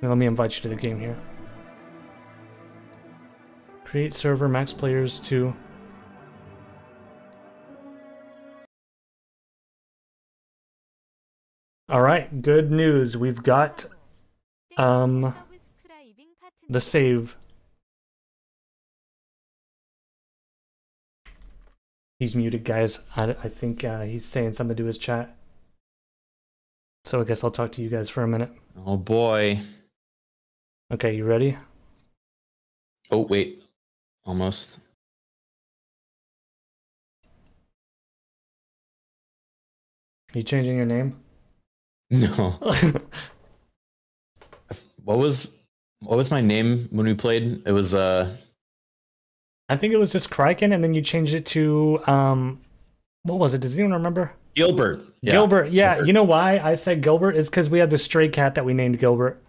Let me invite you to the game here. Create server, max players two. All right, good news. We've got um the save. He's muted, guys. I, I think uh, he's saying something to his chat. So I guess I'll talk to you guys for a minute. Oh boy. Okay, you ready? Oh wait, almost. Are you changing your name? No. what was what was my name when we played? It was uh I think it was just Criken, and then you changed it to um, what was it? Does anyone remember? Gilbert. Yeah. Gilbert. Yeah. Gilbert. You know why I said Gilbert is because we had the stray cat that we named Gilbert.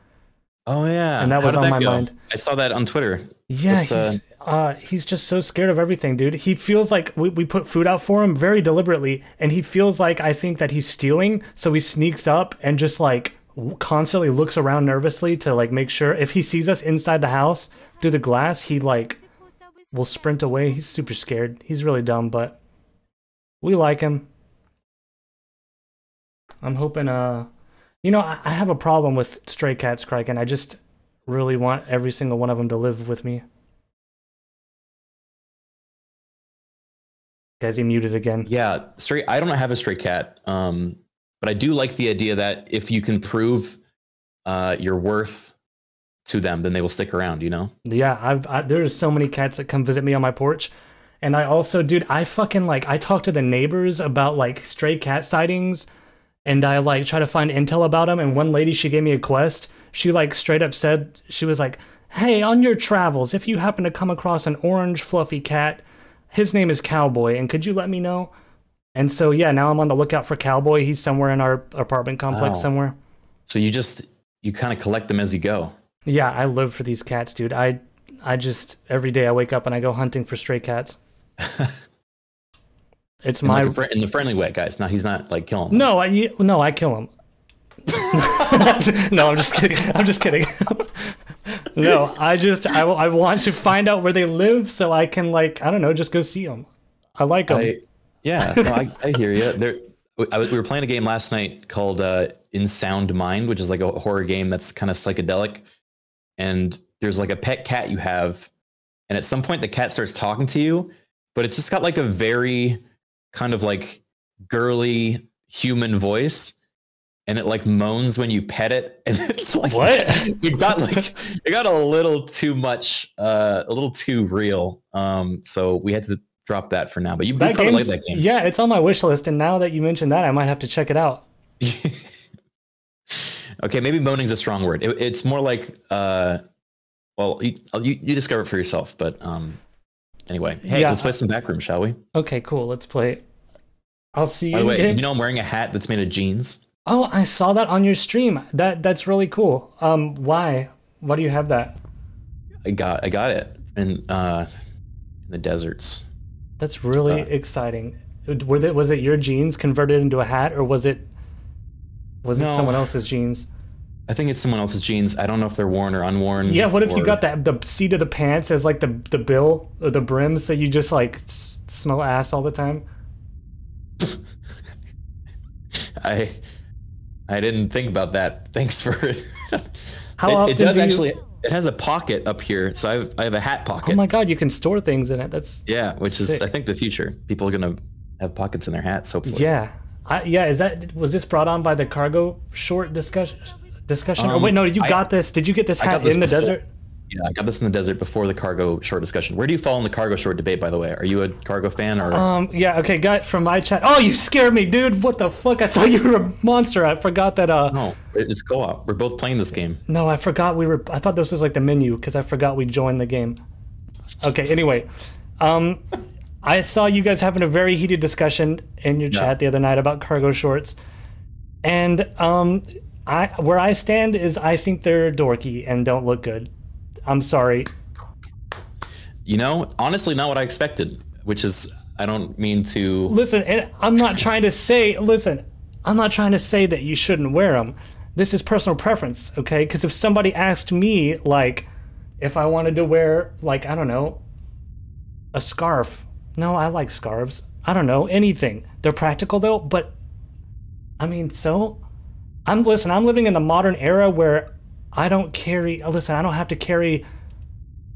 Oh yeah, and that was on that my go? mind. I saw that on Twitter. Yeah, he's uh... Uh, he's just so scared of everything, dude. He feels like we, we put food out for him very deliberately, and he feels like I think that he's stealing, so he sneaks up and just like constantly looks around nervously to like make sure if he sees us inside the house through the glass, he like will sprint away. He's super scared. He's really dumb, but we like him. I'm hoping, uh, you know, I, I have a problem with stray cats, Criken. I just really want every single one of them to live with me. Guys, he muted again. Yeah, stray. I don't have a stray cat, um, but I do like the idea that if you can prove uh, your worth to them, then they will stick around. You know? Yeah, I've I, there's so many cats that come visit me on my porch, and I also, dude, I fucking like I talk to the neighbors about like stray cat sightings and I like try to find intel about him. And one lady, she gave me a quest. She like straight up said, she was like, "Hey, on your travels, if you happen to come across an orange fluffy cat, his name is Cowboy, and could you let me know?" And so yeah, now I'm on the lookout for Cowboy. He's somewhere in our apartment complex wow. somewhere. So you just you kind of collect them as you go. Yeah, I live for these cats, dude. I I just every day I wake up and I go hunting for stray cats. It's in my like in the friendly way, guys. No, he's not like killing. Them. No, I no, I kill him. no, I'm just kidding. I'm just kidding. no, I just I, I want to find out where they live so I can like I don't know, just go see them. I like them. I, yeah, no, I, I hear you. There, I, we were playing a game last night called uh, In Sound Mind, which is like a horror game that's kind of psychedelic. And there's like a pet cat you have, and at some point the cat starts talking to you, but it's just got like a very kind of like girly human voice and it like moans when you pet it and it's like what? it got like it got a little too much uh a little too real. Um so we had to drop that for now but you, that probably like that game. yeah it's on my wish list and now that you mentioned that i might have to check it out. Okay maybe moaning's a strong word. It, it's more like uh well you, you, you discover it for yourself but um Anyway, hey, yeah. let's play some backroom, shall we? Okay, cool. Let's play. I'll see you. By the way, you know I'm wearing a hat that's made of jeans. Oh, I saw that on your stream. That that's really cool. Um, why? Why do you have that? I got I got it in uh in the deserts. That's really uh, exciting. Were they, was it your jeans converted into a hat, or was it was no. it someone else's jeans? I think it's someone else's jeans. I don't know if they're worn or unworn. Yeah, what if or... you got that the seat of the pants as like the the bill or the brims that you just like s- smell ass all the time? I I didn't think about that. Thanks for it. How it, often it does do actually you... it has a pocket up here, so I have I have a hat pocket. Oh my god, you can store things in it. That's yeah, which sick. is I think the future. People are gonna have pockets in their hats. Hopefully. Yeah, I, yeah. Is that was this brought on by the cargo short discussion? Discussion? Um, or wait, no, you got this. Did you get this hat this in the before. desert? Yeah, I got this in the desert before the cargo short discussion. Where do you fall in the cargo short debate, by the way? Are you a cargo fan or? Um, yeah, okay, got from my chat. Oh, you scared me, dude. What the fuck? I thought you were a monster. I forgot that. Uh. No, it's co-op. We're both playing this game. No, I forgot we were. I thought this was like the menu because I forgot we joined the game. Okay. Anyway, um, I saw you guys having a very heated discussion in your chat the other night about cargo shorts, and um, I where I stand is I think they're dorky and don't look good. I'm sorry. You know, honestly, not what I expected. Which is, I don't mean to listen. And I'm not trying to say. Listen, I'm not trying to say that you shouldn't wear them. this is personal preference, okay? Because if somebody asked me, like, if I wanted to wear, like, I don't know, a scarf. No, I like scarves. I don't know, anything. They're practical though, but I mean, so I'm listen, I'm living in the modern era where I don't carry oh, listen, I don't have to carry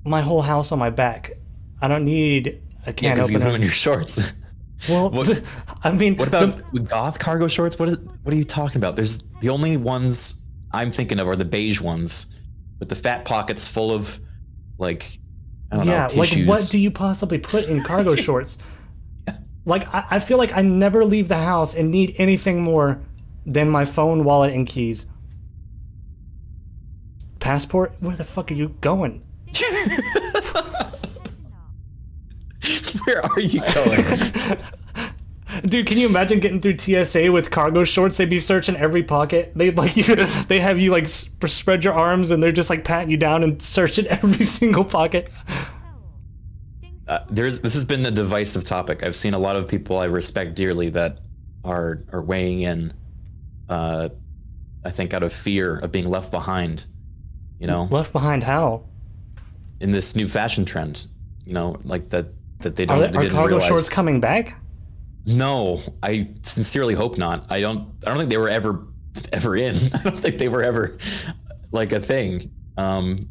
my whole house on my back. I don't need a Yeah, can you opener. put them in your shorts. well, What- I mean, What the- about goth cargo shorts? What is? What are you talking about? There's the only ones I'm thinking of are the beige ones with the fat pockets full of like I don't yeah, know like what do you possibly put in cargo shorts? Like I, I feel like I never leave the house and need anything more than my phone, wallet, and keys. Passport? Where the fuck are you going? Where are you going? Dude, can you imagine getting through TSA with cargo shorts? They'd be searching every pocket. They like you. They have you like sp- spread your arms, and they're just like patting you down and searching every single pocket. uh, there's this has been a divisive topic. I've seen a lot of people I respect dearly that are are weighing in. Uh, I think out of fear of being left behind. You know, Left behind? How? in this new fashion trend. You know, like that that they don't they, they are didn't cargo realize. shorts coming back? No, I sincerely hope not. I don't. I don't think they were ever, ever in. I don't think they were ever like a thing. Um,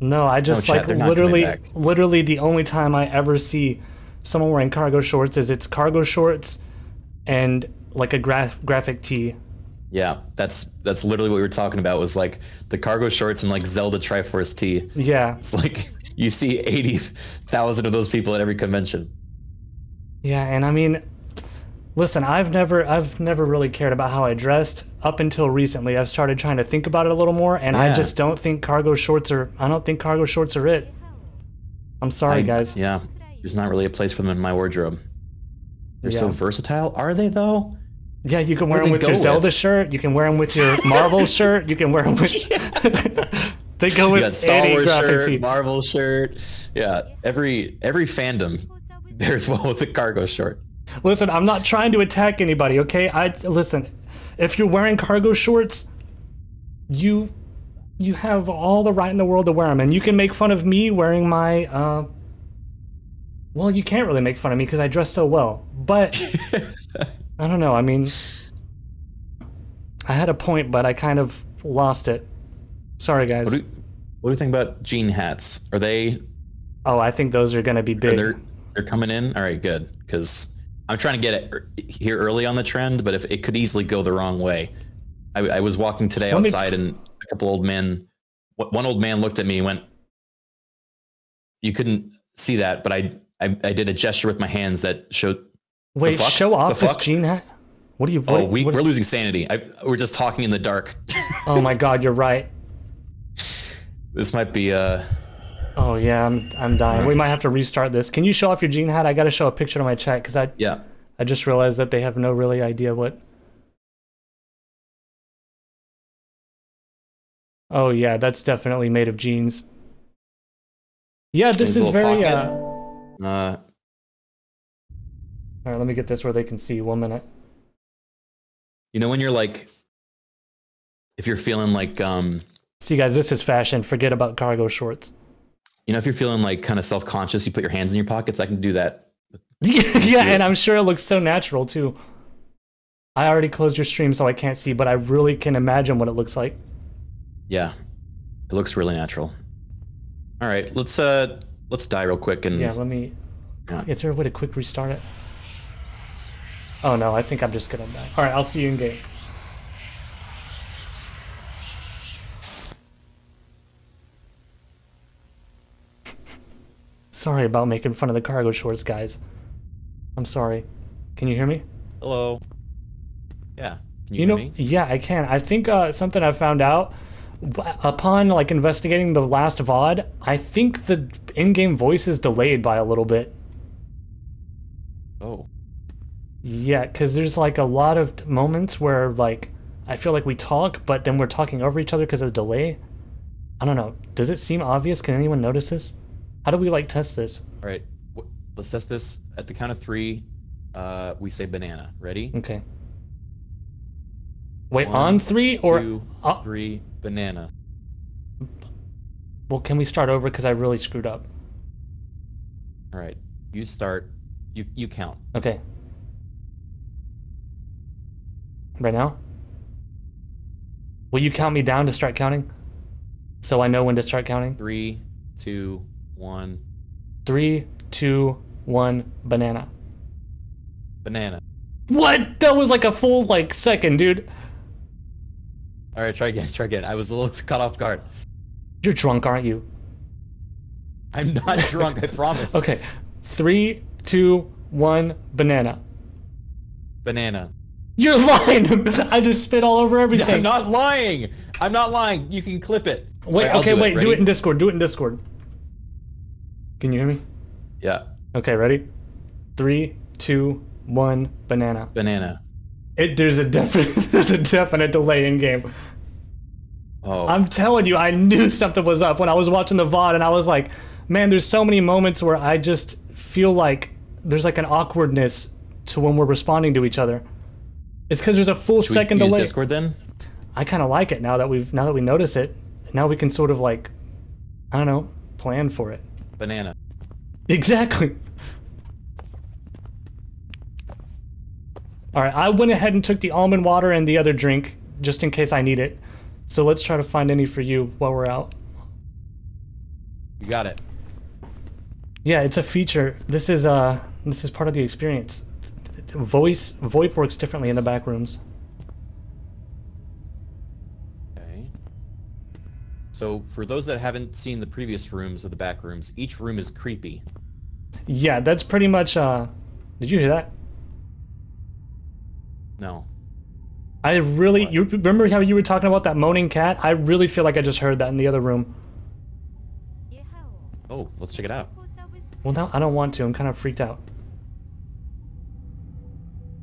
No, I just chat, like they're not coming literally, literally the only time I ever see someone wearing cargo shorts is it's cargo shorts and like a gra- graphic tee. Yeah, that's that's literally what we were talking about. Was like the cargo shorts and like Zelda Triforce tee. Yeah, It's like you see eighty thousand of those people at every convention. yeah, and I mean, listen, I've never, I've never really cared about how I dressed up until recently. I've started trying to think about it a little more, and I just don't think cargo shorts are. I don't think cargo shorts are it. I'm sorry, I- guys. Yeah, there's not really a place for them in my wardrobe. They're so versatile, are they though? Yeah, you can wear them with your with? Zelda shirt. You can wear them with your Marvel shirt. You can wear them with. they go You with got Star any Wars shirt. Marvel shirt. Yeah, every every fandom there's one with a cargo short. Listen, I'm not trying to attack anybody, okay? I listen. If you're wearing cargo shorts, you you have all the right in the world to wear them, and you can make fun of me wearing my. uh Well, you can't really make fun of me because I dress so well, but I don't know. I mean, I had a point, but I kind of lost it. Sorry, guys. What do, what do you think about jean hats? Are they oh, I think those are gonna be big. they're they're coming in? All right, good. Because I'm trying to get it er- here early on the trend, but if it could easily go the wrong way. I, I was walking today Let me- outside, and a couple old men, one old man looked at me and went, "You couldn't see that, but I I, I did a gesture with my hands that showed." Wait, show off this jean hat. What are you? Oh, we, what- we're losing sanity. I, we're just talking in the dark. oh my God, you're right. this might be uh Oh yeah, I'm I'm dying. We might have to restart this. Can you show off your jean hat? I got to show a picture to my chat because I yeah. I just realized that they have no really idea what. Oh yeah, that's definitely made of jeans. Yeah, this is very. pocket. Uh... Uh, All right, let me get this where they can see. One minute. you know when you're like, if you're feeling like um, See, guys, this is fashion. Forget about cargo shorts. you know, if you're feeling like kind of self conscious, you put your hands in your pockets. I can do that. yeah, and I'm sure it looks so natural too. I already closed your stream, so I can't see, but I really can imagine what it looks like. Yeah, it looks really natural. All right, let's uh let's die real quick and Yeah, let me. Yeah. Is there a way to quick restart it? Oh no, I think I'm just gonna die. All right, I'll see you in game. Sorry about making fun of the cargo shorts, guys. I'm sorry. Can you hear me? hello. Yeah, can you, You know, me? yeah, I can. I think uh, something I found out upon like investigating the last VOD. I think the in-game voice is delayed by a little bit. Oh, Yeah, because there's like a lot of moments where like I feel like we talk, but then we're talking over each other because of the delay. I don't know. Does it seem obvious? Can anyone notice this? How do we like test this? all right. Let's test this at the count of three. Uh, we say banana. Ready? Okay. Wait, One, on three or two, uh, three, banana. well? Can we start over? Because I really screwed up. All right, you start. You you count. Okay. Right now? Will you count me down to start counting? So I know when to start counting? Three, two, one, Three, two, one, banana. banana. What? That was like a full like second, dude. All right, try again. Try again. I was a little caught off guard. You're drunk, aren't you? I'm not drunk. I promise. Okay. Three, two, one, banana. Banana. You're lying. I just spit all over everything. I'm not lying. I'm not lying. You can clip it. Wait, All right, I'll okay, do wait. Do it in Discord. Do it in Discord. Can you hear me? Yeah. Okay, ready? Three, two, one, banana. Banana. It there's a definite there's a definite delay in game. Oh. I'm telling you, I knew something was up when I was watching the VOD and I was like, man, there's so many moments where I just feel like there's like an awkwardness to when we're responding to each other. It's because there's a full Should we second use delay. Discord then? I kind of like it now that we've now that we notice it. Now we can sort of like, I don't know, plan for it. Banana. Exactly. All right, I went ahead and took the almond water and the other drink just in case I need it. So let's try to find any for you while we're out. You got it. Yeah, it's a feature. This is uh this is part of the experience. Voice VoIP works differently in the back rooms. Okay. So for those that haven't seen the previous rooms of the back rooms, each room is creepy. Yeah, that's pretty much uh Did you hear that? No. I really What? you remember how you were talking about that moaning cat? I really feel like I just heard that in the other room. Oh, let's check it out. Well, now I don't want to. I'm kind of freaked out.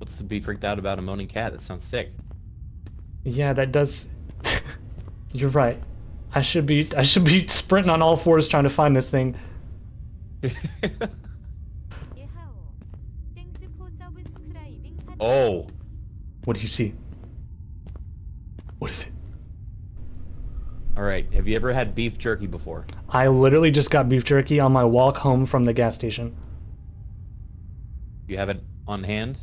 What's to be freaked out about a moaning cat? That sounds sick. Yeah, that does. You're right. I should be I should be sprinting on all fours trying to find this thing. oh. What do you see? What is it? All right. Have you ever had beef jerky before? I literally just got beef jerky on my walk home from the gas station. You have it on hand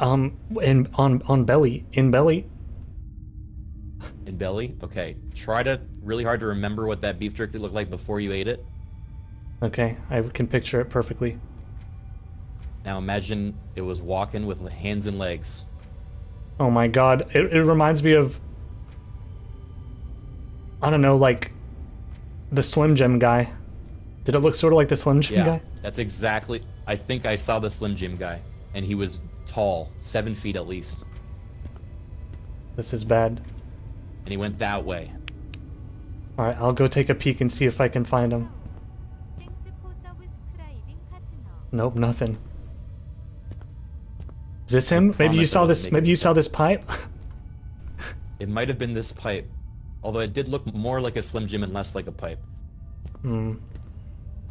Um, in on on belly in belly. in belly? Okay. Try to really hard to remember what that beef jerky looked like before you ate it. Okay, I can picture it perfectly. Now imagine it was walking with hands and legs. Oh my god, it, it reminds me of. I don't know, like the Slim Jim guy. Did it look sort of like the Slim Jim Yeah, guy? that's exactly. I think I saw the Slim Jim guy, and he was tall, seven feet at least, This is bad. and he went that way. All right, I'll go take a peek and see if I can find him. Nope, nothing. Is this him? Maybe you saw this. Maybe you this saw this pipe. It might have been this pipe, although it did look more like a Slim Jim and less like a pipe. Hmm.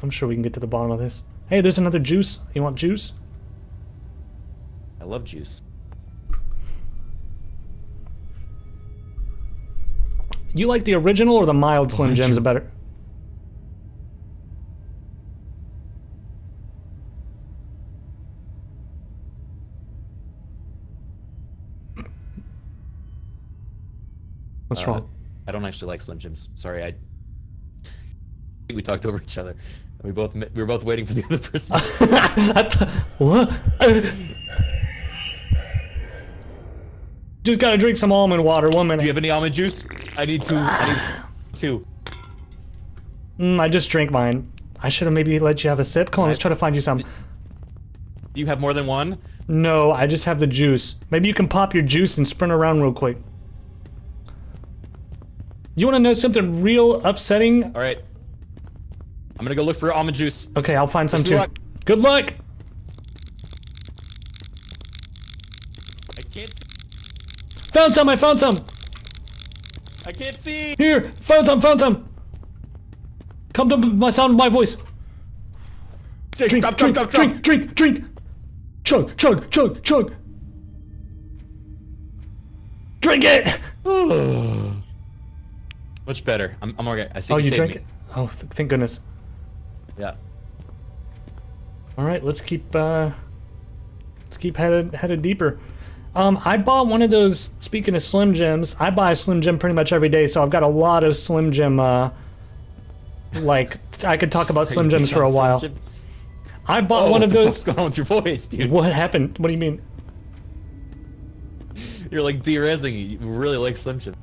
I'm sure we can get to the bottom of this. Hey, there's another juice. You want juice? I love juice. You like the original or the mild Slim Jims you. better? What's Uh, wrong? I don't actually like Slim Jims. Sorry, I. We talked over each other. We both we were both waiting for the other person. What? Just gotta drink some almond water. One Do you have any almond juice? I need two. I need two. Mm, I just drank mine. I should have maybe let you have a sip. Come on, let's try to find you some. Do you have more than one? No, I just have the juice. Maybe you can pop your juice and sprint around real quick. You want to know something real upsetting? All right. I'm gonna go look for almond juice. Okay, I'll find some too. luck. Good luck. I can't. See. Found some. I found some. I can't see. Here, found some. Found some. Come to my sound, my voice. Drink, Drink, drop, drink, drop, drop, drink, drink, drink. Chug, chug, chug, chug. Drink it! Much better. I'm, I'm okay. I see Oh, you you drank me. it? Oh, th- thank goodness. Yeah. All right, let's keep uh, let's keep headed headed deeper. Um, I bought one of those. Speaking of Slim Jims, I buy a Slim Jim pretty much every day, so I've got a lot of Slim Jim. Uh, like I could talk about Slim Jims for a while. Jim? I bought Oh, one of those. fuck's going on with your voice, dude? What happened? What do you mean? You're like de-resing. You really like Slim Jim.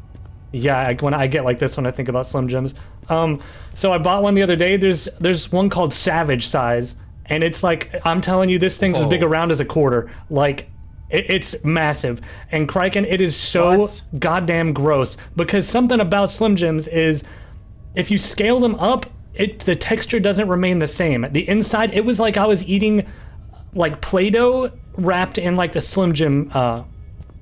Yeah, I, when I get like this when I think about Slim Jims. Um, so I bought one the other day. There's there's one called Savage Size, and it's like I'm telling you, this thing's as big Oh. around as a quarter. Like it, it's massive. And Criken, it is so What? goddamn gross because something about Slim Jims is if you scale them up, it the texture doesn't remain the same. The inside, it was like I was eating like Play-Doh wrapped in like the Slim Jim uh,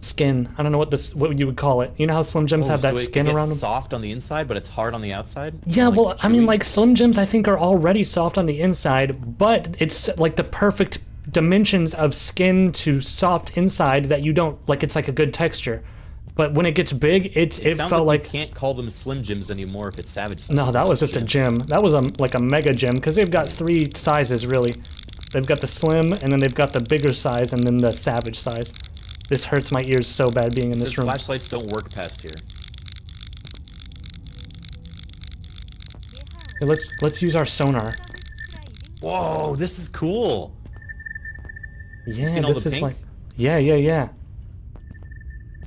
skin. I don't know what this what you would call it. You know how Slim Jims have Oh, that so it- skin around them. soft on the inside, but it's hard on the outside. Yeah, Like well, I mean, like Slim Jims, I think are already soft on the inside, but it's like the perfect dimensions of skin to soft inside that you don't like. It's like a good texture, but when it gets big, it it, It felt like, like, you can't call them Slim Jims anymore if it's Savage. Size. no, that was just a Jim. That was a like a mega Jim because they've got three sizes really. They've got the slim, and then they've got the bigger size, and then the savage size. This hurts my ears so bad being in It this says room. flashlights don't work past here. Here, let's let's use our sonar. Whoa, this is cool. Yeah, this the is pink? like, yeah, yeah, yeah.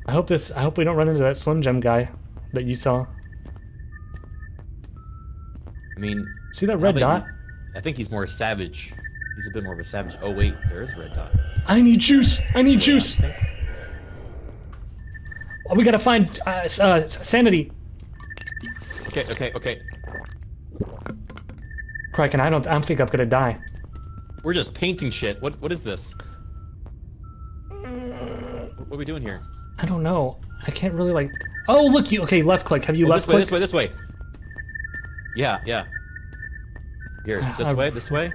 I hope this. I hope we don't run into that Slim Jim guy that you saw. I mean, See that red dot? I think he's more savage. He's a bit more of a savage. Oh wait, there is a red dot. I need juice. I need juice. Oh, we gotta find uh, uh, sanity. Okay, okay, okay. Criken, I don't. I don't think I'm gonna die. We're just painting shit. What what is this? What are we doing here? I don't know. I can't really like. Oh, look you. Okay, left click. Have you Oh, left this way, click? this way, this way. Yeah, yeah. Here, uh, this I- way, this way.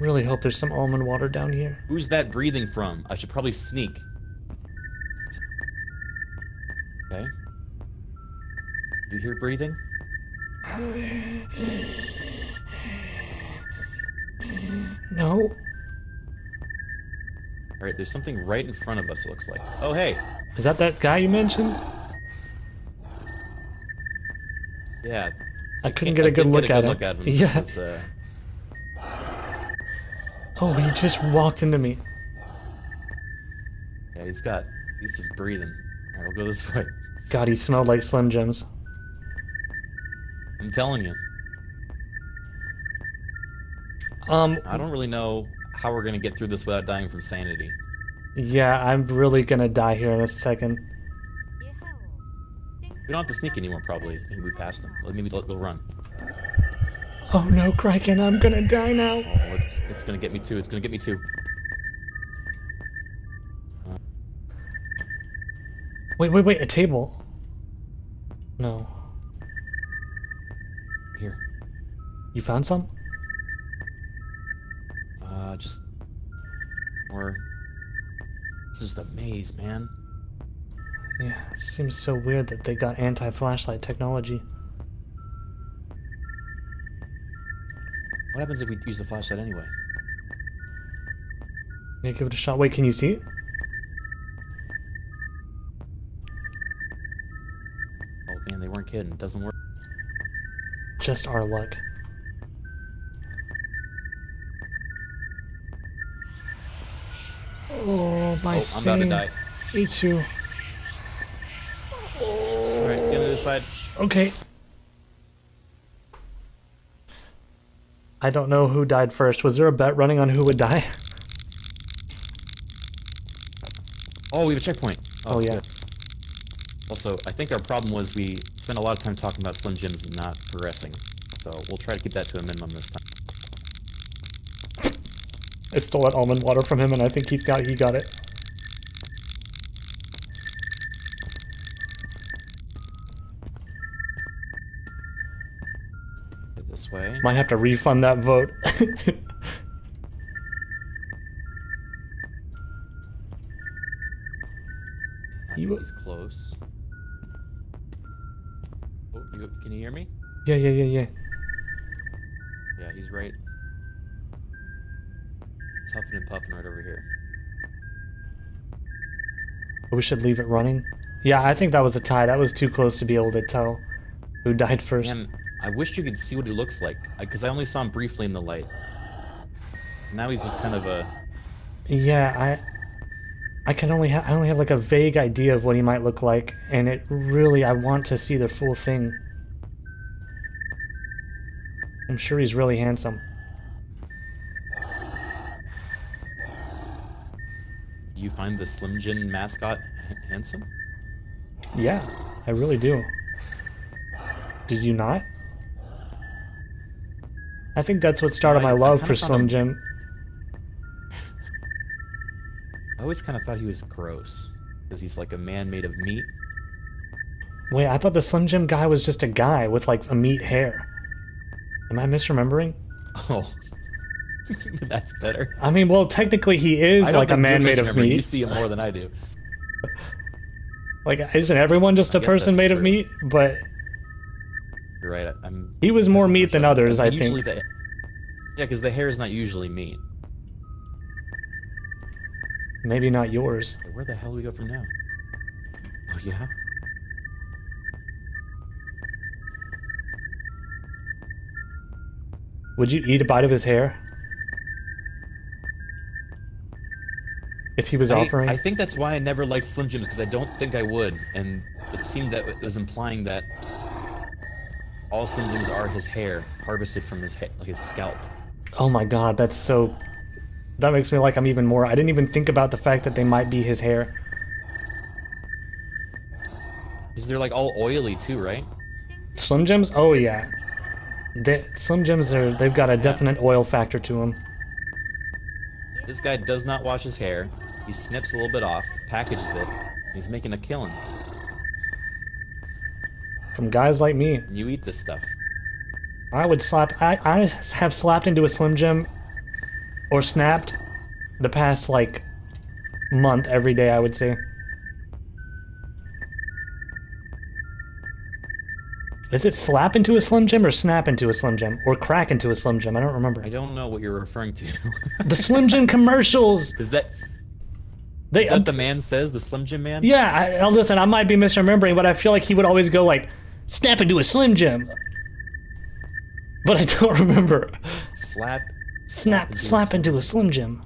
Really hope there's some almond water down here. Who's that breathing from? I should probably sneak. Okay. Do you hear breathing? No. All right, there's something right in front of us. It looks like. Oh, hey. Is that that guy you mentioned? Yeah. I couldn't get a good look get a at good him. look at him. Yeah. because, uh, Oh, he just walked into me. yeah, he's got. He's just breathing. All right, we'll go this way. God, he smelled like Slim Jims. I'm telling you. Um, I don't really know how we're gonna get through this without dying from sanity. yeah, I'm really gonna die here in a second. We don't have to sneak anymore, probably. I think we passed them. Let- Maybe let go run. Oh no, Criken, I'm gonna die now. Oh, it's it's gonna get me too. It's gonna get me too. Uh, wait, wait, wait, a table. No. Here. You found some? Uh, just more. This is the maze, man. Yeah, it seems so weird that they got anti-flashlight technology. What happens if we use the flashlight anyway? Yeah, give it a shot. Wait, can you see it? Oh man, they weren't kidding. It doesn't work. Just our luck. Oh, my Oh, I'm about to die. Me too. All right, see you on the other side. Okay. I don't know who died first. Was there a bet running on who would die? Oh, we have a checkpoint. Oh, oh yeah. good. Also, I think our problem was we spent a lot of time talking about Slim Jims and not progressing. So we'll try to keep that to a minimum this time. I stole that almond water from him, and I think he got he got it. This way. Might have to refund that vote. You? He's close. Oh, you, can you hear me? Yeah, yeah, yeah, yeah. Yeah, he's right. It's huffing and puffing right over here. We should leave it running. Yeah, I think that was a tie. That was too close to be able to tell who died first. Man, I wish you could see what he looks like, because I only saw him briefly in the light. Now he's just kind of a. Yeah, I. I can only have I only have like a vague idea of what he might look like, and it really I want to see the full thing. I'm sure he's really handsome. You find the Slim Jim mascot handsome? Yeah, I really do. Did you not? I think that's what started my love for Slim Jim. I always kind of thought he was gross, because he's like a man made of meat. Wait, I thought the Slim Jim guy was just a guy with like a meat hair. Am I misremembering? Oh, that's better. I mean, well, technically he is like a man made of meat. You see him more than I do. Like, isn't everyone just I a person made of meat? But You're right. I'm. he was more meat than others, I think. The, yeah, because the hair is not usually meat. Maybe not yours. Where the hell do we go from now? Oh yeah. Would you eat a bite of his hair? If he was I, offering? I think that's why I never liked Slim Jims because I don't think I would, and it seemed that it was implying that all Slim Jims are his hair, harvested from his his scalp. Oh my god, that's so. That makes me like I'm even more. I didn't even think about the fact that they might be his hair. Because they're like all oily too, right? Slim Jims? Oh yeah. They, Slim Jims are. They've got a definite oil factor to them. This guy does not wash his hair. He snips a little bit off, packages it, and he's making a killing. From guys like me. You eat this stuff. I would slap. I, I have slapped into a Slim Jim or snapped the past like month every day, I would say. Is it slap into a Slim Jim or snap into a Slim Jim? Or crack into a Slim Jim? I don't remember. I don't know what you're referring to. The Slim Jim commercials! Is that They, is that the man says the Slim Jim man? yeah, I, listen, I might be misremembering, but I feel like he would always go like, snap into a Slim Jim. But I don't remember. Slap. Snap, into slap Slim into a Slim Jim.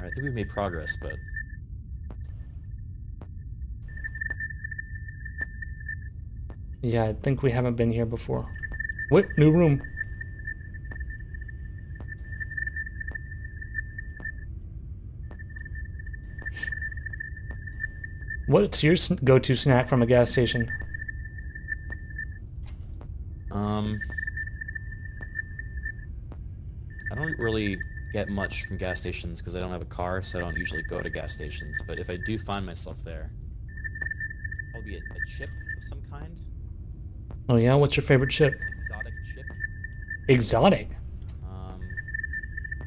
I think we've made progress, but Yeah, I think we haven't been here before. Wait, new room. What's your go-to snack from a gas station? um, I don't really get much from gas stations because I don't have a car, so I don't usually go to gas stations. But if I do find myself there, probably a, a chip of some kind, Oh yeah, what's your favorite chip? exotic chip. Exotic. Um,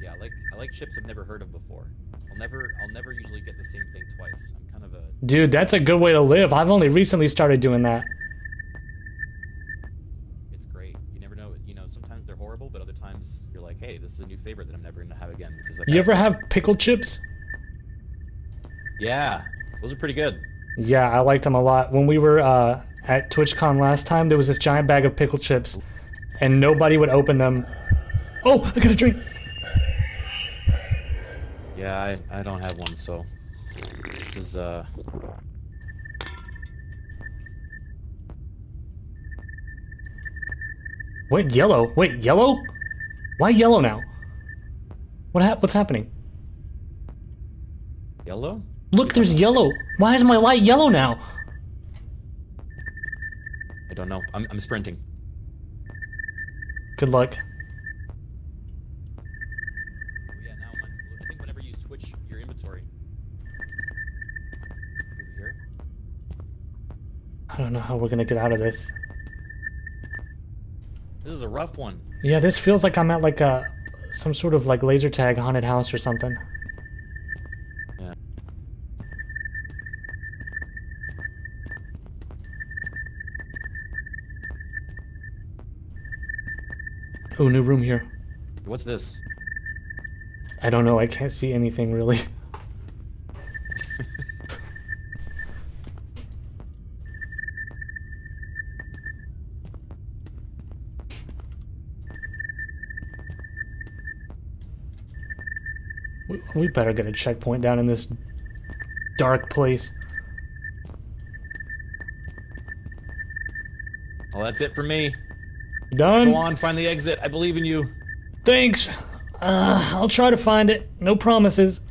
yeah, I like I like chips I've never heard of before. I'll never I'll never usually get the same thing twice. I'm kind of a Dude, that's a good way to live. I've only recently started doing that. it's great. You never know. You know, sometimes they're horrible, but other times you're like, hey, this is a new favorite that I'm never gonna have again because You ever have pickled chips? Yeah, those are pretty good. Yeah, I liked them a lot. When we were uh, at TwitchCon last time, there was this giant bag of pickled chips, and nobody would open them. Oh, I got a drink. Yeah, I, I don't have one, so this is uh Wait, yellow. Wait, yellow? Why yellow now? What hap- what's happening? yellow. Look, there's yellow. Why is my light yellow now? I don't know. I'm I'm sprinting. Good luck. I don't know how we're gonna get out of this. This is a rough one. Yeah, this feels like I'm at like a some sort of like laser tag haunted house or something. Yeah. Oh, new room here. What's this? I don't know. I can't see anything really. We- better get a checkpoint down in this dark place. Well, that's it for me. Done? Go on, find the exit. I believe in you. Thanks. Uh, I'll try to find it. No promises.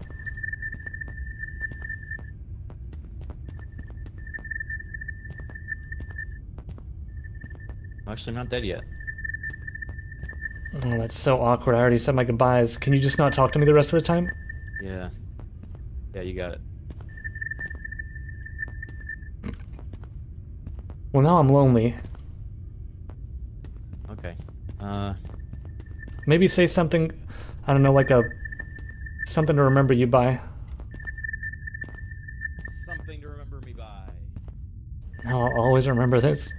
Actually, I'm not dead yet. Oh, that's so awkward. I already said my goodbyes. Can you just not talk to me the rest of the time? Yeah. Yeah, you got it. Well, now I'm lonely. Okay. Uh, Maybe say something, I don't know, like a something to remember you by. something to remember me by. No, I'll always remember this.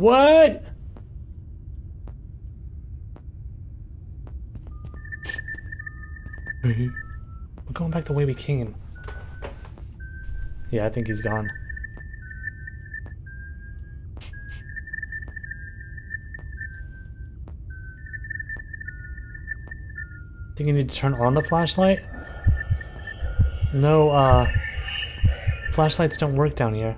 What? We're going back the way we came. Yeah, I think he's gone. Think you need to turn on the flashlight? No, uh... Flashlights don't work down here.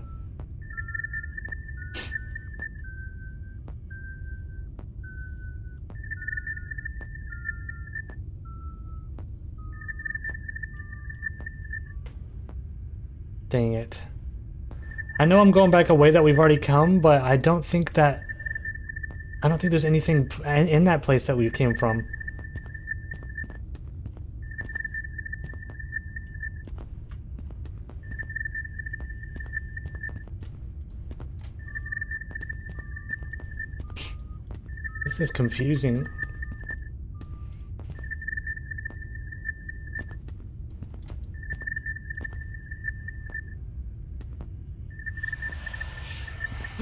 Dang it. I know I'm going back a way that we've already come, but I don't think that... I don't think there's anything in in that place that we came from. This is confusing.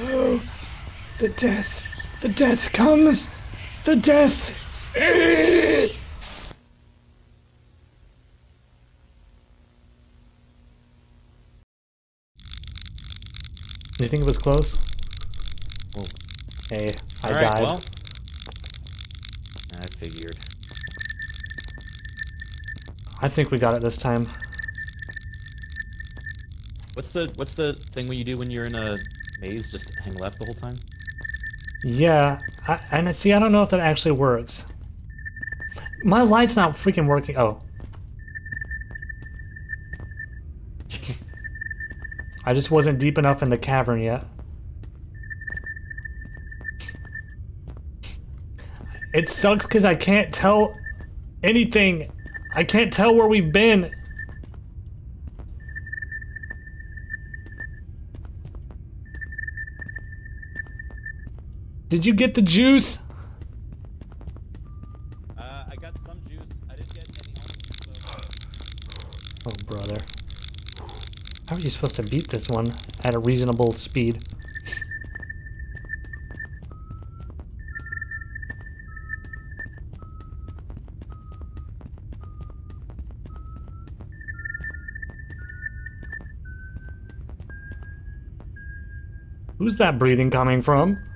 Oh, the death. The death comes. The death. You think it was close? Well, Hey, I all right, died. well. I figured. I think we got it this time. What's the what's the thing when you do when you're in a maze? Just hang left the whole time. Yeah, I, and see, I don't know if that actually works. My light's not freaking working. Oh. I just wasn't deep enough in the cavern yet. It sucks because I can't tell anything. I can't tell where we've been. Did you get the juice? Uh, I got some juice. I didn't get any. Oh, brother. How are you supposed to beat this one at a reasonable speed? Who's that breathing coming from?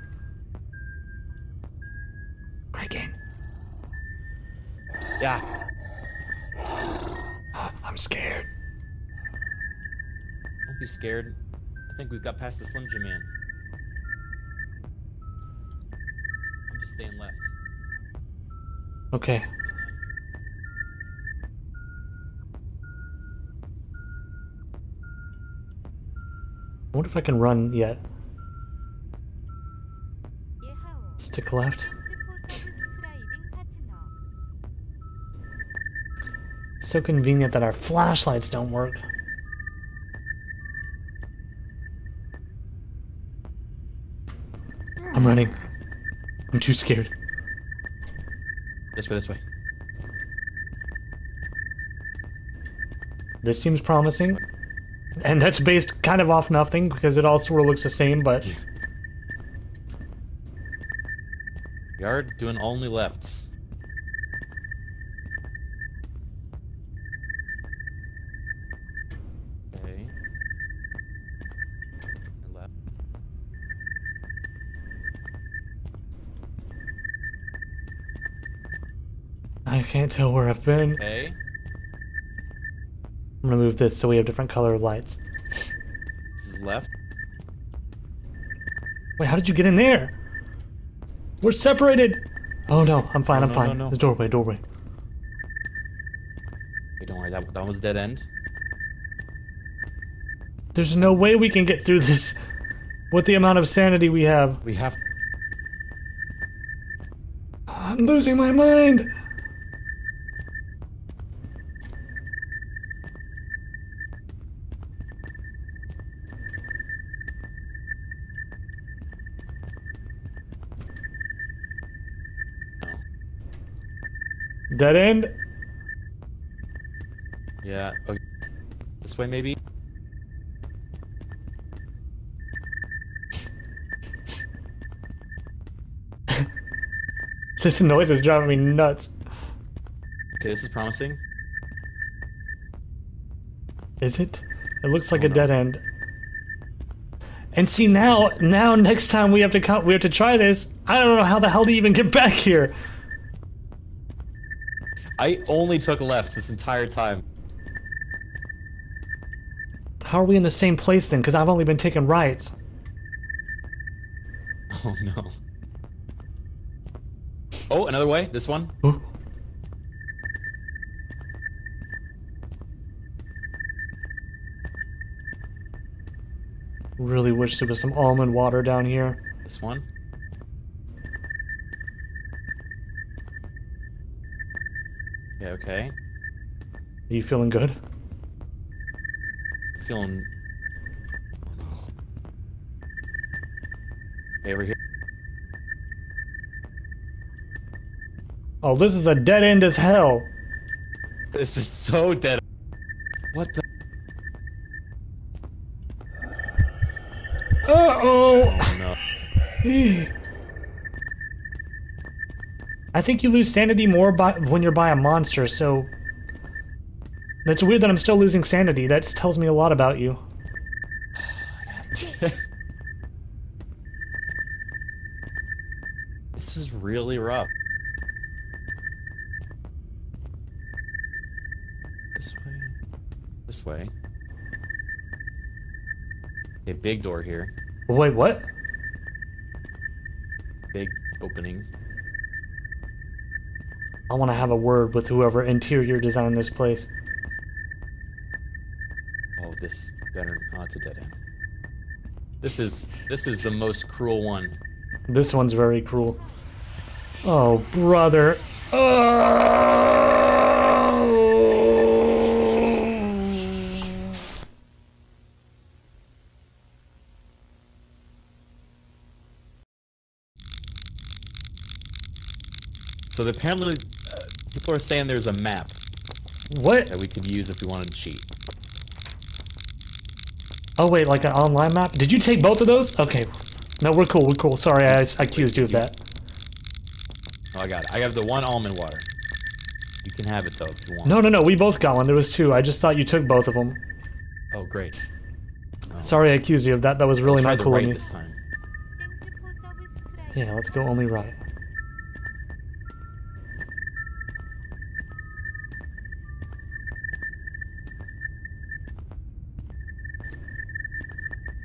past the Slim Jim man. I'm just staying left. Okay. I wonder if I can run yet. Stick left. so convenient that our flashlights don't work. Too scared. This way, this way. This seems promising. And that's based kind of off nothing because it all sort of looks the same, but Yard doing only lefts. Tell where I've been. Okay. I'm gonna move this so we have different color lights. This is left. Wait, how did you get in there? We're separated! Oh no, I'm fine, No, I'm no, fine. no. The doorway, doorway. Okay, don't worry. That that was dead end. There's no way we can get through this with the amount of sanity we have. We have. I'm losing my mind! Dead end? Yeah. Okay. This way, maybe. This noise is driving me nuts. Okay, this is promising. Is it? It looks like Oh, a no. dead end. And see now, now next time we have to come, we have to try this. I don't know how the hell to even get back here. I only took left this entire time. How are we in the same place then? Because I've only been taking rights. Oh no. Oh, another way. This one. Ooh. Really wish there was some almond water down here. This one. Okay. Are you feeling good? Feeling. Oh. Okay, over here. Oh, this is a dead end as hell. This is so dead. What the? Uh-oh! Oh no. I think you lose sanity more by when you're by a monster, so... That's weird that I'm still losing sanity. That tells me a lot about you. this is really rough. This way. This way. A big door here. Wait, what? Big opening. I want to have a word with whoever interior designed this place. Oh, this is better. Oh, it's a dead end. This is this is the most cruel one. This one's very cruel. Oh, brother. Oh. So apparently, People are saying there's a map. What? That we could use if we wanted to cheat. Oh wait, like an online map? Did you take both of those? Okay. No, we're cool, we're cool. Sorry, I, I accused wait, you of that. Oh, I got it. I have the one almond water. You can have it though if you want. No, no, no, we both got one. There was two. I just thought you took both of them. Oh, great. Oh. Sorry I accused you of that. That was really not cool right of me. This time. Yeah, let's go only right.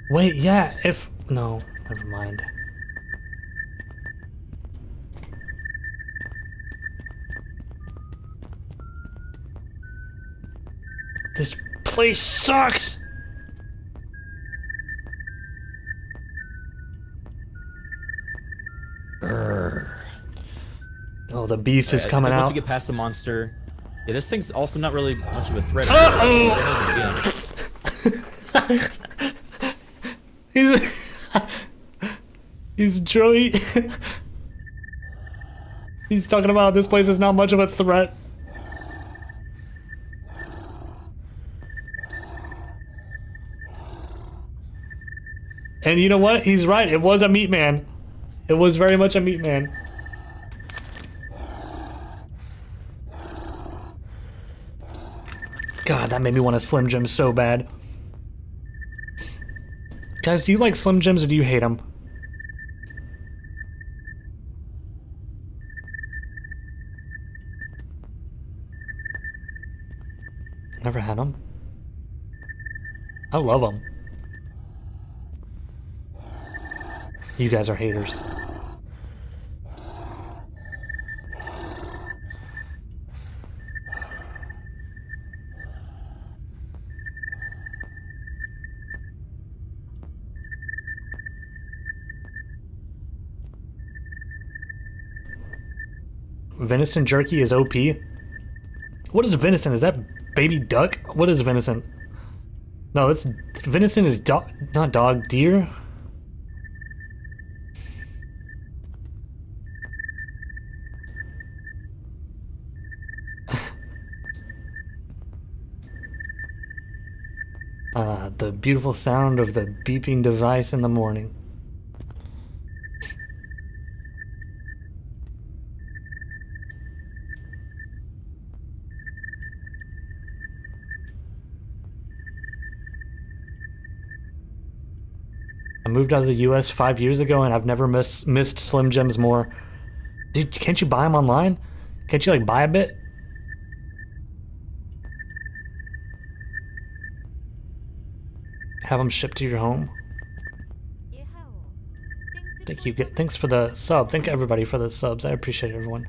Wait, yeah, if... No, never mind. This place sucks! Oh, the beast is Uh, coming once out. we get past the monster, yeah, this thing's also not really much of a threat. Uh-oh! He's he's Joey. he's talking about this place is not much of a threat. And you know what? He's right. It was a meat man. It was very much a meat man. God, that made me want a Slim Jim so bad. Guys, do you like Slim Jims or do you hate them? Never had them. I love them. You guys are haters. Venison jerky is OP. What is venison? Is that baby duck? What is venison? No, that's venison is dog, not dog, deer. Ah, the beautiful sound of the beeping device in the morning. moved out of the U.S. five years ago, and I've never miss, missed Slim Jims more. Dude, can't you buy them online? Can't you like buy a bit? Have them shipped to your home. Thank you. Thanks for the sub. Thank everybody for the subs. I appreciate everyone.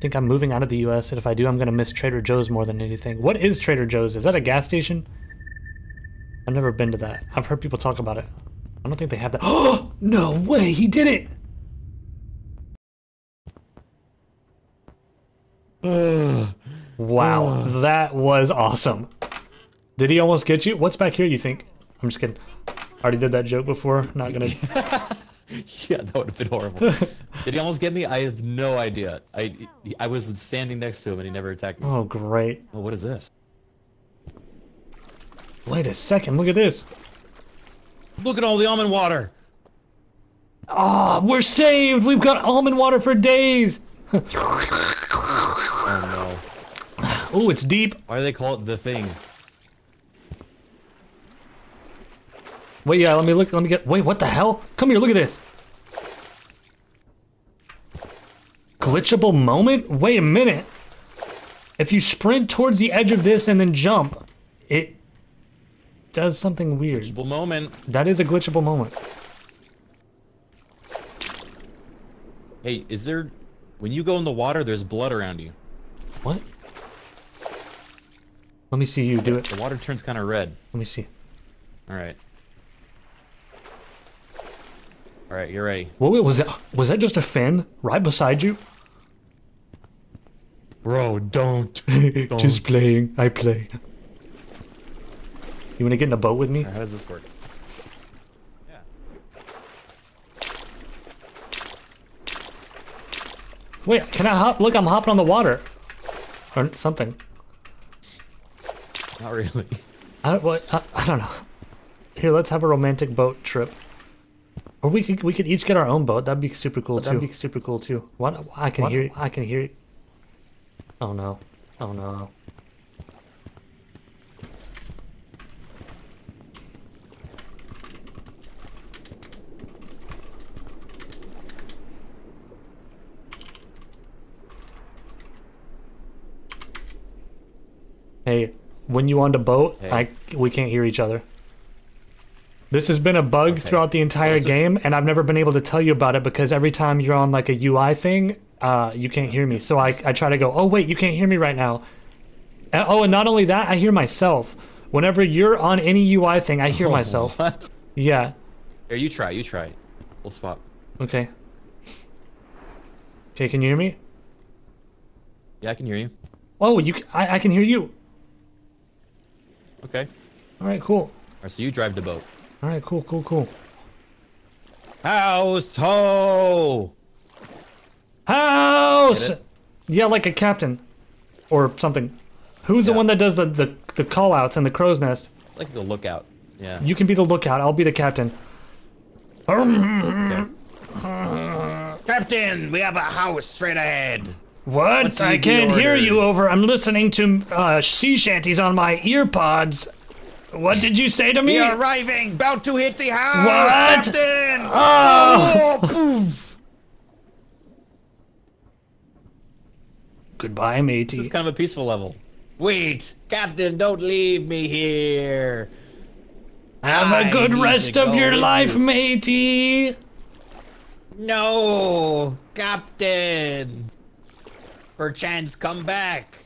think I'm moving out of the U.S. and if I do, I'm gonna miss Trader Joe's more than anything. What is Trader Joe's? Is that a gas station? I've never been to that. I've heard people talk about it. I don't think they have that. Oh no way! He did it. Wow, that was awesome. Did he almost get you? What's back here? You think? I'm just kidding. Already did that joke before. Not gonna. Yeah, that would have been horrible. Did he almost get me? I have no idea. I I was standing next to him and he never attacked me. Oh great! Oh, what is this? Wait a second. Look at this. Look at all the almond water. Ah, we're saved. We've got almond water for days. Oh no. Oh, it's deep. Why do they call it the thing? Wait, yeah. Let me look. Let me get. Wait, what the hell? Come here. Look at this. Glitchable moment. Wait a minute. If you sprint towards the edge of this and then jump, it does something weird. Glitchable moment. That is a glitchable moment. Hey, is there? When you go in the water, there's blood around you. What? Let me see you do it. The water turns kind of red. Let me see. All right. All right, you're ready. What wait, was that? Was that just a fin right beside you? Bro, don't. Just playing. I play. You want to get in a boat with me? How does this work? Yeah. Wait, can I hop? Look, I'm hopping on the water. Or something. Not really. I don't, what, I, I don't know. Here, let's have a romantic boat trip. Or we could we could each get our own boat. That'd be super cool too. That'd be super cool too. What? I can hear. I can hear. Oh no. Oh no. Hey, when you on the boat, Hey. I we can't hear each other. This has been a bug throughout the entire game, and I've never been able to tell you about it because every time you're on like a UI thing, uh, you can't hear me. So I, I try to go, oh wait, you can't hear me right now. And, oh, and not only that, I hear myself. Whenever you're on any UI thing, I hear myself. What? Yeah. Here, you try. You try. We'll swap. Okay. Okay, can you hear me? Yeah, I can hear you. Oh, you. I, I can hear you. Okay. All right, cool. All right, so you drive the boat. All right, cool, cool, cool. House ho! House. Get? Yeah, like a captain, or something. Who's the one that does the the, the call outs in the crow's nest? like the lookout. Yeah. You can be the lookout. I'll be the captain. Okay. Captain, we have a house straight ahead. What? What's I can't hear you over. I'm listening to uh, sea shanties on my ear pods. What did you say to me? We are arriving, about to hit the house, What? Captain. Oh! Oh, poof. Goodbye, matey. This is kind of a peaceful level. Wait, Captain, don't leave me here. Have I a good rest of go your life, you. matey. No, Captain. Perchance come back.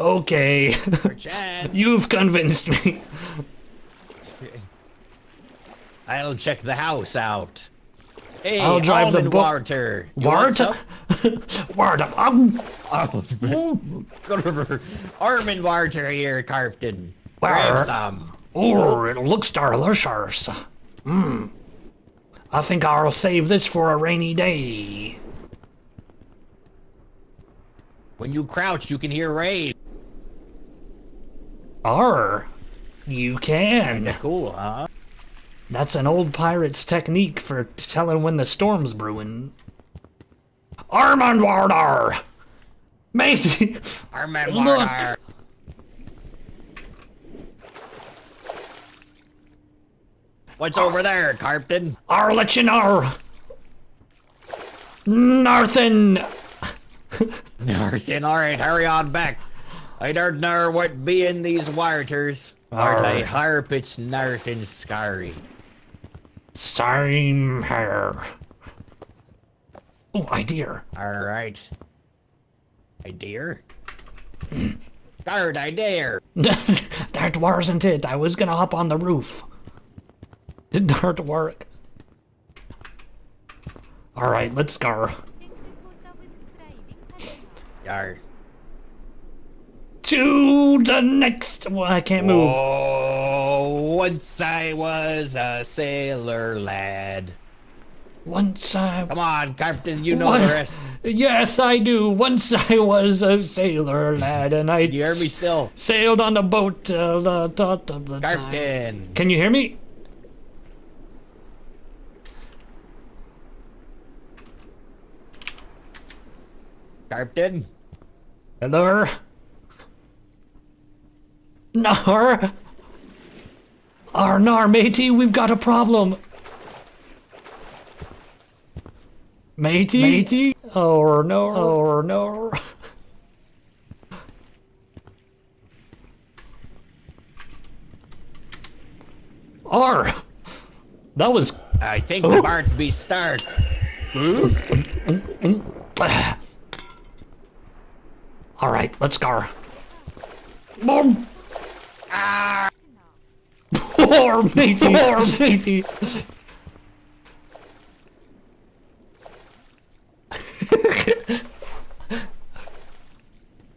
Okay. Perchance. You've convinced me. I'll check the house out. Hey, I'll drive the almond bo- water. You want Wart? some? Wart. Um, Almond water here. Where? Grab some. oh, it looks delicious. Mmm. I think I'll save this for a rainy day. When you crouch, you can hear rain. R. You can. Cool, huh? That's an old pirate's technique for telling when the storm's brewing. Armand Wardar! Matey! Armand water. What's over there, Captain? I'll let you know. Nothing. Narkin, alright, hurry on back. I don't know what be in these waters. Aren't I harp it's scary. Same hair. Oh, idea. Alright. I dare. Guard, I dare. that wasn't it. I was gonna hop on the roof. Did not work. Alright, let's go. Yar. To the next one. I can't move. Oh, once I was a sailor lad. Once I Come on, Captain, you know What? the rest. Yes, I do. Once I was a sailor lad, and I You hear me still? sailed on a boat till the thought of the time. Can you hear me? Captain. Hello? Nar? Ar nar, matey, we've got a problem. Matey? Matey? Oh no, oh no. R. That was I think the Barts be Stark. Hmm? Hmm? All right, let's go. Boom. Ah, Poor matey. Poor matey.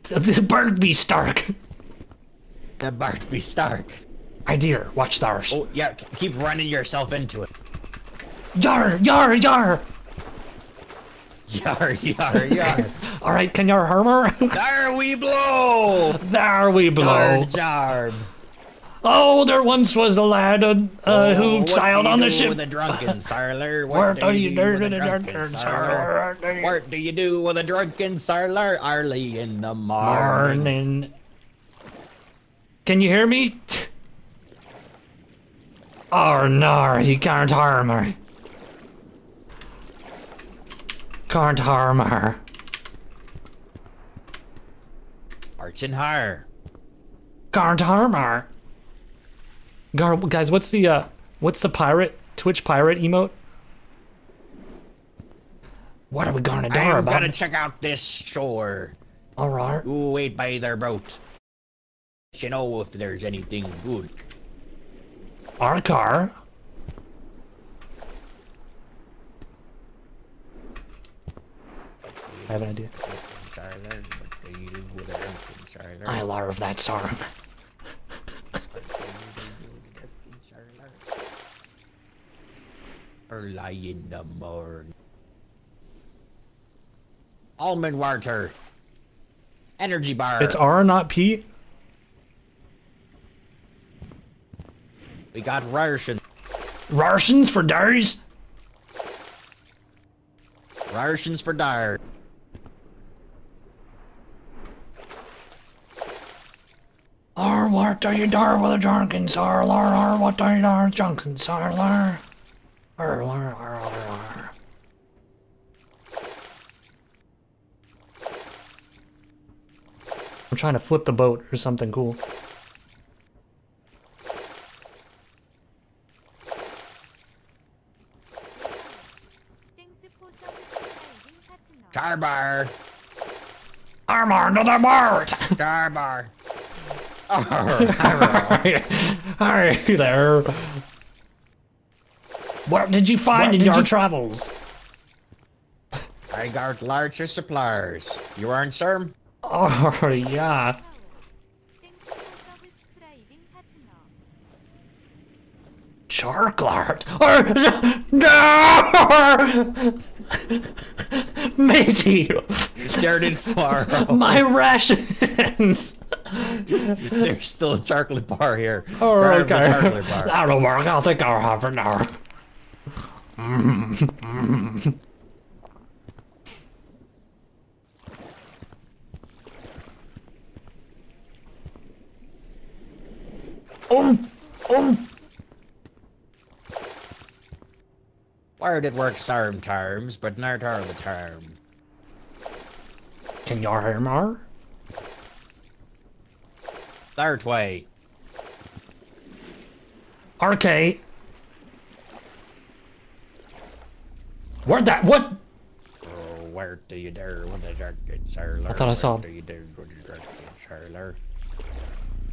the bird be stark. the Bart be Stark. Idea, watch stars. Oh, yeah, keep running yourself into it. Yar, yar, yar. Yar, yar, yar. All right, can yar harmer? there we blow! there we blow. Yar, jar. Oh, there once was a lad uh, uh, who sailed do you on the do ship. With a drunken sailor? What do you do with a drunken sailor? What do you do with a drunken sailor early in the morning? Morning. Can you hear me? Oh no, he can't harm her. Can't harm her. Arch and higher. Can't harm her. Gar- guys, what's the uh, what's the pirate Twitch pirate emote? What are we gonna do I'm about gonna check out this shore. All right. Wait by their boat. You know if there's anything good. Our car. I have an idea. Sailor, what do you do with a drunken? I love that song. Early in the morning. Almond water. Energy bar. It's R, not P. We got rations. Rations for days? Rations for dire. Lar, what are you doing with the drunken sar? Lar, lar, what are you dar drunken sar? Lar, lar, lar, lar, lar. I'm trying to flip the boat or something cool. Tarbar. Armor, the boat. Tarbar. Alright there. What did you find what in your you... travels? I got larger suppliers. You earned, sir. Oh, yeah. Charklart? Or no! Matey! You started far. My rations! There's still a chocolate bar here. Oh, Grab okay. chocolate bar. That'll work. I'll think I'll have an hour. Oh, oh. Where did work some terms, but not all the time. Can you hear me? Third way. RK. Where'd that? What? Oh, where do you dare with the drunken sailor? I thought I saw- Where do you dare with the drunken sailor?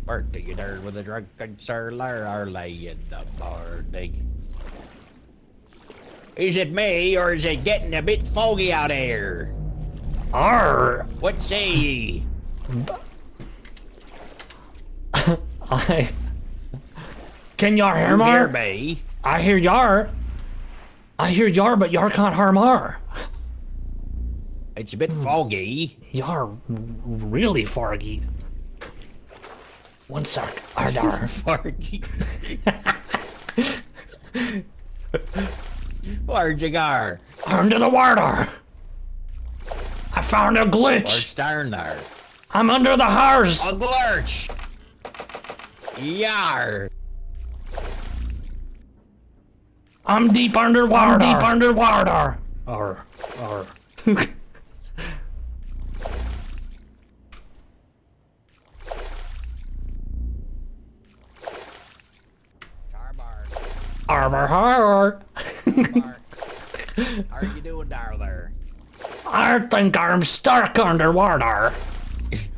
Where do you dare with the drunken sailor? Early in the morning. Is it me, or is it getting a bit foggy out here? R. What say ye? I. Can y'all hear me? hear me? I hear yar. I hear yar, but yar can't harm R. It's a bit Hmm. foggy. Yar really foggy. One sec. Ardar. Foggy. Where'd you go? Under the water. I found a glitch. Where's down there? I'm under the house. A lurch! Yar! I'm deep underwater. I'm deep underwater. R. R. Tarbar. Arbor har. How are you doing down there? I think I'm stuck underwater.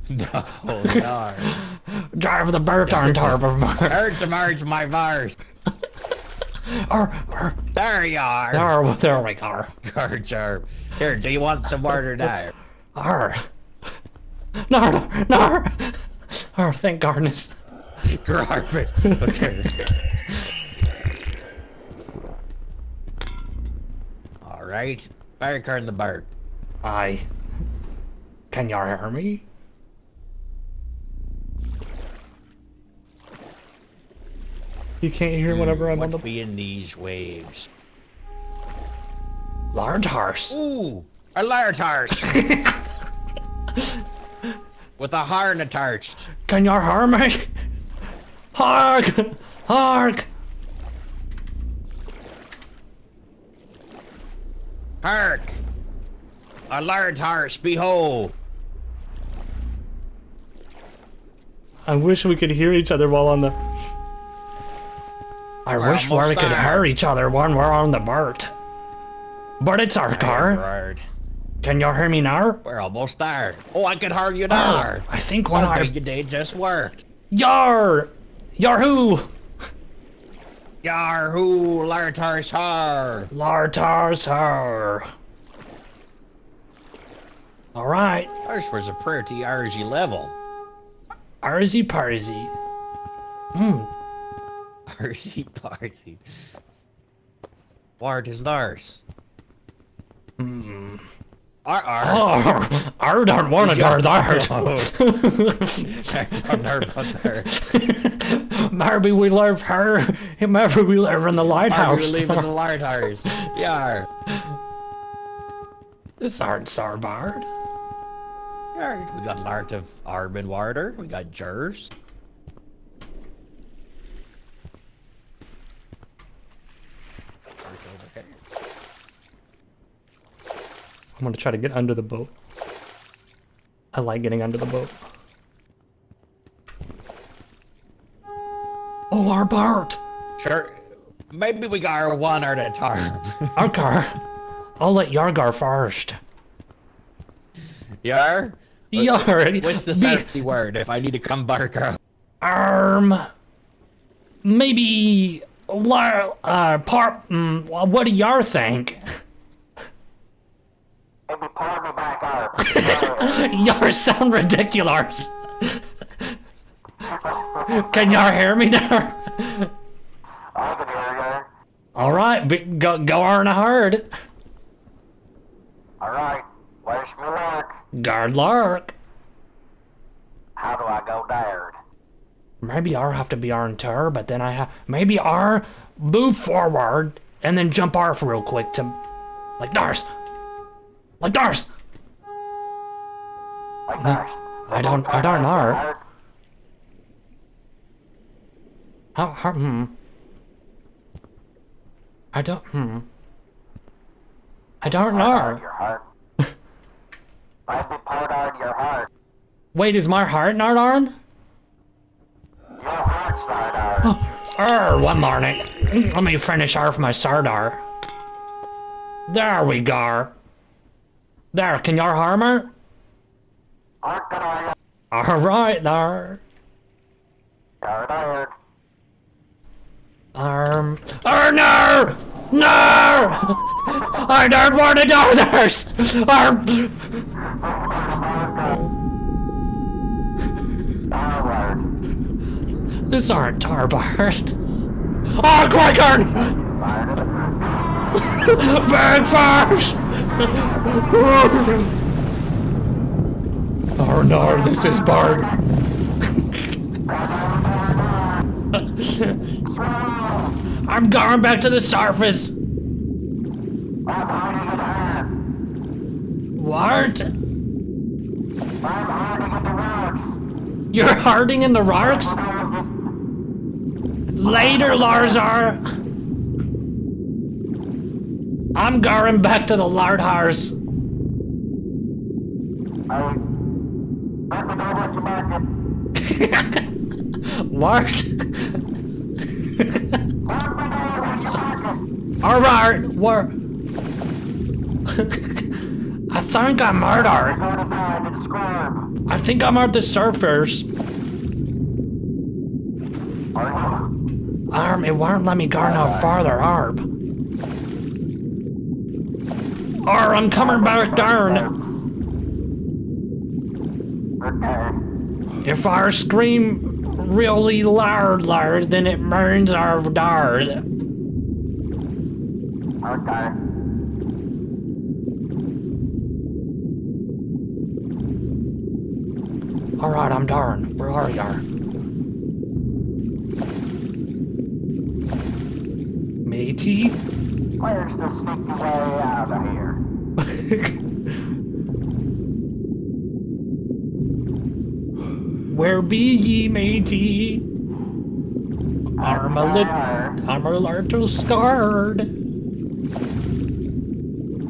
Oh, no, no. Drive the boat on top of my. Heard to merge my verse. Ar, ar, There you are. ar, there we go. Archer. Here, do you want some water now? Ar. No, no, no. Ar, thank goodness. Garbage. Okay. All right. Back in the bird. I. Can you hear me? You can't hear hmm, whenever I'm on the be in these waves? large horse. Ooh, a large horse. With a horn attached. Can you hear me? Hark! Hark! Hark! A large horse, behold! I wish we could hear each other while on the. I We're wish we could hear each other when we're on the BERT. But it's our car. Right. Can you hear me now? We're almost there. Oh, I can hear you now. Oh, I think one Something I. you did just worked. Yar! Yar who? Yar who, large horse har. Lartars her. Alright. Ours was a pretty RG level. Arzy parzy. RG party. What is theirs? Hmm. Ar, ar. I don't want to guard that. Don't know about there. Maybe we live here. Maybe we live in the Are lighthouse. you leaving the lighthouse? Yeah. This aren't Sarbard. Yeah. We got Lart of Armin Warder. We got Jers. I'm gonna try to get under the boat. I like getting under the boat. Oh, our Bart! Sure. Maybe we got our one at a time. car. I'll let Yargar first. Yar? Yar! What's the be- safety word if I need to come back out? Um, maybe lar- uh, part. Mm, what do y'all think? Maybe pull me back up. Y'all sound ridiculous. Can y'all hear me now? I can hear you. All right, be- go go on hard. All right. Where's my work? Guard Lark. How do I go there? Maybe R have to be on tour, but then I have maybe R move forward and then jump R real quick to like Dars. Like Dars. Like. I don't I don't know. How, how hmm. I don't hmm. I don't know. Your heart. Might be part on your heart. Wait, is my heart not on? Your heart's not on. Er, one morning. Let me finish off my Sardar. There we go. There, can y'all harm her? Alright there. You're. Um. Oh no! No! I don't want to do this! Forward. This aren't Tarbard. Oh, Qui-Gon! Bag fires! oh this is Bard. I'm going back to the surface. What? You're harding in the rocks? Later, Larzar. I'm going back to the lard house. I... Let me know what you. What? Let me know what you market. Alright, where? I think I'm murdered. Go to bed and squirm. I think I'm at the surface. Are? Arm, um, it won't let me go no farther, Arb. Arr, I'm coming back down. If I scream really loud, loud, then it means I've died. Okay. Alright, I'm darn. Where are ya? Matey? Where's the sneaky way out of here? Where be ye, matey? I'm a little, I'm a little scared.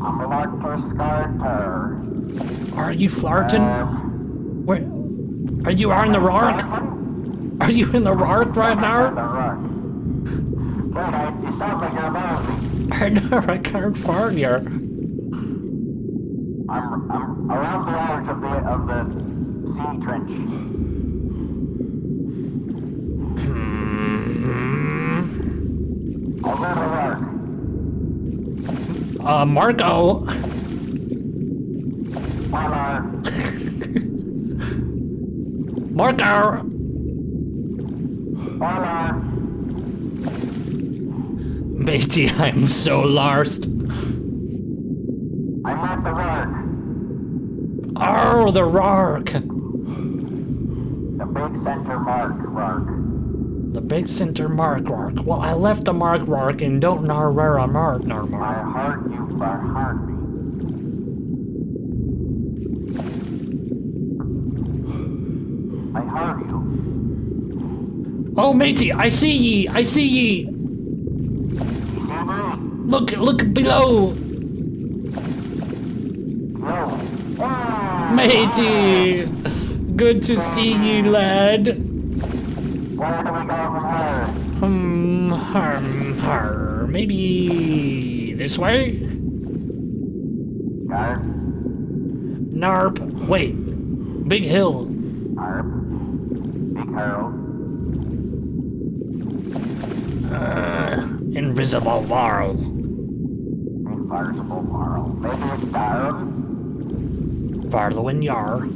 I'm a lot for Scarter. Are you flirting? Um, Where? Are you on the rock? Are you in the rock right now? I, you sound like you're moving. I know, I can't find you. I'm, I'm around the edge of the, of the sea trench. I'll go to work. Uh, Marco. Marco. Matey, I'm so lost. I'm at the work. Oh, the Rark. The big center mark, Rark. The big center Mark Rark. Well, I left the Mark Rark and don't know where a Mark nor I Mark. heard you for heard me. I heard you. Oh, matey, I see ye. I see ye. You see me? Look, look below. No. Ah, Matey. Good to see you, lad. Here? Hmm, hmm. Maybe this way? Garp, Narp. Wait. Big hill. Arp, Big Hurl, Invisible world. Inversible Marl. Maybe it's. Farlow and Yar.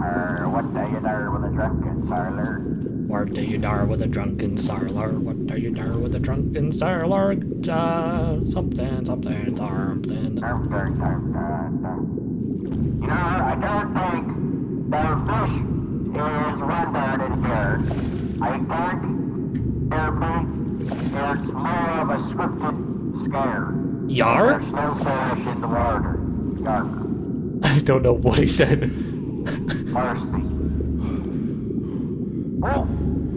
Er, what do you there with a drunken sailor? What do you dar with a drunken sailor? What do you dar with a drunken sailor? Uh, something, something, something. You know, I don't think their fish is rendered in here. I think their meat is more of a scripted Yar? There's no in the water. Dark. I don't know what he said. Thirsty.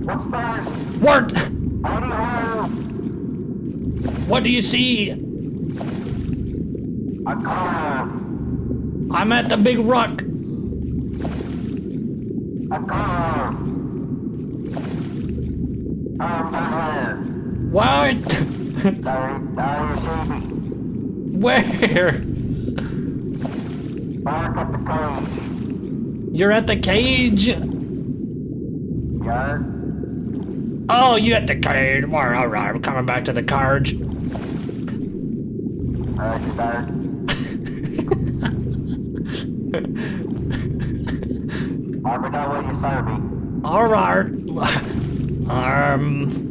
What's that? What? What do you see? a car. I'm at the big rock. A car. What? There, there you see. Where? Back at the cage. You're at the cage? Yeah? Oh, you at the cage. All right, we're coming back to the cage. Roger that. Let me know when you serve me. All right. Um,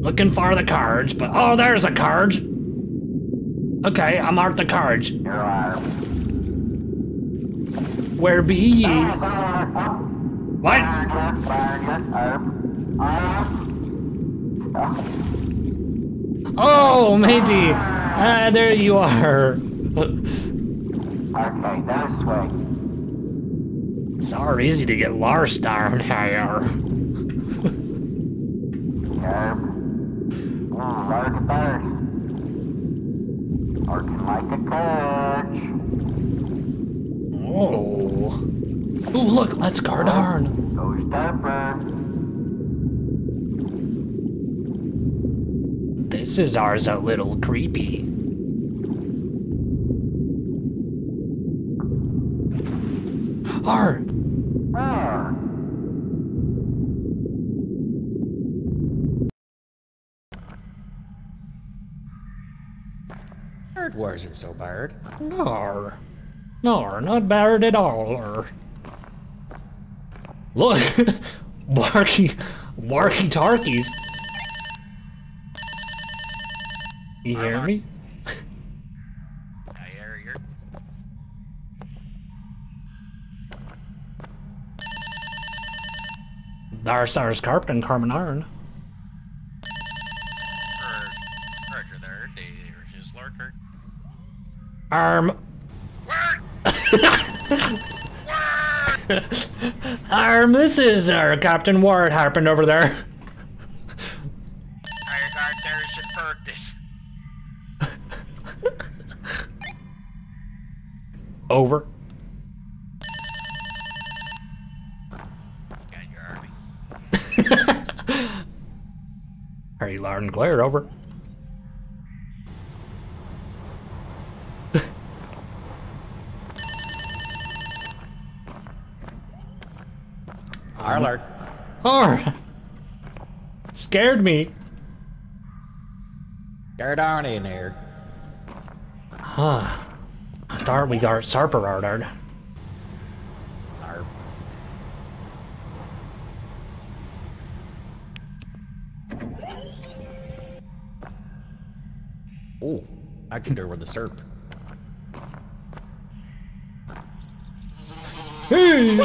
looking for the cards, but oh, there's a card. Okay, I'm at the cards. I. Where be ye? What? Burn you, burn you, herb. Oh, matey. Ah, there you are. okay, now swing. It's so easy to get lost down here. Herb. Large bears. Working like a coach. Oh. Ooh, look, let's guard Arn. Goes. This is ours a little creepy. Ar, Ah, Bird wasn't so bad. no, no, not bad at all. Look, barky, barky tarkies. You hear me? I hear you. There's our Captain Carmen Arn. Bird. Roger there. There's his lurker. Arm. Arm, this is our Captain Ward harping over there. I got there's and perked. Over. Got your army. Are you loud and clear? Over. Arlark. Arr! Scared me. Get down in here. Huh. I thought we got Sarper. Arp. Oh, I can do it with the serp. His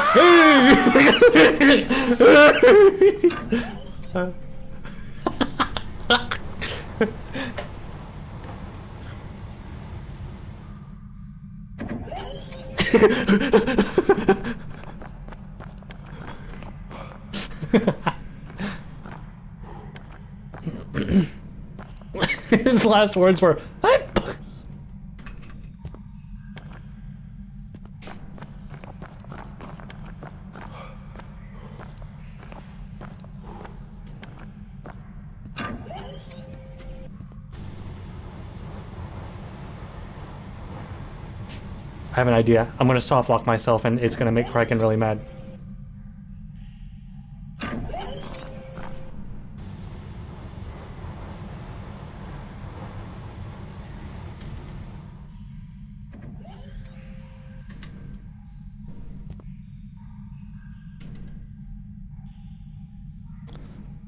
last words were, I have an idea. I'm gonna soft lock myself and it's gonna make Criken really mad.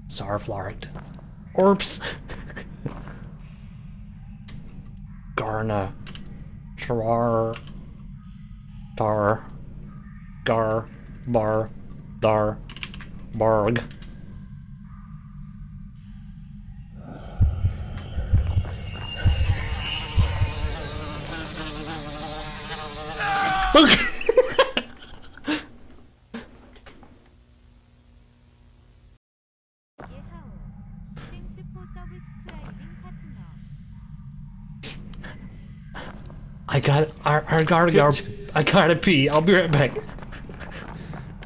Zarflart. Orps. Garna. Trar. Dar. Gar. Bar. Dar. Barg. Fuck! I got our, our guard. guard. I gotta pee. I'll be right back.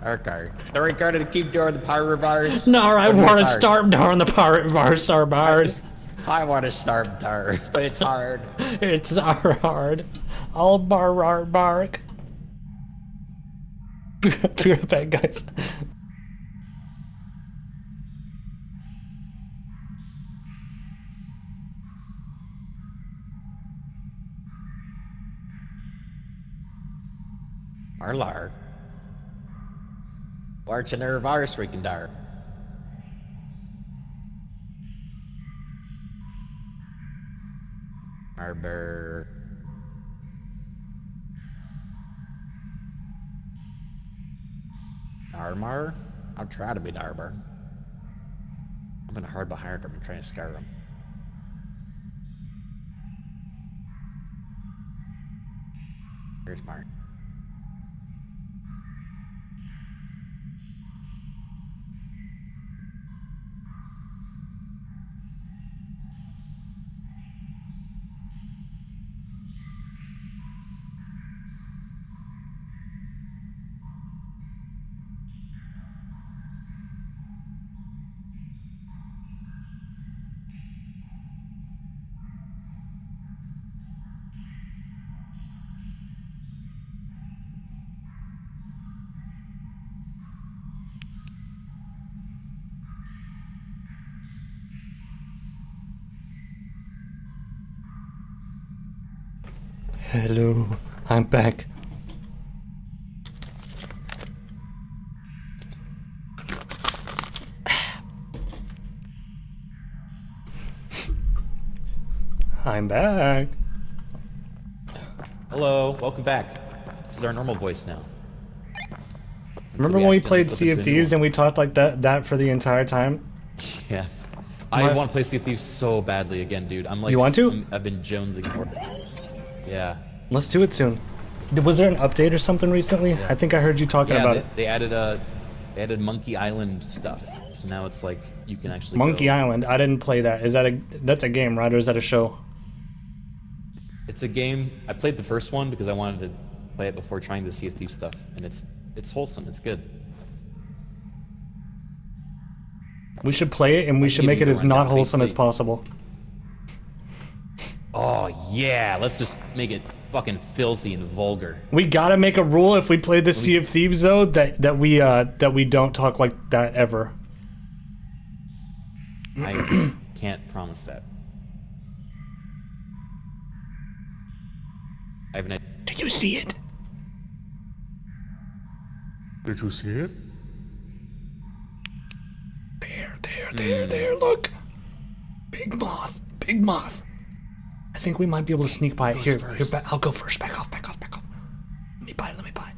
Okay. The regard to keep doing the pirate bars. No, I What do you want to start down the pirate bar, Starbard. I want to start there, but it's hard. It's hard. I'll bar bar bark. Be right back, guys. Arlar. Larch and their virus freaking dar. Arbor. Armor? I'll try to be Arbor. I've been hard behind him and trying to scare him. Here's Mark. Back. I'm back. Hello, welcome back. This is our normal voice now. Remember we when we played Sea of into a new Thieves one. and we talked like that that for the entire time? Yes. I My- want to play Sea of Thieves so badly again, dude. I'm like, You want to? I've been jonesing for it. Yeah. Let's do it soon. Was there an update or something recently? I think I heard you talking Yeah, about they, it. they added a, they added Monkey Island stuff. So now it's like you can actually Monkey go- Island. I didn't play that. Is that a that's a game, right? Or is that a show? It's a game. I played the first one because I wanted to play it before trying the Sea of Thieves stuff, and it's it's wholesome. It's good. We should play it and we I should make it as not wholesome as possible. Oh yeah, let's just make it fucking filthy and vulgar. We gotta make a rule if we play the Sea of Thieves though that that we uh that we don't talk like that ever. I can't promise that. I have an idea. Did you see it? Did you see it? There, there, there, there. Look, big moth, big moth. I think we might be able to sneak by. Here, here, first? I'll go first. Back off, back off, back off. Let me buy, let me buy.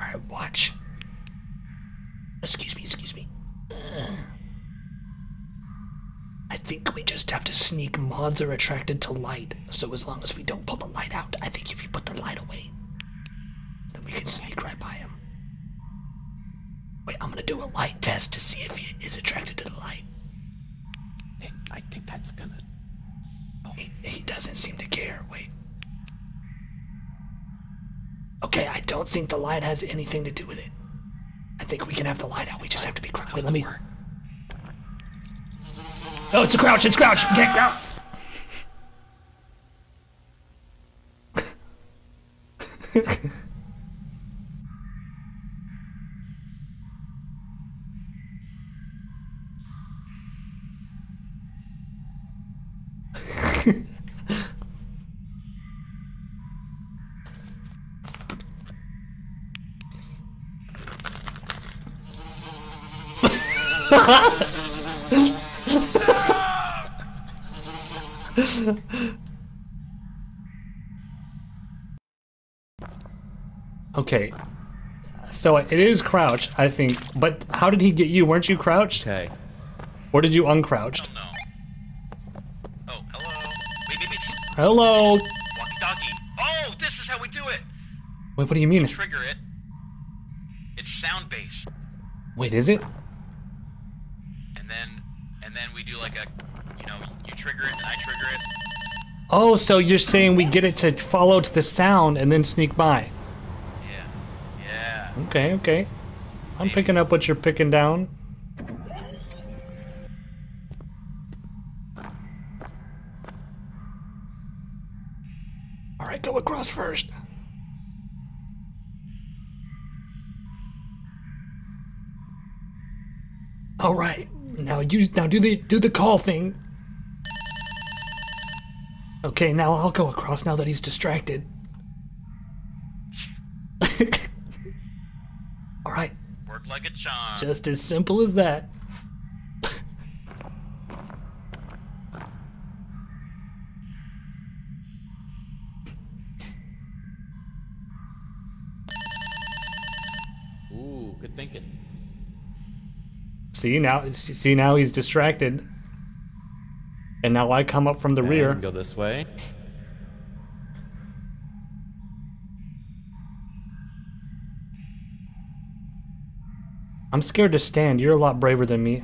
Alright, watch. Excuse me, excuse me. I think we just have to sneak mods are attracted to light. So as long as we don't pull the light out, I think if you put the light away, then we can sneak right by him. Wait, I'm gonna do a light test to see if he is attracted to the light. I think that's gonna. He, he doesn't seem to care. Wait. Okay, I don't think the light has anything to do with it. I think we can have the light out. We just have to be crouched. Wait, let me. Oh, it's a crouch. It's crouch. Get out. Okay. So it is crouch, I think. But how did he get you? Weren't you crouched? Okay. Or did you uncrouched? No. Oh, hello. Wait, wait, wait. Hello. Walkie talkie. Oh, this is how we do it. Wait, what do you mean? Trigger it. It's sound based, Wait, is it? and then and then we do like a, you know, you trigger it and I trigger it. Oh, so you're saying we get it to follow to the sound and then sneak by. Yeah. Yeah. Okay, okay. I'm picking up what you're picking down. All right, go across first. All right, now you now do the do the call thing. Okay, now I'll go across now that he's distracted. All right, Worked like a charm. just as simple as that. See now, see now he's distracted, and now I come up from the Okay, rear. Go this way. I'm scared to stand. You're a lot braver than me.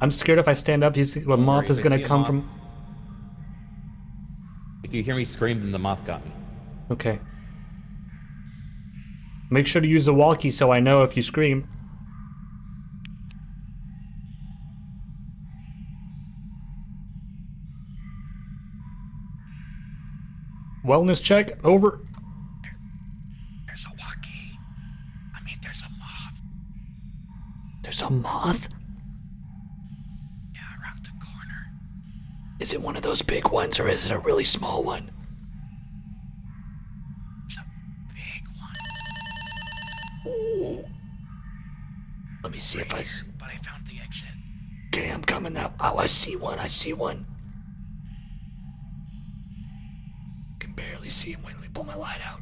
I'm scared if I stand up, he's a moth is gonna come from. If you hear me scream, then the moth got me. Okay. Make sure to use the walkie so I know if you scream. Wellness check over. There's a walkie. I mean, there's a moth. There's a moth. Yeah, around the corner. Is it one of those big ones or is it a really small one? It's a big one. Let me see if I. s- But I found the exit. Okay, I'm coming up. Oh, I see one. I see one. barely see him. Wait, let me pull my light out.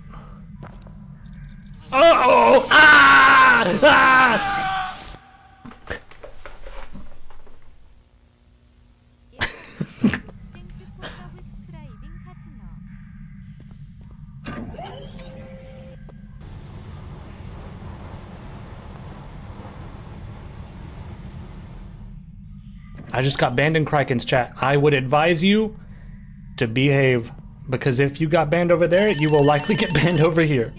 Oh! Ah! Ah! I just got banned in Criken's chat. I would advise you to behave because if you got banned over there, you will likely get banned over here.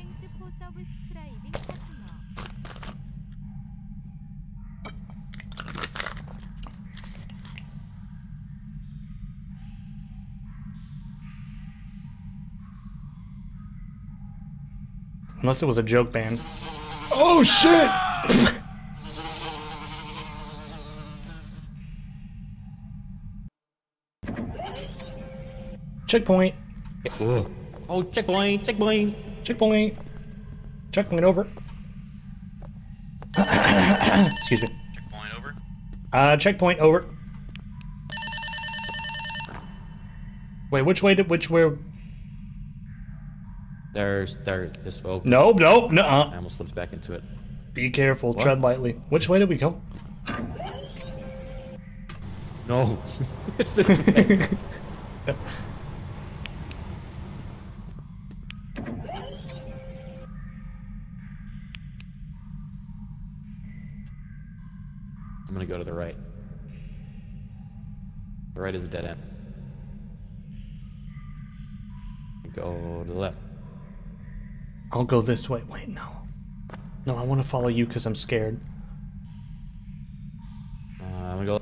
Unless it was a joke ban. Oh shit! Checkpoint. Ooh. Oh, checkpoint, checkpoint. Checkpoint. Checkpoint over. Excuse me. Checkpoint over. Uh, checkpoint over. Wait, which way did which where? There's there this oh Nope, nope, I almost slipped back into it. Be careful. Tread lightly. Which way did we go? No. it's this way. I'm gonna go to the right. The right is a dead end. Go to the left. I'll go this way. Wait, no. No, I want to follow you because I'm scared. Uh, I'm gonna go.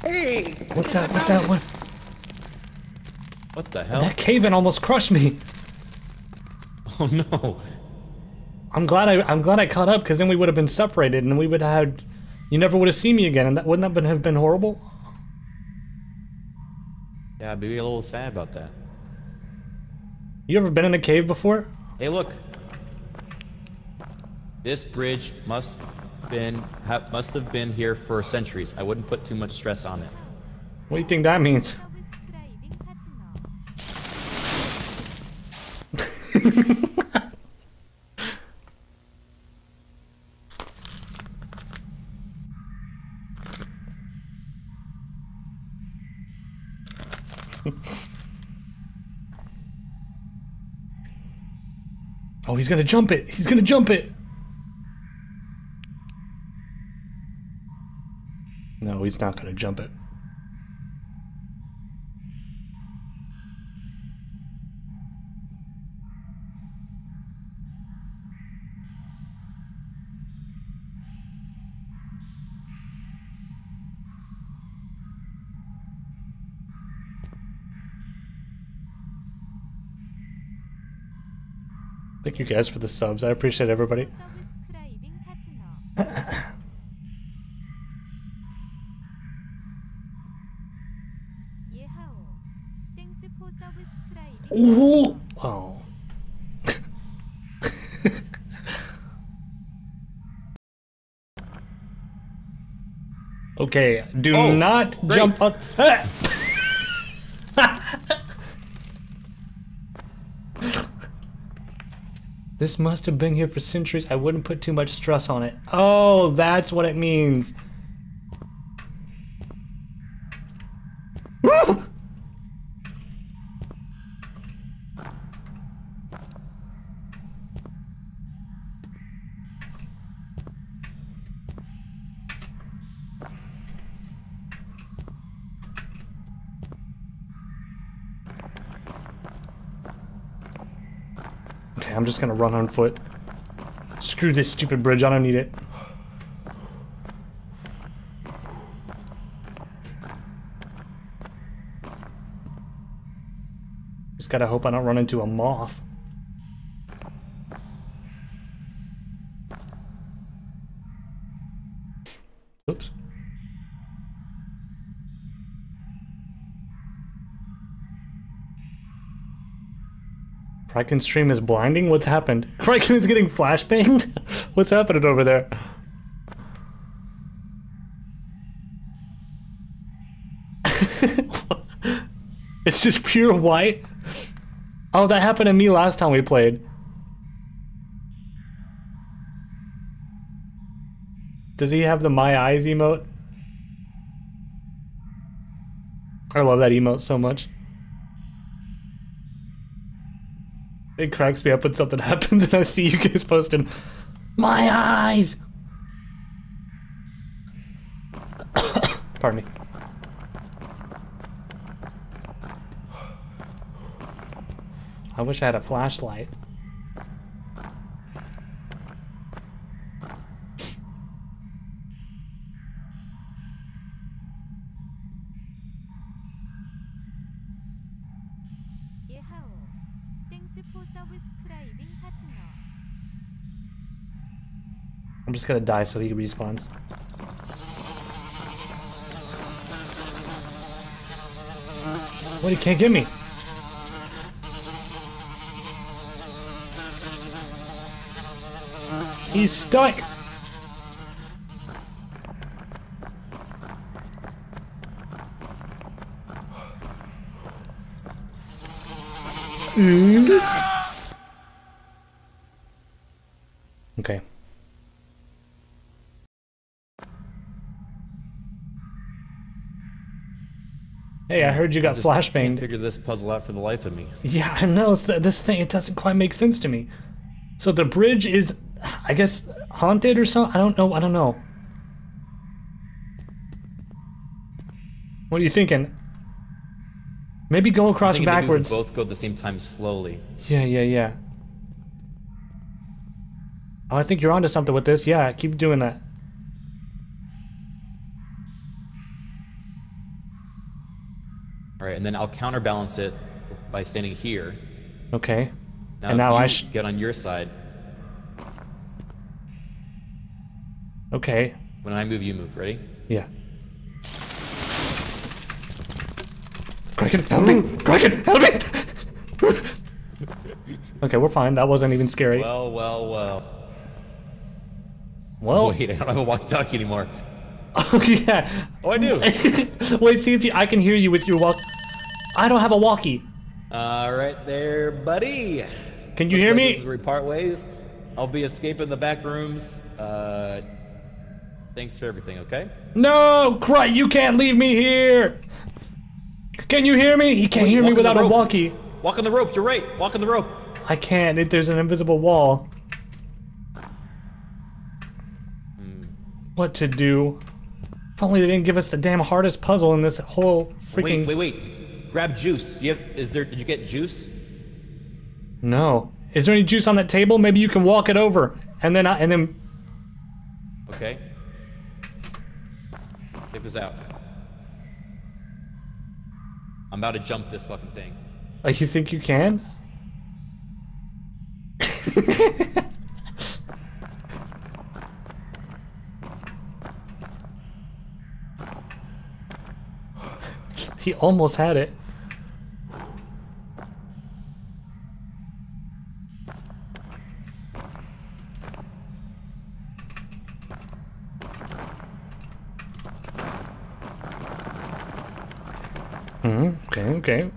Hey! What that? What that? What? What the hell? That cave in almost crushed me. Oh no! I'm glad I I'm glad I caught up because then we would have been separated and we would have had you never would have seen me again and that wouldn't that been, have been horrible? Yeah, I'd be a little sad about that. You ever been in a cave before? Hey, look. This bridge must been ha, must have been here for centuries. I wouldn't put too much stress on it. What do you think that means? He's gonna jump it. He's gonna jump it. No, he's not gonna jump it. You guys for the subs. I appreciate everybody. Ooh. Oh. okay, do oh, not great. jump up. this must have been here for centuries. I wouldn't put too much stress on it. Oh, that's what it means. Okay, I'm just gonna run on foot. Screw this stupid bridge, I don't need it. Just gotta hope I don't run into a moth. Criken's stream is blinding? What's happened? Criken is getting flashbanged? What's happening over there? it's just pure white? Oh, that happened to me last time we played. Does he have the My Eyes emote? I love that emote so much. It cracks me up when something happens and I see you guys posting My eyes! Pardon me. I wish I had a flashlight. Just gonna die so he respawns. What? He can't get me. He's stuck. Okay. Hey, I heard you got flashbanged. figure this puzzle out for the life of me. Yeah, I know. This thing, it doesn't quite make sense to me. So the bridge is, I guess, haunted or something? I don't know. I don't know. What are you thinking? Maybe go across think maybe we backwards. both go at the same time slowly. Yeah, yeah, yeah. Oh, I think you're onto something with this. Yeah, keep doing that. All right, and then I'll counterbalance it by standing here. Okay. Now, And now I should get on your side. Okay. When I move, you move. Ready? Yeah. Criken, help me! Criken, help me! okay, we're fine. That wasn't even scary. Well, well, well. Well, Wait, I don't have a walkie-talkie anymore. oh yeah. Oh, I do. Wait, see if you, I can hear you with your walk. I don't have a walkie. All right, there, buddy. Can you Looks hear like me? This is where we part ways. I'll be escaping the back rooms. Uh, thanks for everything. Okay. No, cry! You can't leave me here. Can you hear me? He can't Wait, hear me walk on the without a walkie. Walk on the rope. You're right. Walk on the rope. I can't. It, there's an invisible wall. What to do? If only they didn't give us the damn hardest puzzle in this whole freaking. Wait, wait, wait. Grab juice. Do you have? Is there? Did you get juice? No. Is there any juice on that table? Maybe you can walk it over, and then I, and then. Okay. Check this out. I'm about to jump this fucking thing. Uh, you think you can? he almost had it. Hmm, okay,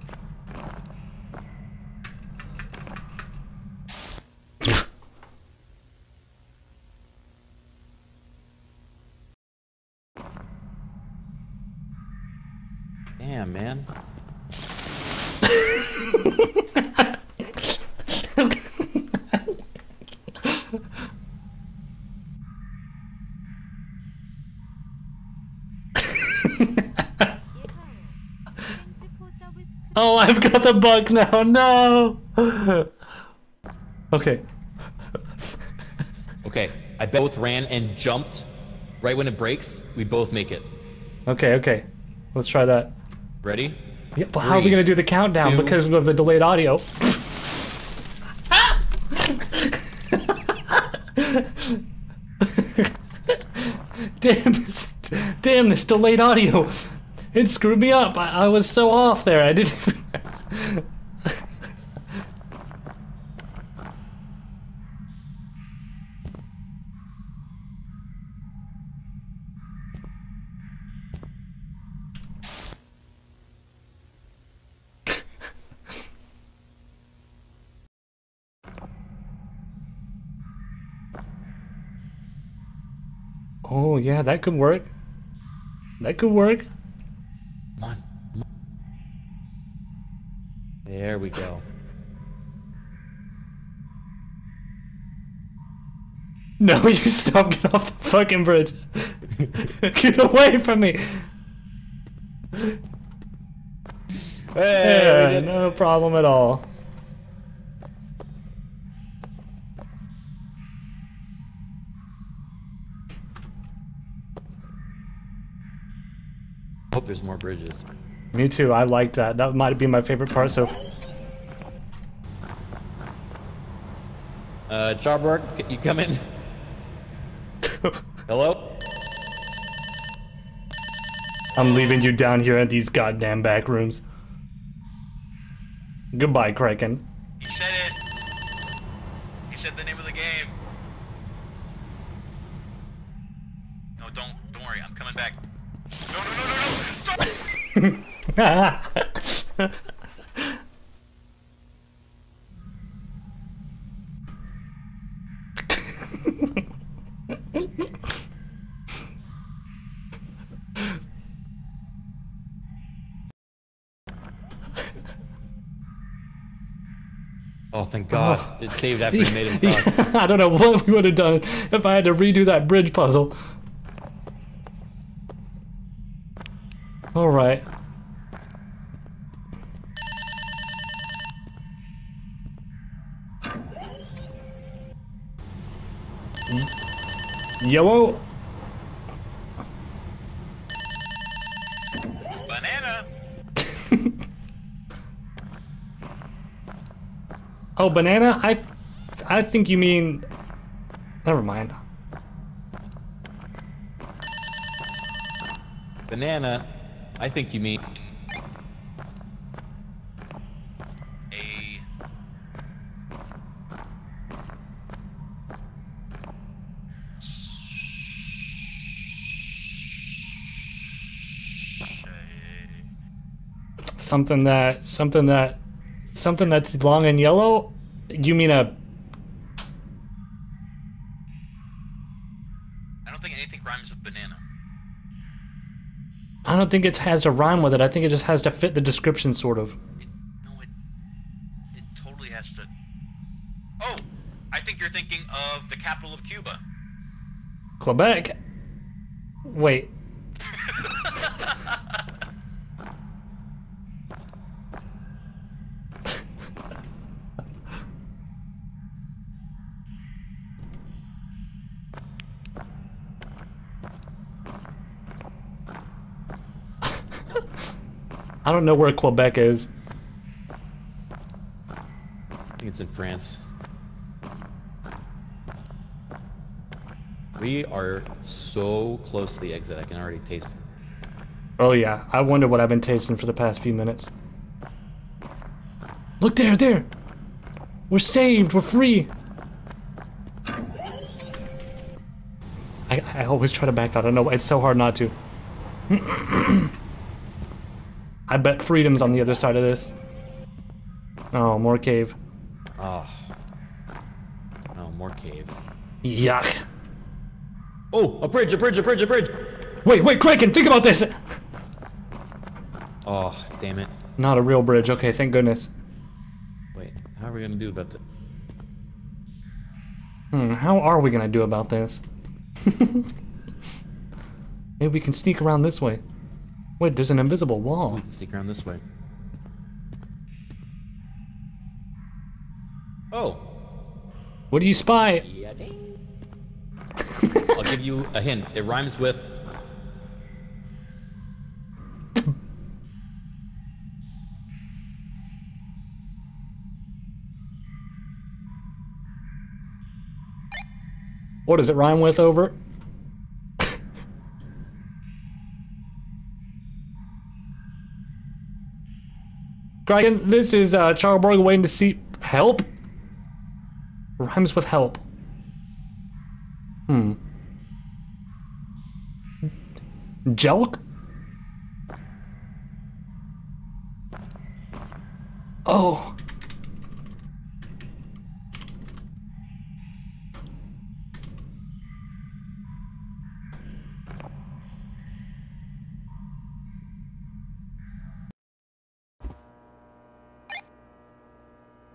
the bug now. No. okay. Okay. I both ran and jumped. Right when it breaks, we both make it. Okay. Okay. Let's try that. Ready? Yeah, but how are we gonna do the countdown two- because of the delayed audio? damn this! Damn this delayed audio! It screwed me up. I, I was so off there. I didn't. Oh yeah, that could work. That could work. Come on. Come on. There we go. No, you stop! Get off the fucking bridge! Get away from me! Hey, Yeah, no problem at all. Hope there's more bridges. Me too. I liked that. That might be my favorite part. So, Uh, Charborg, c- you come in. Hello? I'm leaving you down here in these goddamn back rooms. Goodbye, Criken. He said it. He said the name of the game. coming back. No, no, no, no, no! Stop! Oh, thank God. Oh. It saved after you made him cross. I don't know what we would have done if I had to redo that bridge puzzle. All right. Yellow. Banana! Oh, banana. I, I think you mean. Never mind. Banana, I think you mean. A. Something that. Something that. Something that's long and yellow. You mean a. I don't think anything rhymes with banana. I don't think it has to rhyme with it. I think it just has to fit the description, sort of. It, no, it. It totally has to. Oh! I think you're thinking of the capital of Cuba. Quebec. Wait. I don't know where Quebec is. I think it's in France. We are so close to the exit. I can already taste it. Oh yeah, I wonder what I've been tasting for the past few minutes. Look there, there! We're saved, we're free! I, I always try to back out, I know, it's so hard not to. I bet freedom's on the other side of this. Oh, more cave. Oh. Oh, more cave. Yuck. Oh, a bridge, a bridge, a bridge, a bridge! Wait, wait, Criken, think about this! Oh, damn it. Not a real bridge, okay, thank goodness. Wait, how are we gonna do about that? Hmm, how are we gonna do about this? Maybe we can sneak around this way. Wait, there's an invisible wall. Sneak around this way. Oh, What do you spy? I'll give you a hint. It rhymes with. What does it rhyme with over? Criken, this is uh, Charborg waiting to see help. Rhymes with help. Hmm. Jelk? Oh.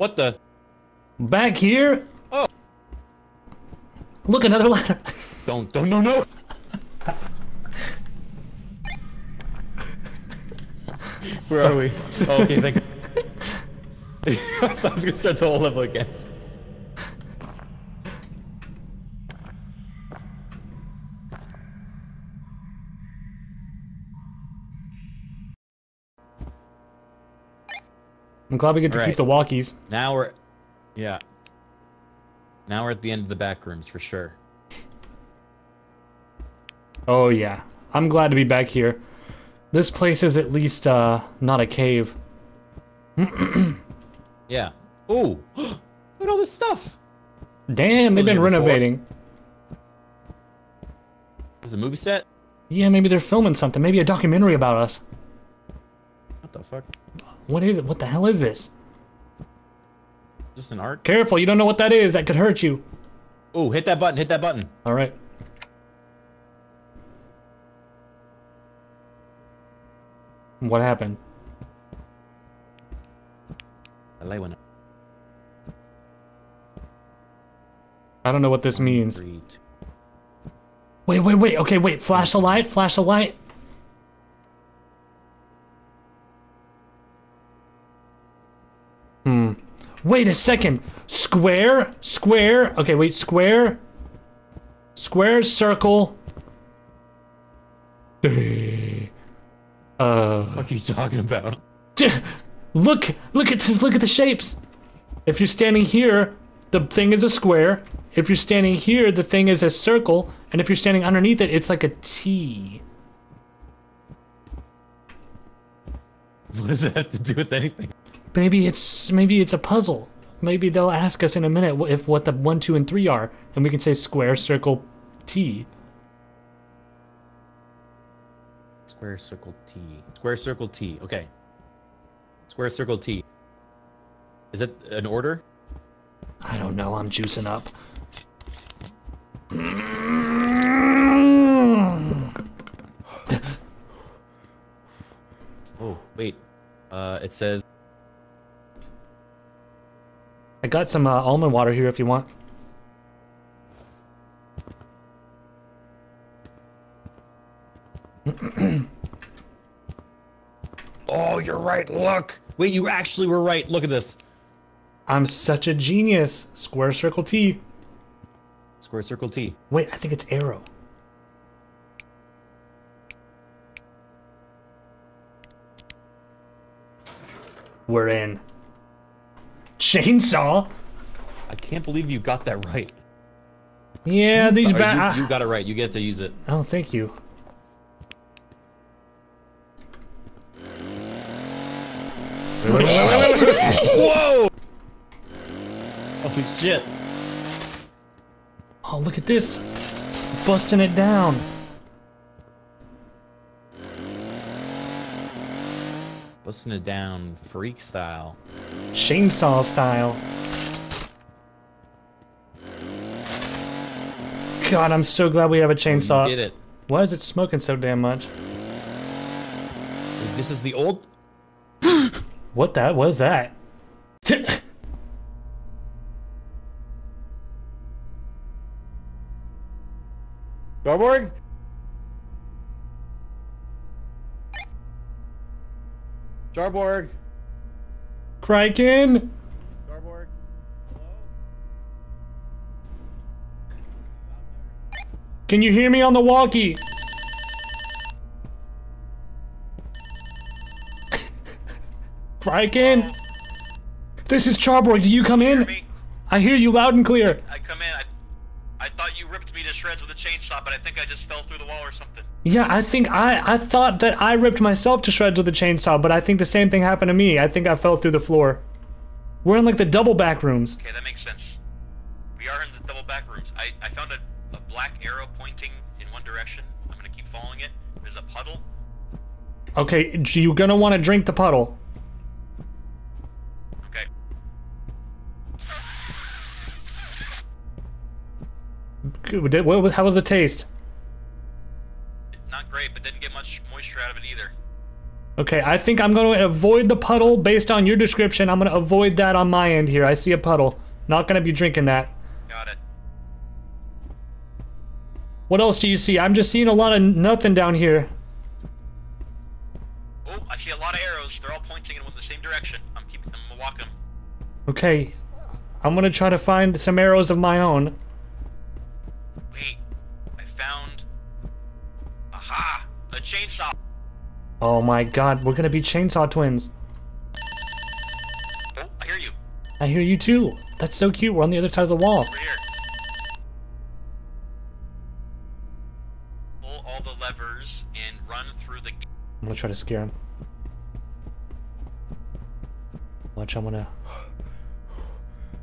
What the? Back here? Oh. Look, another ladder. Don't, don't, no, no! Where are we? Oh, okay, thank I thought I was gonna start the whole level again. I'm glad we get to Right. keep the walkies. Now we're, yeah. Now we're at the end of the back rooms for sure. Oh yeah, I'm glad to be back here. This place is at least uh not a cave. Yeah. Ooh, look at all this stuff. Damn, they've been before. renovating. There's a movie set. Yeah, maybe they're filming something. Maybe a documentary about us. What the fuck? What is it? What the hell is this? Is this an art? Careful, you don't know what that is. That could hurt you. Oh, hit that button, hit that button. All right. What happened? The light went up. I don't know what this means. Wait, wait, wait. Okay, wait. Flash the light. Flash the light. Hmm. Wait a second. Square? Square? Okay, wait. Square? Square, circle. Uh. What are you talking about? Look! Look at look at the shapes. If you're standing here, the thing is a square. If you're standing here, the thing is a circle, and if you're standing underneath it, it's like a T. What does that have to do with anything? Maybe it's maybe it's a puzzle. Maybe they'll ask us in a minute if what the one, two, and three are, and we can say square, circle, T. Square circle T. Square circle T. Okay. Square circle T. Is it an order? I don't know. I'm juicing up. Oh, wait. Uh, it says I got some uh, almond water here if you want. Oh, you're right. Look. Wait, you actually were right. Look at this. I'm such a genius. Square, circle, T. Square circle T. Wait, I think it's arrow. We're in. Chainsaw? I can't believe you got that right. Yeah, these bad. You, you got it right. You get to use it. Oh, thank you. Whoa! Holy shit. Oh, look at this. Busting it down. Busting it down, freak style. Chainsaw style. God, I'm so glad we have a You chainsaw. did it. Why is it smoking so damn much? This is the old. What that was that? Starboard? Starboard. Criken? Starboard. Can you hear me on the walkie? Kraken? This is Charborg. Do you come Hear in? me? I hear you loud and clear. I come in. I, I thought you ripped me to shreds with a chainsaw, but I think I just fell through the wall or something. Yeah, I think I I thought that I ripped myself to shreds with a chainsaw, but I think the same thing happened to me. I think I fell through the floor. We're in like the double back rooms. Okay, that makes sense. We are in the double back rooms. I, I found a, a black arrow pointing in one direction. I'm gonna keep following it. There's a puddle. Okay, you're gonna want to drink the puddle. Okay. Good, what was- How was the taste? Not great, but didn't get much moisture out of it either. Okay, I think I'm going to avoid the puddle based on your description. I'm going to avoid that on my end here. I see a puddle. Not going to be drinking that. Got it. What else do you see? I'm just seeing a lot of nothing down here. Oh, I see a lot of arrows. They're all pointing in the same direction. I'm keeping them. I'm them. Okay, I'm going to try to find some arrows of my own. Wait, I found. Aha! A chainsaw. Oh my god, we're going to be chainsaw twins. Oh, I hear you. I hear you too. That's so cute. We're on the other side of the wall. Over here. Pull all the levers and run through the. I'm to try to scare him. Watch, I'm to...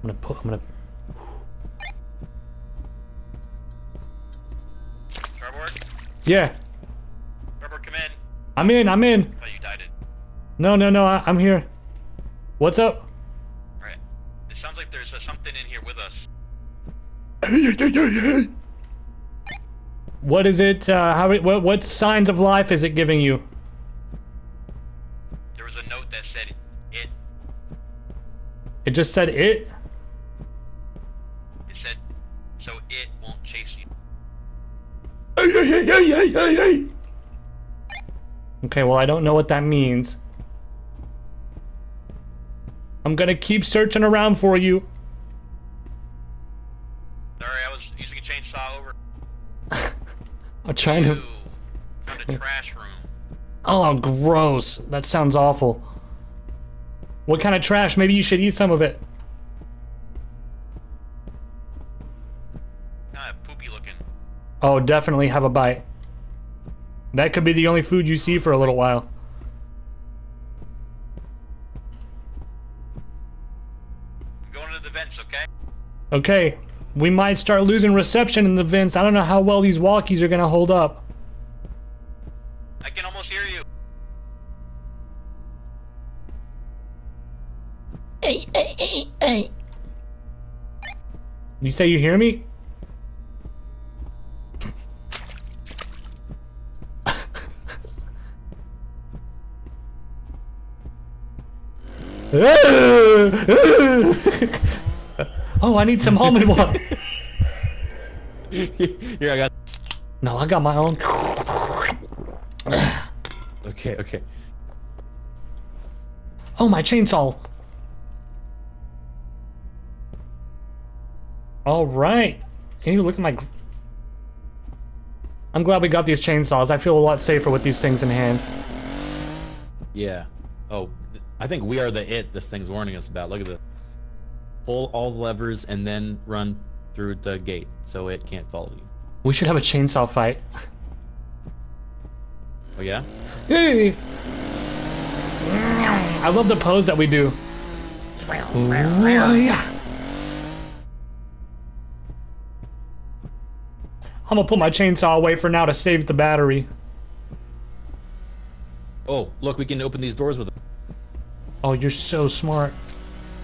I'm to put... I'm. Starboard. Yeah. I'm in. I'm in. I thought you died. It. No, no, no. I, I'm here. What's up? Right. It sounds like there's uh, something in here with us. What is it? Uh, how? What? What signs of life is it giving you? There was a note that said it. It just said it. It said so it won't chase you. Okay, well, I don't know what that means. I'm gonna keep searching around for you. Sorry, I was using a chainsaw over. I'm trying to. Found a trash room. Oh, gross. That sounds awful. What kind of trash? Maybe you should eat some of it. Kind of poopy looking. Oh, definitely have a bite. That could be the only food you see for a little while. Going into the vents, okay? Okay, we might start losing reception in the vents. I don't know how well these walkies are gonna hold up. I can almost hear you. Hey, hey, hey, hey. You say you hear me? oh, I need some almond water. Here, I got. No, I got my own. Okay, okay. Oh, my chainsaw. All right. Can you look at my... I'm glad we got these chainsaws. I feel a lot safer with these things in hand. Yeah. Oh, I think we are the it this thing's warning us about. Look at the pull all the levers and then run through the gate so it can't follow you. We should have a chainsaw fight. Oh yeah? Hey! I love the pose that we do. I'm gonna put my chainsaw away for now to save the battery. Oh, look, we can open these doors with it. Oh, you're so smart.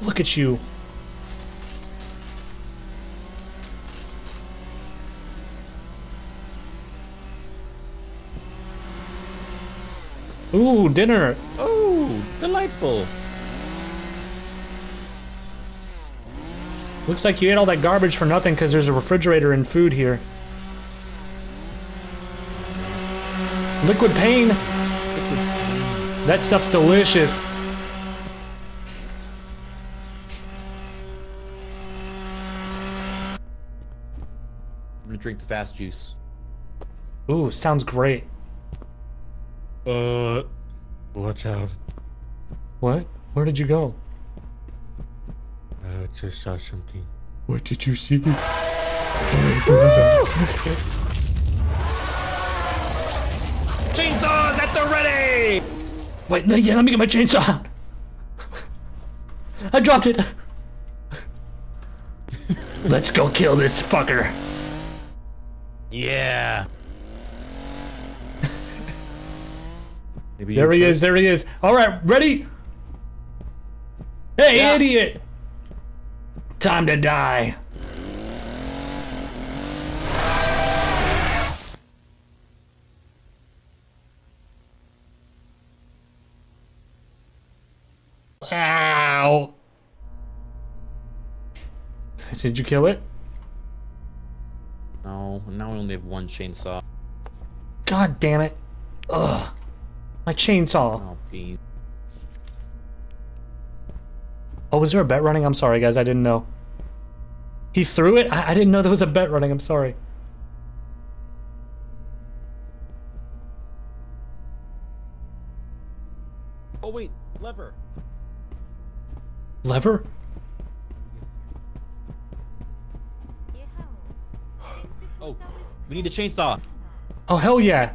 Look at you. Ooh, dinner. Oh, delightful. Looks like you ate all that garbage for nothing because there's a refrigerator and food here. Liquid pain. That stuff's delicious. Drink the fast juice. Ooh, sounds great. Uh, watch out. What? Where did you go? I just saw something. What did you see? Chainsaws at the ready! Wait, no, yeah, let me get my chainsaw. I dropped it. Let's go kill this fucker. Yeah. Maybe There he is, there he is. All right, ready? Hey, Yeah. idiot! Time to die. Ow! Did you kill it? No, now we only have one chainsaw. God damn it. Ugh. My chainsaw. Oh, bean. Oh, was there a bet running? I'm sorry, guys. I didn't know. He threw it? I, I didn't know there was a bet running. I'm sorry. Oh wait, lever. Lever? We need a chainsaw. Oh, hell yeah.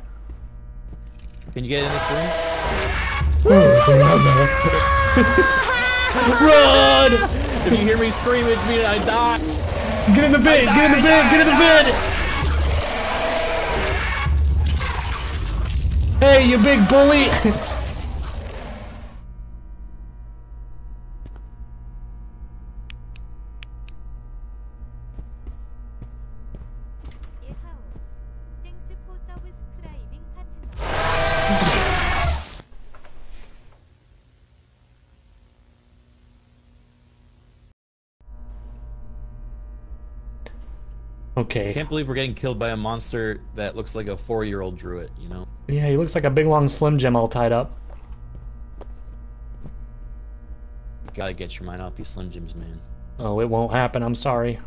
Can you get in this room? Run! If you hear me scream, it's me. I die. Get in the bed! Get in the bed! Get in the bed! Hey, you big bully! okay. Can't believe we're getting killed by a monster that looks like a four-year-old druid. You know. Yeah, he looks like a big long Slim Jim all tied up. You Gotta get your mind off these Slim Jims, man. Oh, it won't happen. I'm sorry.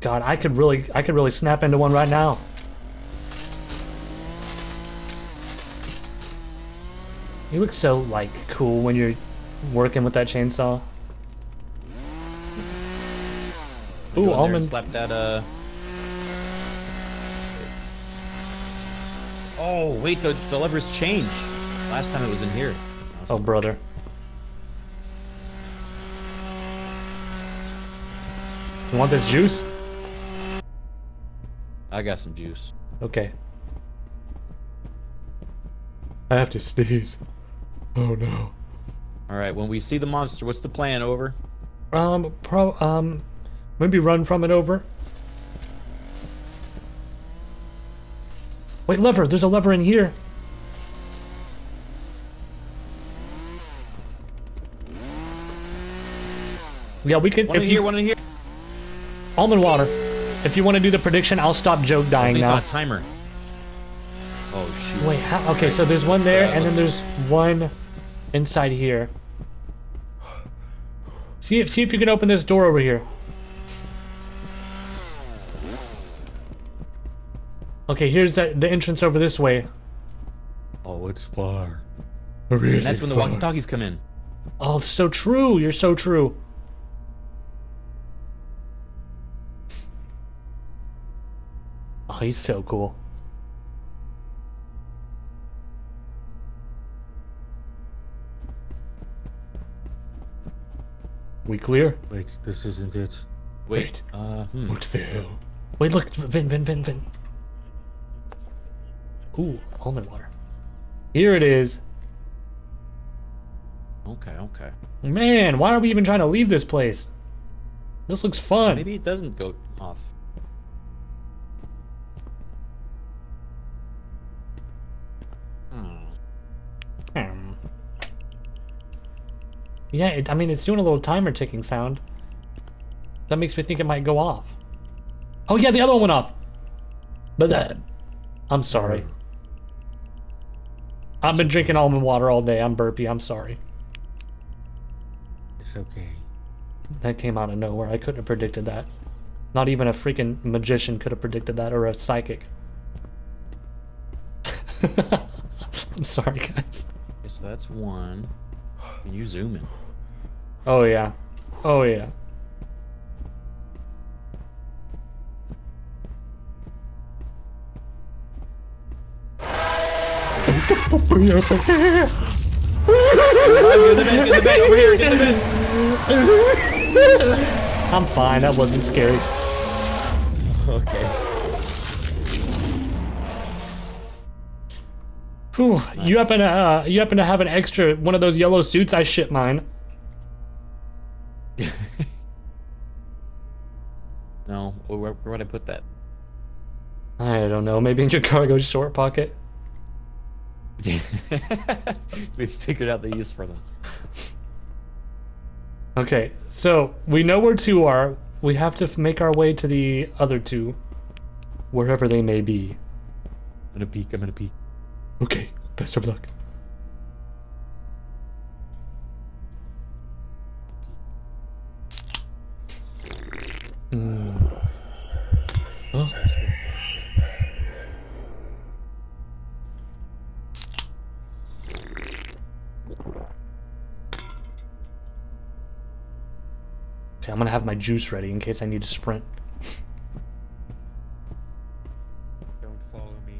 God, I could really, I could really snap into one right now. You look so like cool when you're working with that chainsaw. Go Ooh, in and almond. Slap that. Uh. Oh wait, the the levers change. Last time it was in here. It's, Oh, brother. You want this juice? I got some juice. Okay. I have to sneeze. Oh no. All right, when we see the monster, what's the plan? Over. Um, pro, um, maybe run from it over. Wait, lever. There's a lever in here. Yeah, we could. One if in you, here, one in here. almond water. If you want to do the prediction, I'll stop joke dying now. on a timer. Oh shoot. Wait, how, okay, so there's one there, Uh, and then there's one inside here. See if see if you can open this door over here. Okay, here's the, the entrance over this way. Oh, it's far. Really And that's when the walkie-talkies come in. Oh, so true. You're so true. Oh, he's so cool. We clear? Wait, this isn't it. Wait. Uh, hmm. What the hell? Wait, look, Vin, Vin, Vin, Vin. Ooh, almond water. Here it is. Okay, okay. Man, why are we even trying to leave this place? This looks fun. Maybe it doesn't go off. Hmm. hmm. Yeah, it, I mean, it's doing a little timer ticking sound. That makes me think it might go off. Oh, yeah, the other one went off. But that. I'm sorry. Hmm. I've been drinking almond water all day. I'm burpy. I'm sorry. It's okay. That came out of nowhere. I couldn't have predicted that. Not even a freaking magician could have predicted that, or a psychic. I'm sorry, guys. Okay, so that's one. Can you zoom in? Oh, yeah. Oh, yeah. Get in the bed, get in the bed, over here, get in the bed. I'm fine. That wasn't scary. Okay. Whew. You happen to uh, you happen to have an extra one of those yellow suits? I shit mine. No, where, where would I put that? I don't know. Maybe in your cargo short pocket. we figured out the use for them. Okay, so we know where two are. We have to make our way to the other two, wherever they may be. I'm gonna peek, I'm gonna peek. Okay, best of luck. Mm. Oh. Okay, I'm gonna have my juice ready in case I need to sprint. Don't follow me.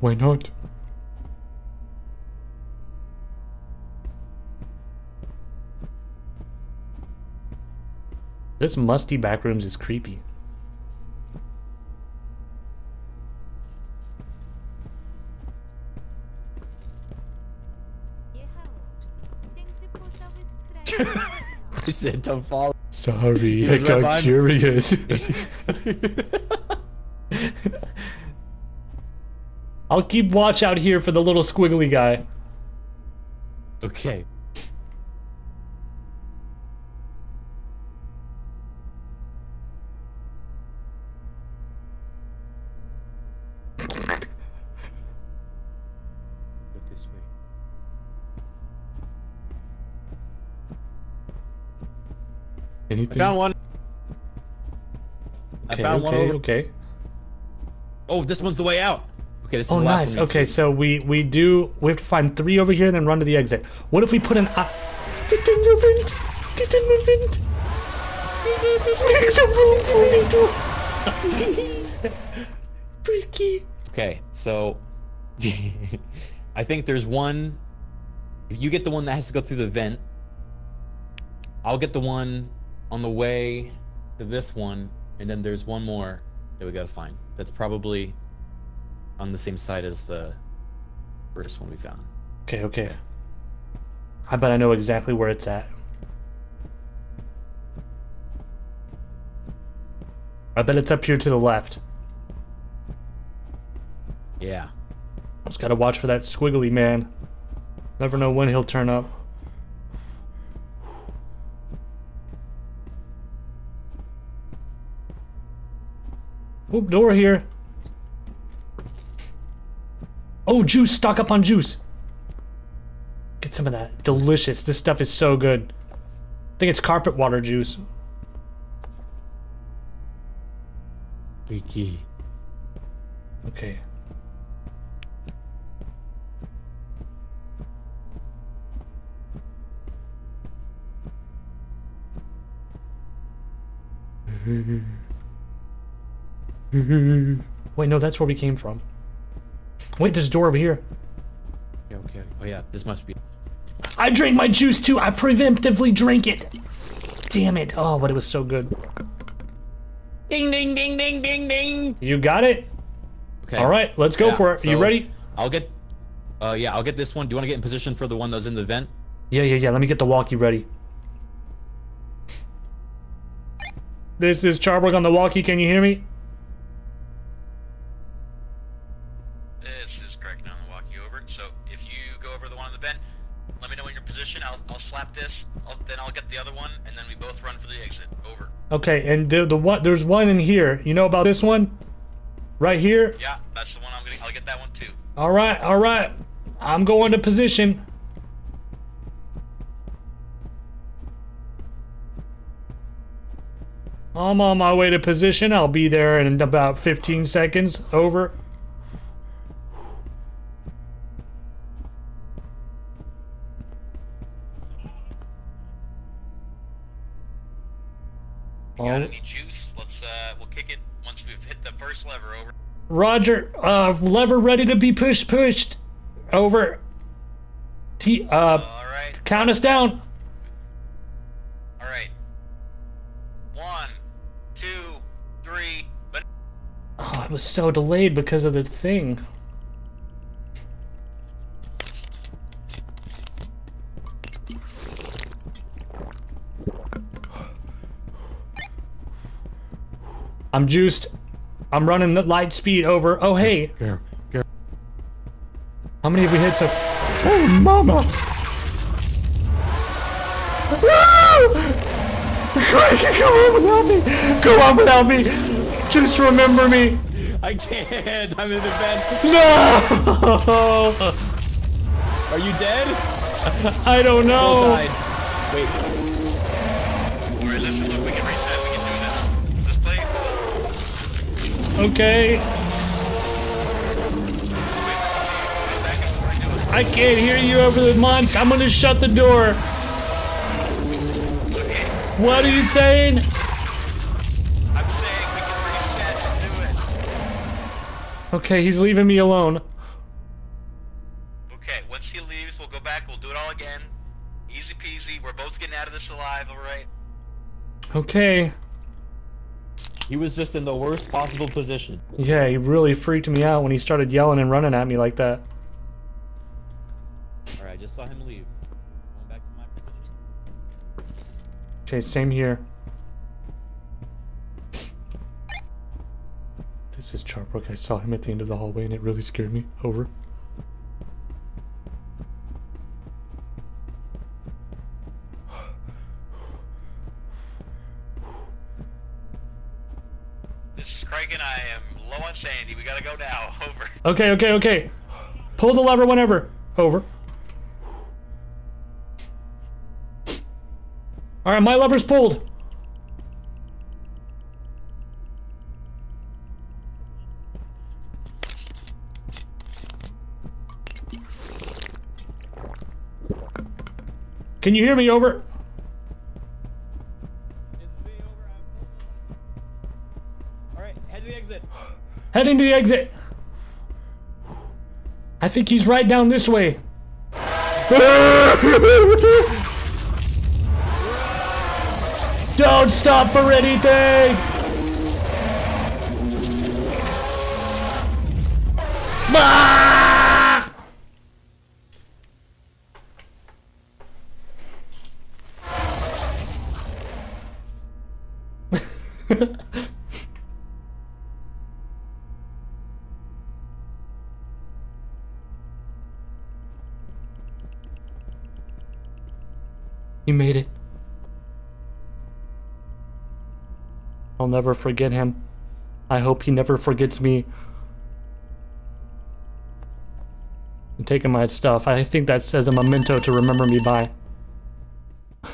Why not? This musty backrooms is creepy. he said don't fall. Sorry, I got behind- curious. I'll keep watch out here for the little squiggly guy. Okay. I Anything? found one. I okay, one okay, over. okay. Oh, this one's the way out. Okay, this is Oh, the last nice. one. we Okay, need so we we do we have to find three over here, and then run to the exit. What if we put an? Uh, get in the vent. Get in the vent. Make some room for me to. Freaky. Okay, so I think there's one. If you get the one that has to go through the vent, I'll get the one on the way to this one, and then there's one more that we gotta find. That's probably on the same side as the first one we found. Okay, okay. I bet I know exactly where it's at. I bet it's up here to the left. Yeah. Just gotta watch for that squiggly man. Never know when he'll turn up. Oop, door here. Oh, juice. Stock up on juice. Get some of that. Delicious. This stuff is so good. I think it's carpet water juice. Freaky. Okay. Wait, no, that's where we came from. Wait, there's a door over here. Okay, okay. Oh yeah, this must be. I drank my juice too. I preemptively drank it. Damn it. Oh, but it was so good. Ding ding ding ding ding ding. You got it? Okay. All right, let's go Yeah, for it. you ready? I'll get. Uh, yeah, I'll get this one. Do you want to get in position for the one that's in the vent? Yeah, yeah, yeah. Let me get the walkie ready. This is Charborg on the walkie. Can you hear me? Then I'll get the other one, and then we both run for the exit. Over. Okay, and the the one there's one in here. You know about this one? Right here. Yeah, that's the one I'm gonna. I'll get that one too. All right, all right. I'm going to position. I'm on my way to position. I'll be there in about 15 seconds. Over. Got any juice? Let's. Uh, we'll kick it once we've hit the first lever. Over. Roger, uh, lever ready to be pushed, pushed. Over. T, uh, All right. count us down. All right. One, two, three. But Oh, it was so delayed because of the thing. I'm juiced. I'm running the light speed over. Oh, hey. How many have we hit so? Oh, mama. Craig, come on without me. Go on without me. Just remember me. I can't. I'm in the bed. No. Are you dead? I don't know. died. Wait. Okay. Back and forth. Do it. I can't hear you over the monster. I'm gonna shut the door. What are you saying? I'm saying we can reset and do it. Okay, he's leaving me alone. Okay, once he leaves, we'll go back. We'll do it all again. Easy peasy. We're both getting out of this alive, all right? Okay. He was just in the worst possible position. Yeah, he really freaked me out when he started yelling and running at me like that. All right, I just saw him leave. Going back to my position. Okay, same here. This is Charborg. I saw him at the end of the hallway and it really scared me. Over. Is Criken. I am low on sanity. We gotta go now. Over. Okay, okay, okay. Pull the lever whenever. Over. Alright, my lever's pulled. Can you hear me? Over. Head to the exit. Heading to the exit. I think he's right down this way. Don't stop for anything. Ah! He made it. I'll never forget him. I hope he never forgets me. I'm taking my stuff. I think that says a memento to remember me by.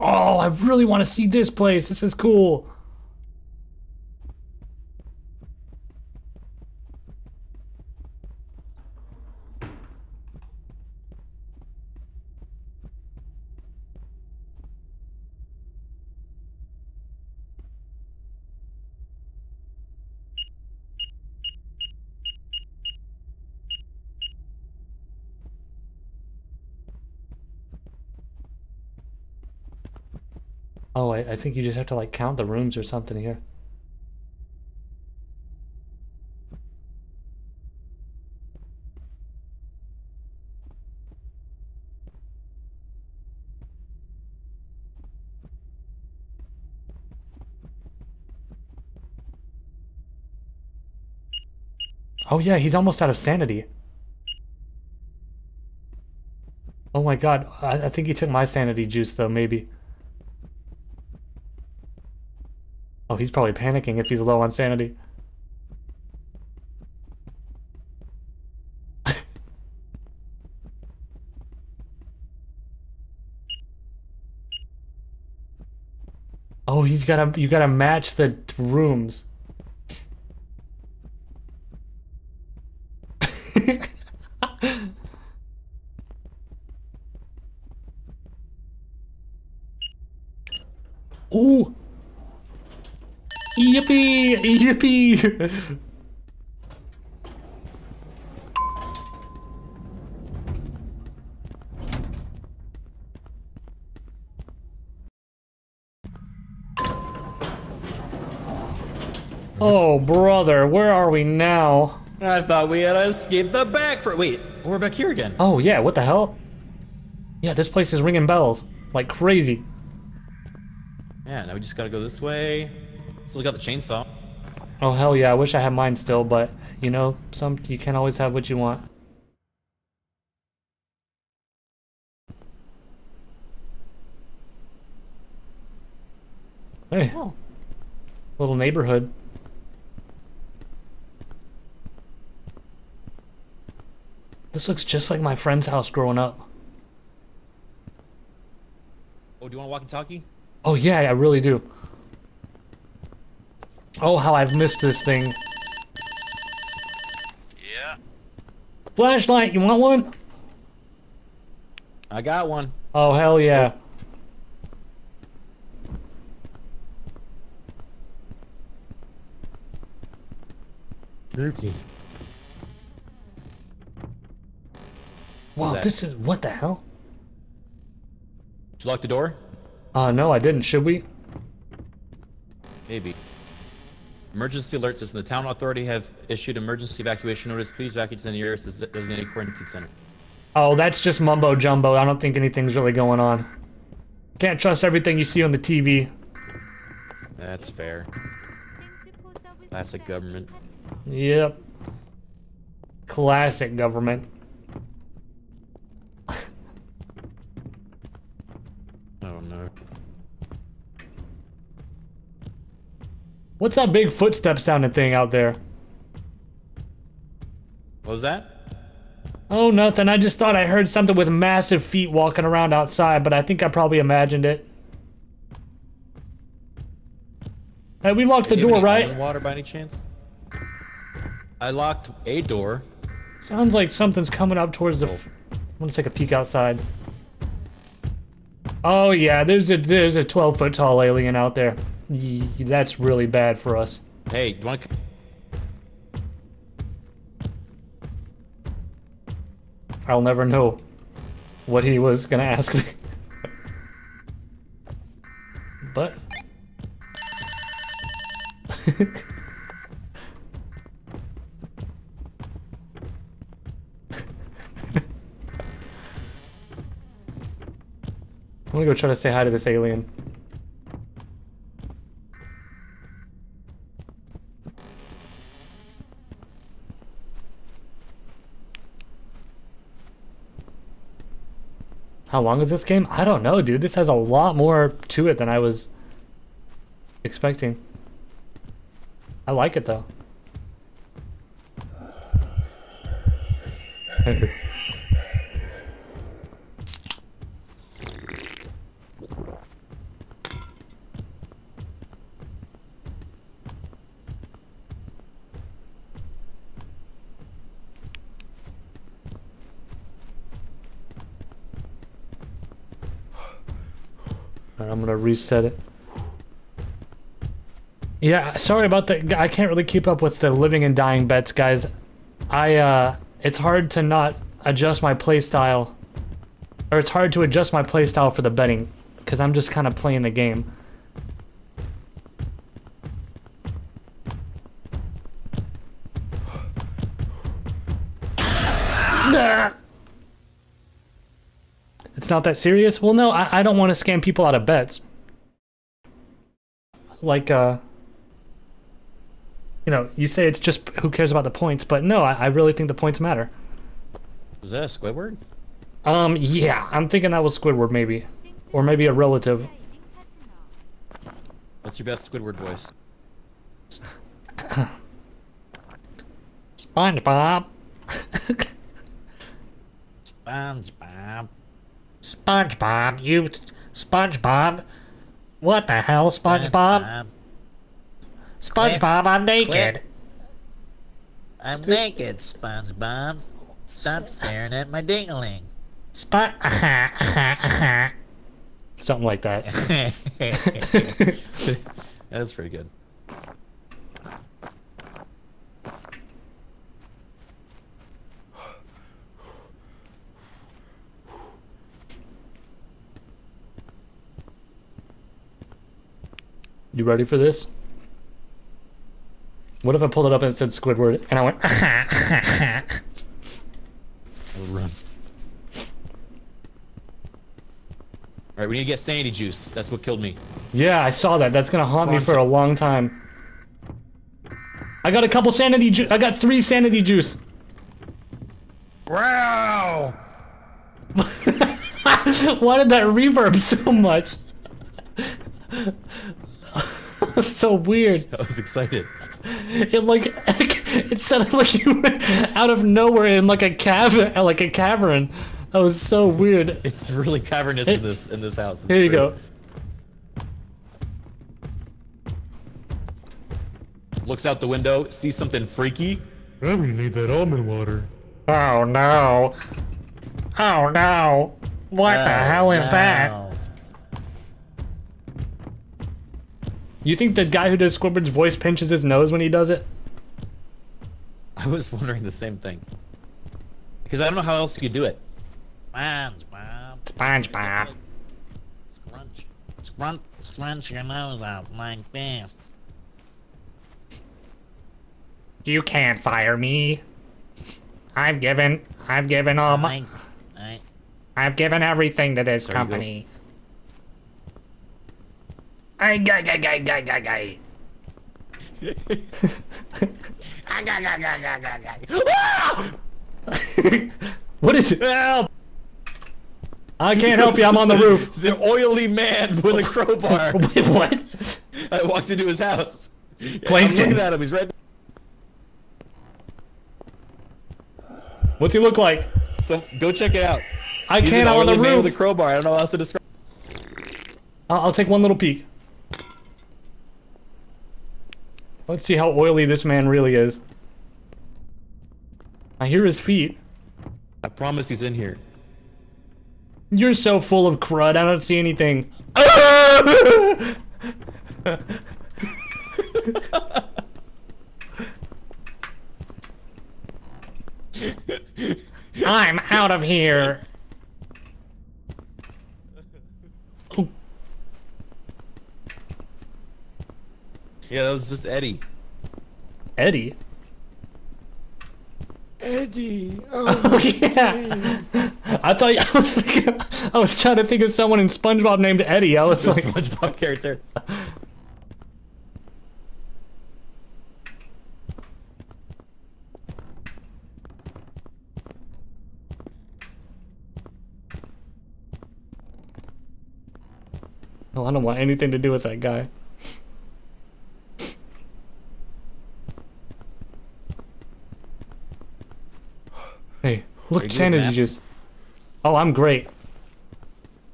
oh, I really want to see this place. This is cool. Oh, I, think you just have to like count the rooms or something here. Oh yeah, he's almost out of sanity. Oh my god, I, I think he took my sanity juice though, maybe. Oh, he's probably panicking if he's low on sanity. oh, he's gotta, you gotta match the rooms. Oh, brother, where are we now? I thought we had escaped the back for wait, we're back here again. Oh, yeah, what the hell? Yeah, this place is ringing bells like crazy. Yeah, now we just gotta go this way. Still got the chainsaw. Oh, hell yeah, I wish I had mine still, but, you know, some you can't always have what you want. Hey. Oh. Little neighborhood. This looks just like my friend's house growing up. Oh, do you want a walkie-talkie? Oh yeah, I really do. Oh, how I've missed this thing. Yeah. Flashlight, you want one? I got one. Oh, hell yeah. Okay. Wow, that? this is what the hell? Did you lock the door? Uh, no, I didn't. Should we? Maybe. Emergency alert system. The town authority have issued emergency evacuation notice. Please evacuate to the nearest designated quarantine center. Oh, that's just mumbo jumbo. I don't think anything's really going on. Can't trust everything you see on the TV. That's fair. Classic government. Yep. Classic government. What's that big footstep sounding thing out there? What was that? Oh, nothing. I just thought I heard something with massive feet walking around outside, but I think I probably imagined it. Hey, we locked the Do you have door, right? Water by any chance? I locked a door. Sounds like something's coming up towards the. Oh. F- I'm gonna take a peek outside. Oh yeah, there's a there's a 12 foot tall alien out there. That's really bad for us. Hey, do you want to? I'll never know what he was gonna ask me. but I'm gonna go try to say hi to this alien. How long is this game? I don't know, dude. This has a lot more to it than I was expecting. I like it though. Alright, I'm gonna reset it. Yeah, sorry about that. I can't really keep up with the living and dying bets, guys. I uh it's hard to not adjust my playstyle or it's hard to adjust my playstyle for the betting cuz I'm just kind of playing the game. It's not that serious? Well, no, I, I don't want to scam people out of bets. Like, uh, you know, you say it's just who cares about the points, but no, I, I really think the points matter. Was that a Squidward? Um, yeah, I'm thinking that was Squidward, maybe. Or maybe a relative. What's your best Squidward voice? SpongeBob. SpongeBob. SpongeBob, you. SpongeBob. What the hell, SpongeBob? SpongeBob, I'm naked. I'm naked, SpongeBob. Stop staring at my dingling. Spot. Something like that. That's pretty good. You ready for this? What if I pulled it up and it said Squidward and I went, I'll run. All right, we need to get sanity juice. That's what killed me. yeah, I saw that. That's gonna haunt me for a long time. I got a couple sanity juice. I got three sanity juice. Wow! Why did that reverb so much? That's so weird. I was excited. It like it sounded like you were out of nowhere in like a cavern, like a cavern. That was so weird. It's really cavernous in this in this house. It's Here you great. go. Looks out the window, sees something freaky. I'm gonna need that almond water. Oh no. Oh no. What the oh, hell is that? You think the guy who does Squidward's voice pinches his nose when he does it? I was wondering the same thing. Because I don't know how else you could do it. SpongeBob. SpongeBob. Scrunch. Scrunch, scrunch your nose out like this. You can't fire me. I've given I've given all my I, I've given everything to this There you company. I guy guy guy guy guy guy. What is it? Help! I can't help you. I'm on the roof. The oily man with a crowbar. Wait, what? I walked into his house. Yeah, I'm Plankton. looking at him. He's right. What's he look like? So go check it out. I He's can't. I'm on the oily man with a crowbar. I don't know how else to describe. I'll, I'll take one little peek. Let's see how oily this man really is. I hear his feet. I promise he's in here. You're so full of crud. I don't see anything. I'm out of here. Yeah, that was just Eddie. Eddie. Eddie. Oh, oh yeah. I thought I was thinking, I was trying to think of someone in SpongeBob named Eddie. I was The like, SpongeBob character. oh, I don't want anything to do with that guy. Hey, look, good sanity juice. Oh, I'm great.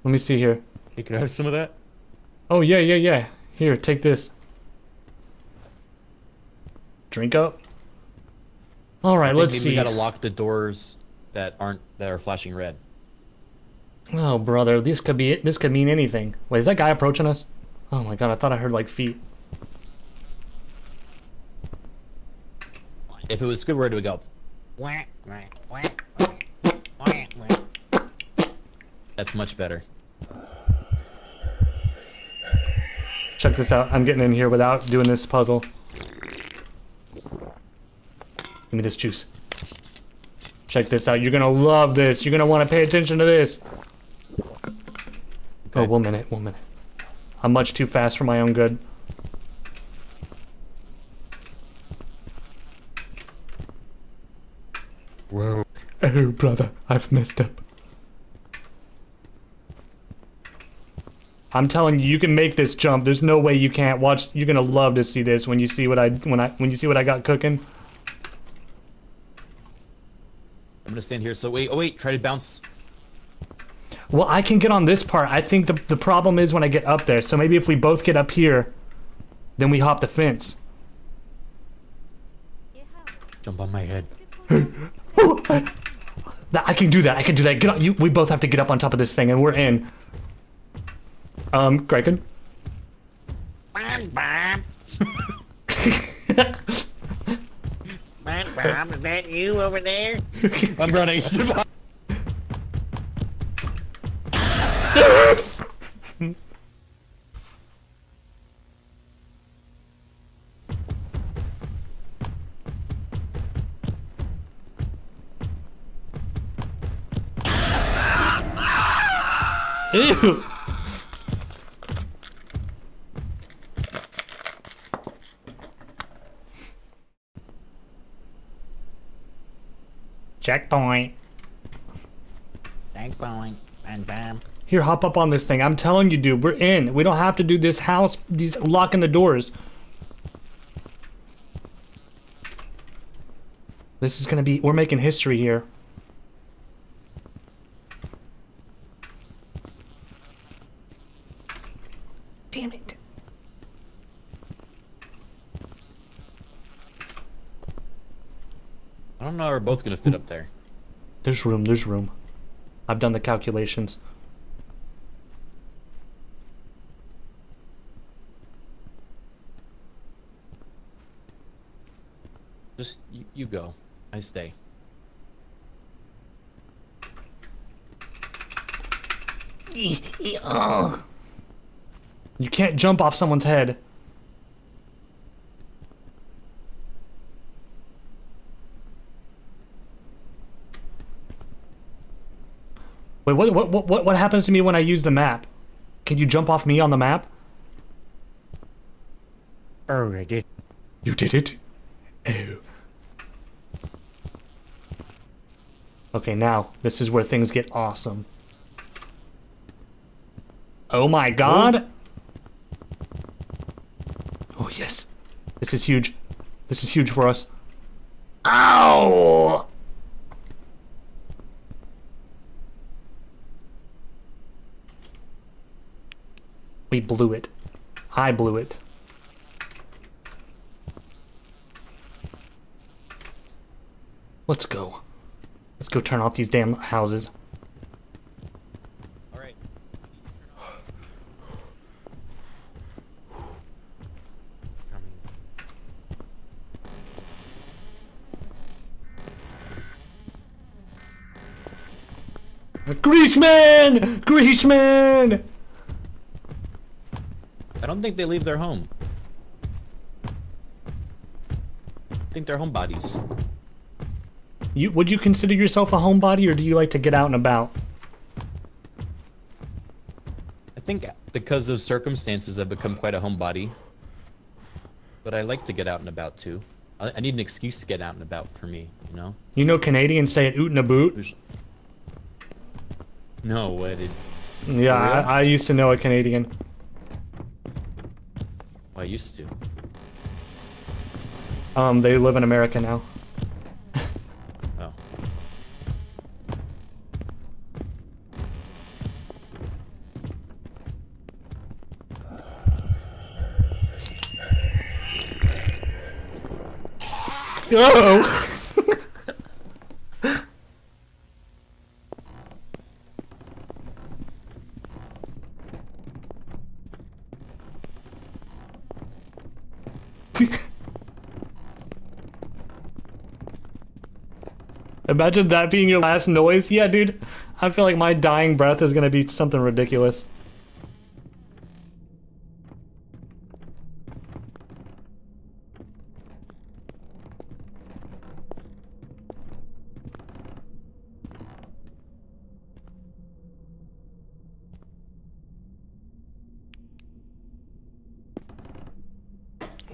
Let me see here. You can have some of that. Oh yeah, yeah, yeah. Here, take this. Drink up. All right, let's maybe see. We gotta lock the doors that aren't that are flashing red. Oh, brother, this could be it. This could mean anything. Wait, is that guy approaching us? Oh my god, I thought I heard like feet. If it was good, where do we go? Whack, whack, whack, That's much better. Check this out. I'm getting in here without doing this puzzle. Give me this juice. Check this out. You're gonna love this. You're gonna want to pay attention to this. Oh, Okay. one minute. One minute. I'm much too fast for my own good. Whoa. Oh, brother, I've messed up. I'm telling you, you can make this jump. There's no way you can't. Watch, you're gonna love to see this when you see what I when I when you see what I got cooking. I'm gonna stand here. So wait, oh wait, try to bounce. Well, I can get on this part. I think the the problem is when I get up there. So maybe if we both get up here, then we hop the fence. Jump on my head. I can do that. I can do that. Get on. You. We both have to get up on top of this thing, and we're in. Um, Criken. Bam, bam. Bam, bam. Is that you over there? I'm running. Ew. Checkpoint. Thank point. Bam, bam. Here, hop up on this thing. I'm telling you, dude, we're in. We don't have to do this house, these locking the doors. This is gonna be, we're making history here. Damn it. I don't know. how We're both gonna fit up there. There's room, there's room. I've done the calculations. Just you, you go. I stay. You can't jump off someone's head. Wait, what, what, what, what- happens to me when I use the map? Can you jump off me on the map? Oh, I did. You did it? Oh. Okay, now, this is where things get awesome. Oh my god! Oh, yes. This is huge. This is huge for us. Ow! We blew it. I blew it. Let's go. Let's go turn off these damn houses. All right. Greaseman! Greaseman! I don't think they leave their home. I think they're homebodies. You would you consider yourself a homebody or do you like to get out and about? I think because of circumstances, I've become quite a homebody. But I like to get out and about too. I, I need an excuse to get out and about for me, you know? You know Canadians say it oot and a boot? No, what did Yeah. I, I used to know a Canadian. I used to. Um, they live in America now. Oh. Oh! Imagine that being your last noise. Yeah, dude. I feel like my dying breath is gonna be something ridiculous.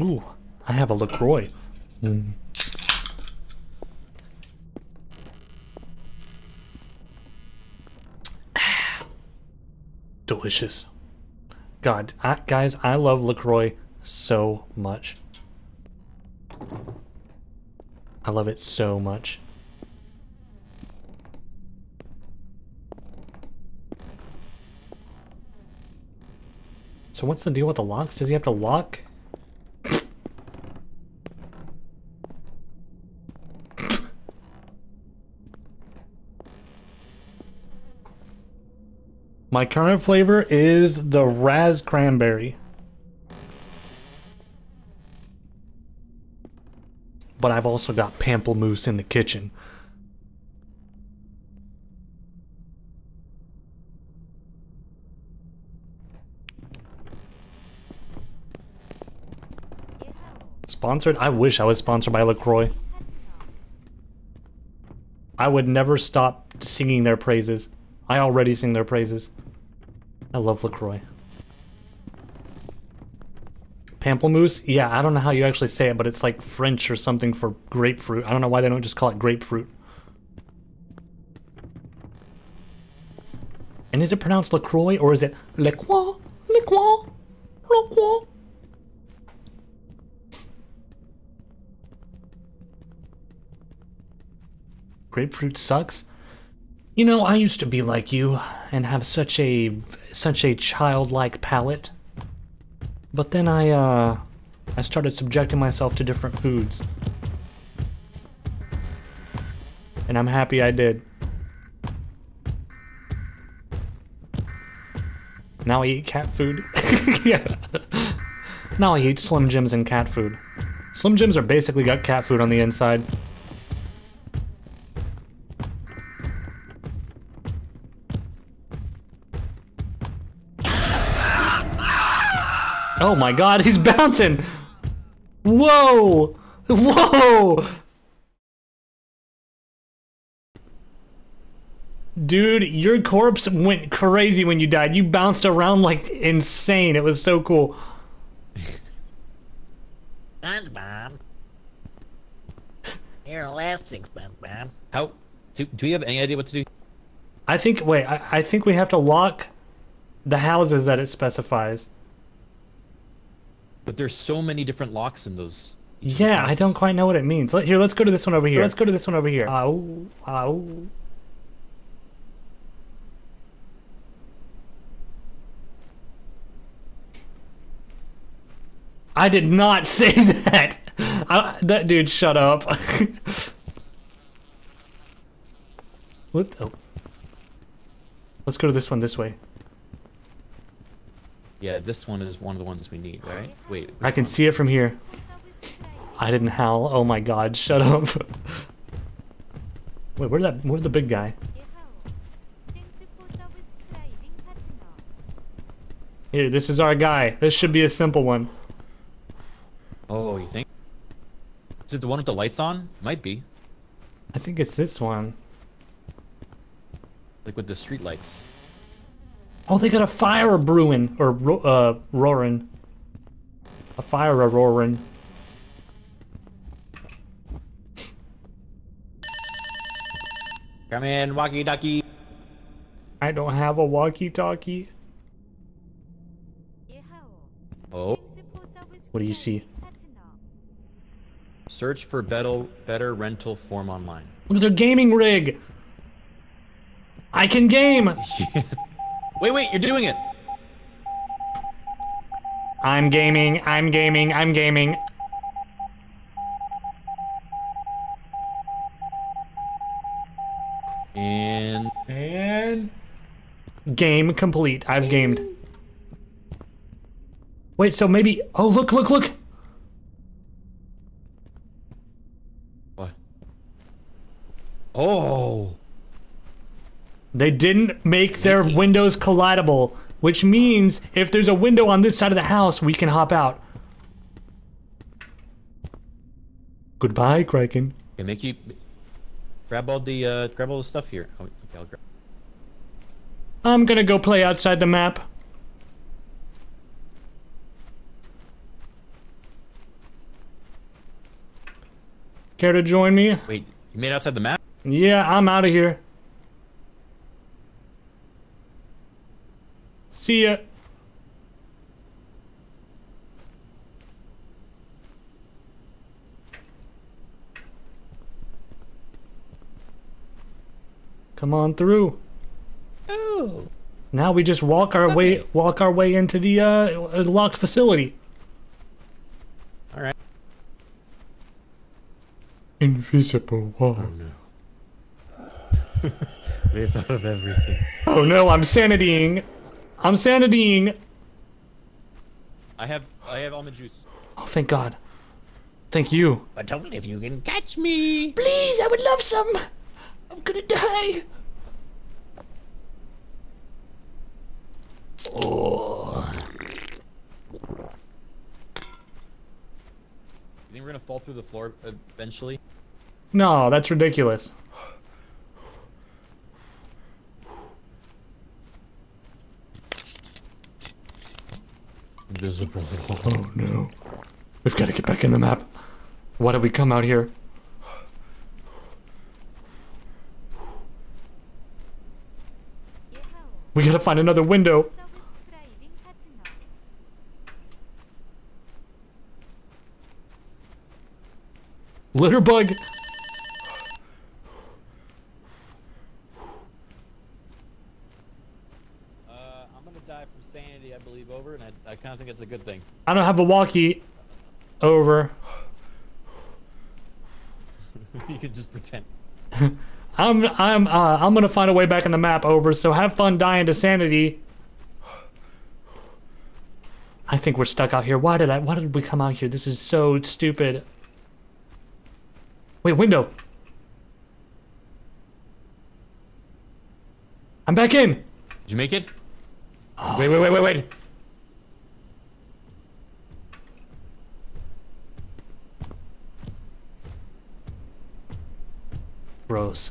Ooh, I have a LaCroix. Delicious. God, I, guys, I love LaCroix so much. I love it so much. So what's the deal with the locks? Does he have to lock? My current flavor is the Raz Cranberry. But I've also got Pamplemousse in the kitchen. Sponsored? I wish I was sponsored by LaCroix. I would never stop singing their praises. I already sing their praises. I love LaCroix. Pamplemousse? Yeah, I don't know how you actually say it, but it's like French or something for grapefruit. I don't know why they don't just call it grapefruit. And is it pronounced LaCroix or is it LeCroix? LeCroix? LeCroix? Grapefruit sucks? You know, I used to be like you and have such a such a childlike palate. But then I uh I started subjecting myself to different foods. And I'm happy I did. Now I eat cat food. yeah. Now I eat Slim Jims and cat food. Slim Jims are basically got cat food on the inside. Oh my god, he's bouncing! Whoa! Whoa! Dude, your corpse went crazy when you died. You bounced around like insane. It was so cool. SpongeBob. You're elastic, SpongeBob. How? Do, do we have any idea what to do? I think. Wait, I, I think we have to lock the houses that it specifies. But there's so many different locks in those. each those Yeah, I don't quite know what it means. Let, here, let's go to this one over here. Let's go to this one over here. Ow, ow. I did not say that. I, that dude, shut up. what? Oh. Let's go to this one this way. Yeah, this one is one of the ones we need, right? Wait. I can one? see it from here. I didn't howl. Oh my god, shut up. Wait, where's that Where's the big guy? Here, this is our guy. This should be a simple one. Oh, you think? Is it the one with the lights on? Might be. I think it's this one. Like with the street lights. Oh, they got a fire brewing or uh, roaring. A fire a roaring. Come in, walkie talkie. I don't have a walkie talkie. Oh. What do you see? Search for better, better rental form online. Look at their gaming rig! I can game! Wait, wait, you're doing it. I'm gaming. I'm gaming. I'm gaming. And And game complete. I've gamed. Wait, so maybe Oh, look, look, look. what? Oh. They didn't make their windows collidable, which means if there's a window on this side of the house, we can hop out. Goodbye, Criken. Okay, make you grab all the uh, grab all the stuff here. Oh, okay, I'll grab. I'm gonna go play outside the map. Care to join me? Wait, you made outside the map? Yeah, I'm out of here. See ya. Come on through. Oh. Now we just walk our way walk our way into the uh, locked facility. All right. Invisible wall. Oh no. we thought of everything. Oh no, I'm sanitying. I'm sanitying. I have I have almond juice. Oh, thank God. Thank you. But only if you can catch me. Please, I would love some. I'm gonna die. Oh. You think we're gonna fall through the floor eventually? No, that's ridiculous. Invisible. Oh no. We've got to get back in the map. Why did we come out here? We gotta find another window. Litterbug! Kind of think it's a good thing. I don't have a walkie. Over. you can just pretend. I'm I'm uh, I'm gonna find a way back in the map. Over. So have fun dying to sanity. I think we're stuck out here. Why did I? Why did we come out here? This is so stupid. Wait, window. I'm back in. Did you make it? Oh. Wait, wait, wait, wait, wait. Rose.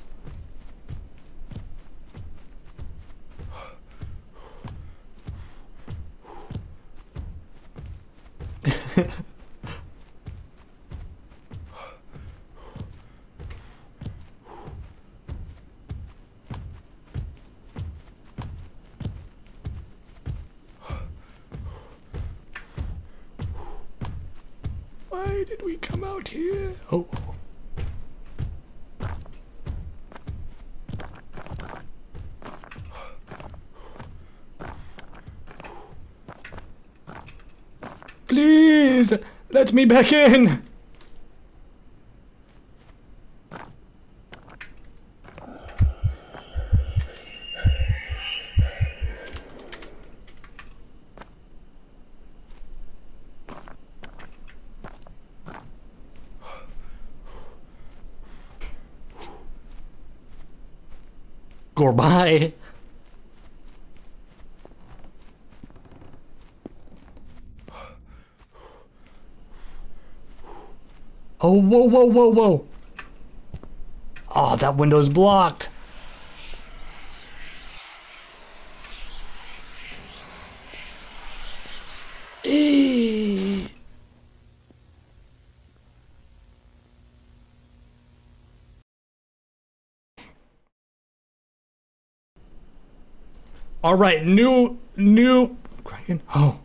Why did we come out here? Oh. Please, let me back in. Goodbye. Oh, whoa, whoa, whoa, whoa. Oh, that window's blocked. All right, new, new. Oh,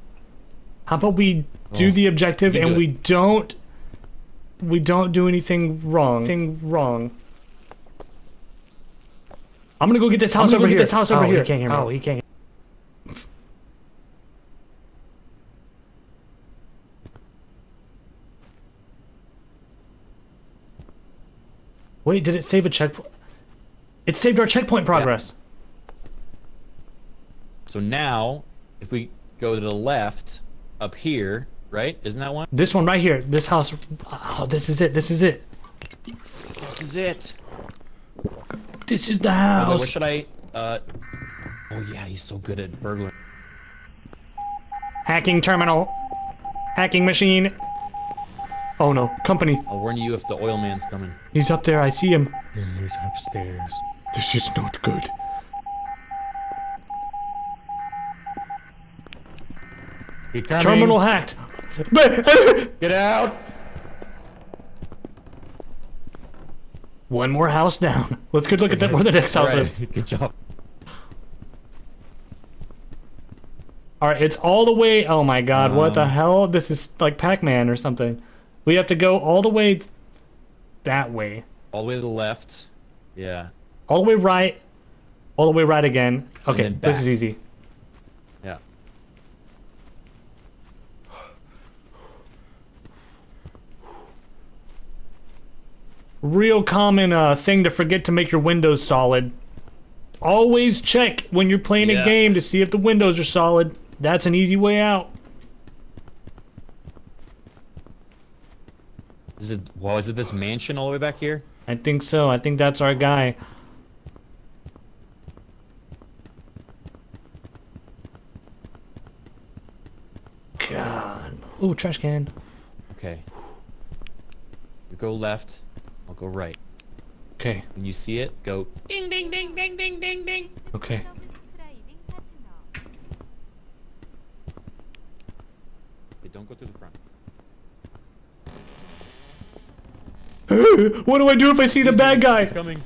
how about we do Oh, the objective and we don't, we don't do anything wrong. Thing wrong. I'm gonna go get this house over here. this house over oh, here. He can't hear me. Oh, he can't. Wait, did it save a checkpoint? It saved our checkpoint progress. So now, if we go to the left, up here, right? Isn't that one? This one right here. This house. Oh, this is it. This is it. This is it. This is the By the way, house. What should I? Uh. Oh yeah, he's so good at burglar. Hacking terminal. Hacking machine. Oh no, company. I'll warn you if the oil man's coming. He's up there. I see him. He's upstairs. This is not good. He coming. Terminal hacked. Get out. One more house down. Let's go look at that, where the next house is. Alright, Good job. All right, it's all the way. Oh my God, what Um. the hell? This is like Pac-Man or something. We have to go all the way that way, All the way to the left. Yeah. all the way right, all the way right again. Okay, this is easy. Real common uh, thing to forget to make your windows solid. Always check when you're playing a game to see if the windows are solid. That's an easy way out. Is it? Wow, is it this mansion all the way back here? I think so. I think that's our guy. God. Ooh, trash can. Okay. You go left. I'll go right. Okay. When you see it, go. ding ding ding ding ding ding ding. Okay. Okay, don't go through the front. what do I do if I see the bad guy? He's coming.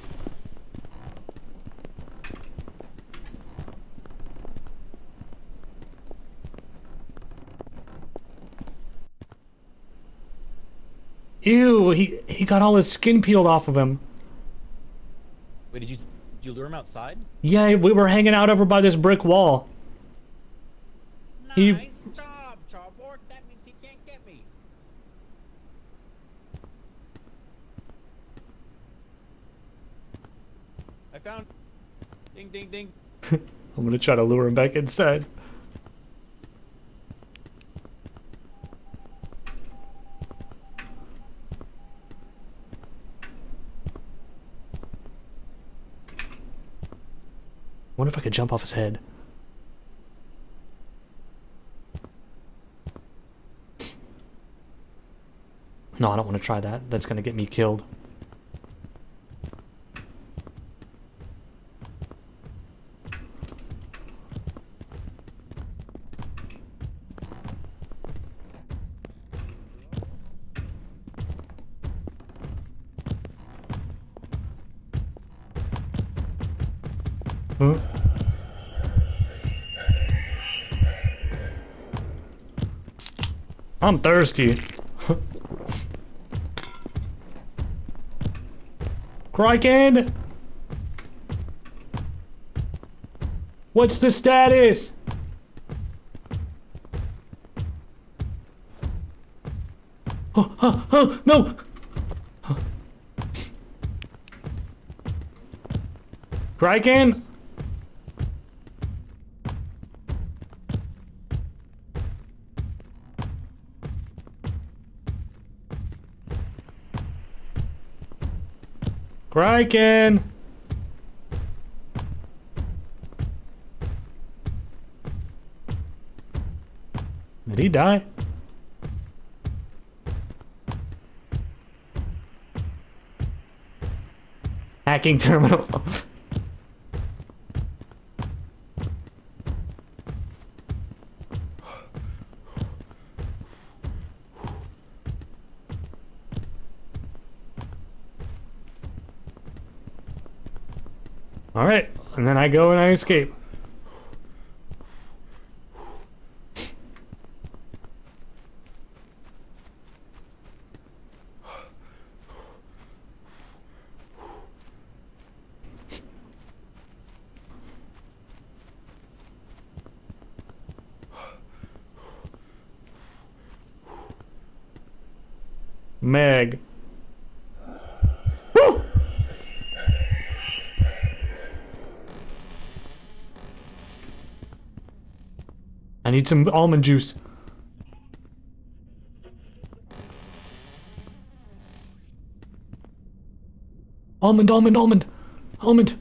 Ew, he he got all his skin peeled off of him. Wait, did you did you lure him outside? Yeah, we were hanging out over by this brick wall. He- Nice job, Charborg. That means he can't get me. I found. Ding ding ding. I'm gonna try to lure him back inside. Wonder if I could jump off his head. No, I don't want to try that. That's gonna get me killed. I'm thirsty. Criken. What's the status? Oh, oh, oh no! Criken. Criken! Did he die? Hacking terminal. All right, and then Go and I escape. Meg. Woo! I need some almond juice. Almond, almond, almond, almond.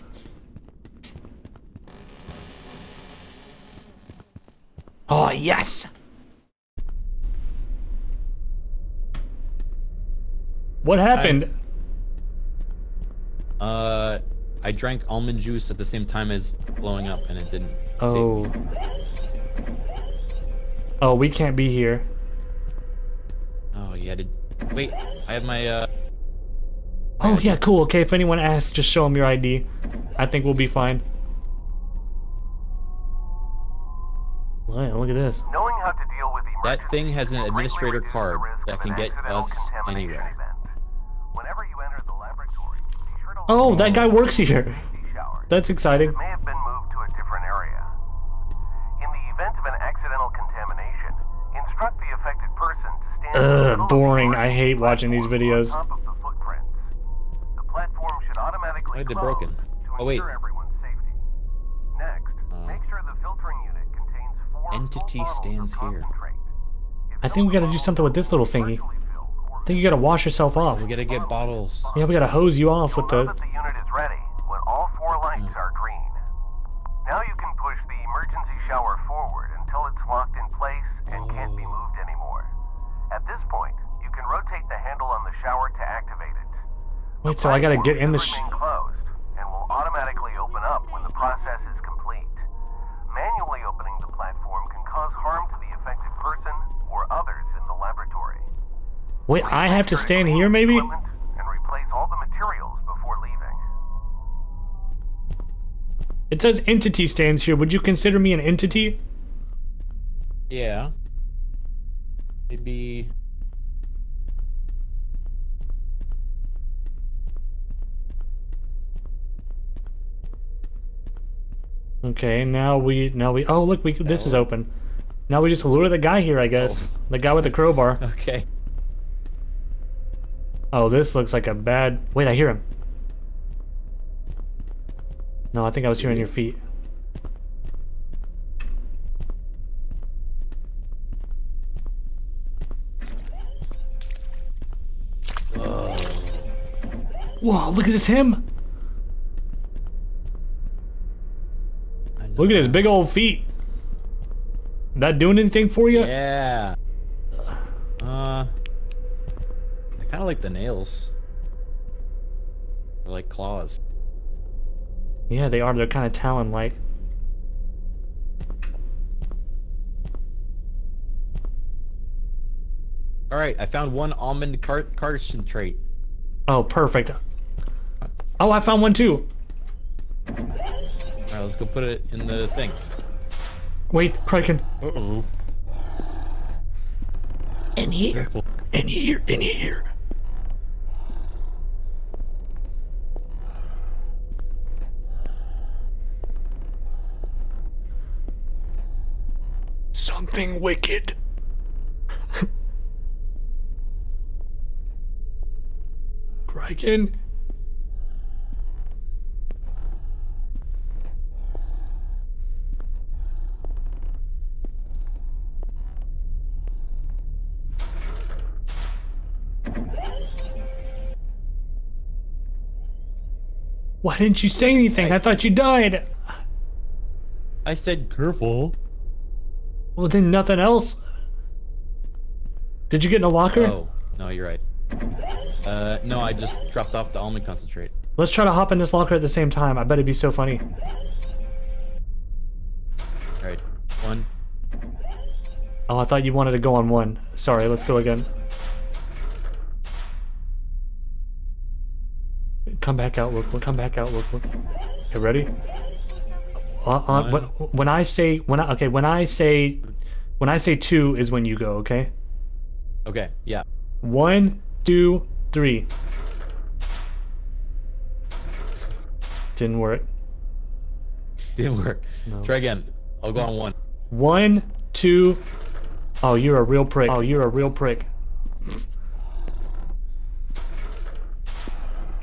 Oh, yes! What happened? Uh, I drank almond juice at the same time as blowing up, and it didn't. Oh. Me. Oh, we can't be here. Oh yeah. Did wait? I have my uh. Oh, yeah, cool. Okay, if anyone asks, just show them your ID. I think we'll be fine. Wow, look at this. Knowing how to deal with That thing has an administrator card that can get us anywhere. Whenever you enter the laboratory, be sure to Oh, that guy works here. safety shower. That's exciting. Boring. I hate watching these videos. on top of the footprints. The platform should automatically Why they broken? Oh, wait. ensure everyone's safety. Next, Uh, make sure the filtering unit contains four Entity full bottles of stands here. I think we gotta do something with this little thingy. partially filled or I think you gotta wash yourself off. We gotta get bottles. Yeah, we gotta hose you off with the. Wait, so I gotta get in the. Sh- closed and will automatically open up when the process is complete. Manually opening the platform can cause harm to the affected person or others in the laboratory. Wait, I have to stand here, maybe? And replace all the materials before leaving. It says entity stands here. Would you consider me an entity? Yeah. Maybe. Okay, now we now we oh look we this is open. Now we just lure the guy here, I guess. Oh. The guy with the crowbar. Okay. Oh, this looks like a bad. Wait, I hear him. No, I think I was hearing your feet. Whoa, look at this him! I know. Look at his big old feet. That doing anything for you? Yeah. Uh. I kind of like the nails. They're like claws. Yeah, they are. They're kind of talon-like. All right, I found one almond car- concentrate. Oh, perfect. Oh, I found one too. Alright, let's go put it in the thing. Wait, Criken. Uh-oh. In here. Careful. In here. In here. Something wicked. Criken. Why didn't you say anything? I thought you died. I said careful. Well, then nothing else. Did you get in a locker? Oh, no, you're right. Uh, no, I just dropped off the almond concentrate. Let's try to hop in this locker at the same time. I bet it'd be so funny. All right, one. Oh, I thought you wanted to go on one. Sorry, let's go again. Come back out, look. Come back out, look. look. Okay, ready? Uh, uh, when, when I say when I okay when I say when I say two is when you go. Okay. Okay, yeah. One, two, three. Didn't work. Didn't work. Try again. I'll go on one. One, two. Oh, you're a real prick. Oh, you're a real prick.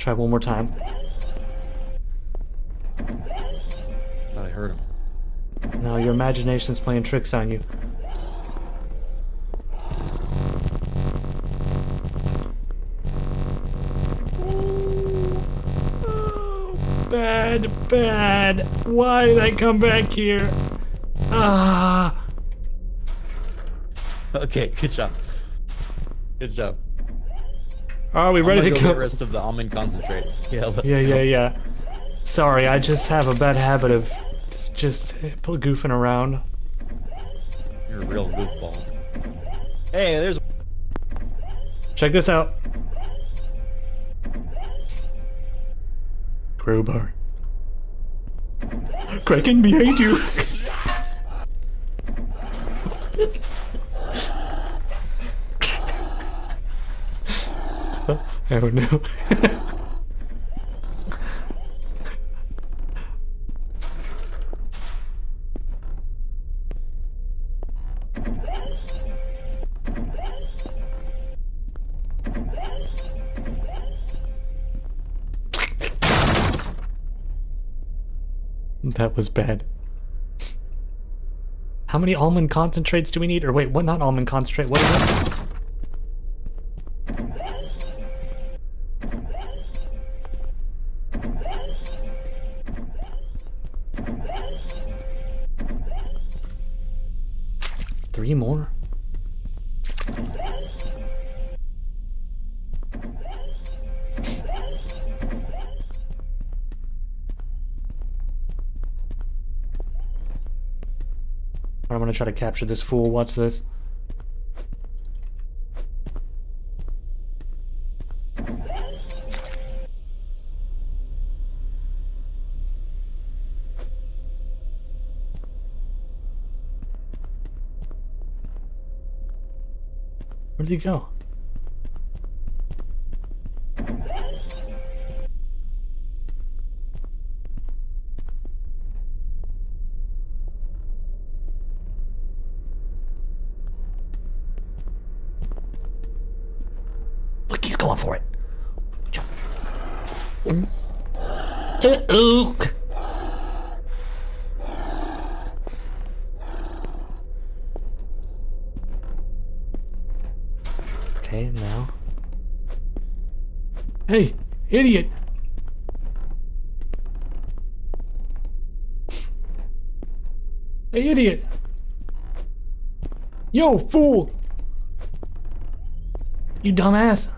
Try one more time. Thought I heard him. No, your imagination's playing tricks on you. Bad, bad. Why did I come back here? Ah. Okay, good job. Good job. Are we I'm ready gonna to go go? the rest of the almond concentrate. Yeah, let's Yeah, go. yeah, yeah. Sorry, I just have a bad habit of just goofing around. You're a real goofball. Hey, there's. Check this out. Crowbar. Criken behind you. oh no. That was bad. How many almond concentrates do we need? Or wait, what? Not almond concentrate. What is it? Three more? I'm gonna try to capture this fool. Watch this. Where'd he go? Look, he's going for it. Uh-oh. Okay, now. Hey, idiot! Hey, idiot! Yo, fool! You dumbass!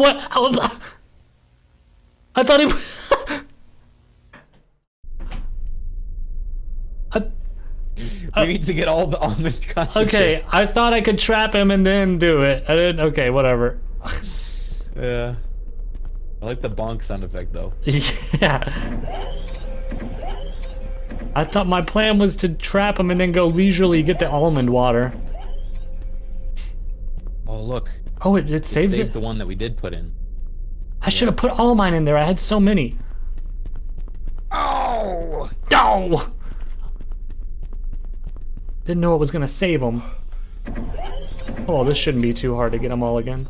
what? What? How- I thought he was. I- We need to get all the almond okay, I thought I could trap him and then do it. I didn't. Okay, whatever. Yeah. I like the bonk sound effect though. yeah. I thought my plan was to trap him and then go leisurely get the almond water. Oh look, Oh, it, it it saved saved it? the one that we did put in. I should have put all mine in there. I had so many. Oh! No! Didn't know it was gonna save them. Oh, this shouldn't be too hard to get them all again.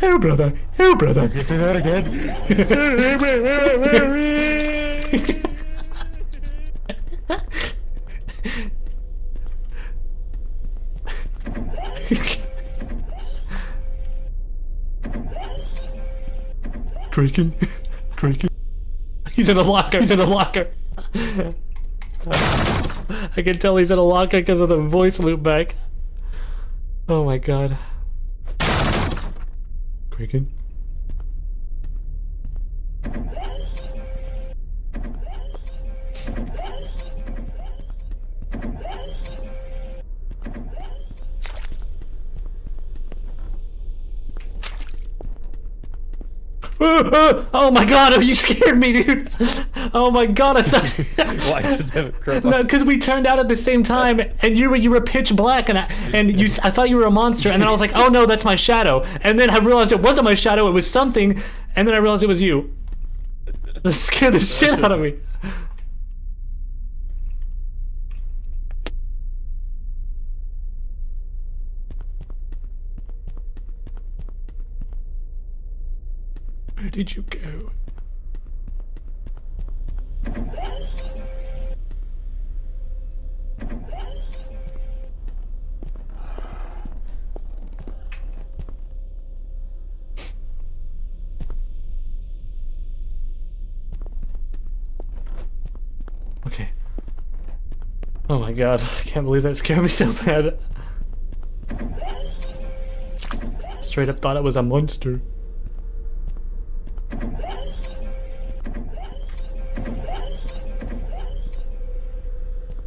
Oh, brother. Oh, brother. Say that again. Criken. Criken. He's in a locker. He's in a locker. I can tell he's in a locker because of the voice loop back. Oh my god. Criken. oh my god, oh, you scared me, dude. Oh my god, I thought. Why does that have? No, because we turned out at the same time, and you were you were pitch black, and I and you I thought you were a monster, and then I was like, oh no, that's my shadow, and then I realized it wasn't my shadow, it was something, and then I realized it was you. That scared the shit out of me. Did you go? Okay. Oh my god, I can't believe that scared me so bad. Straight up thought it was a monster.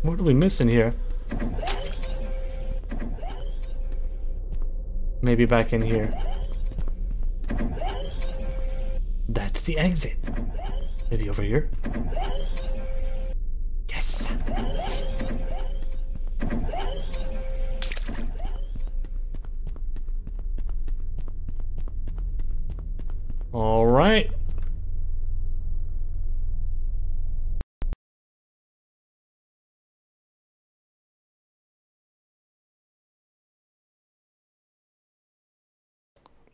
What are we missing here? Maybe back in here. That's the exit. Maybe over here? Yes. All right.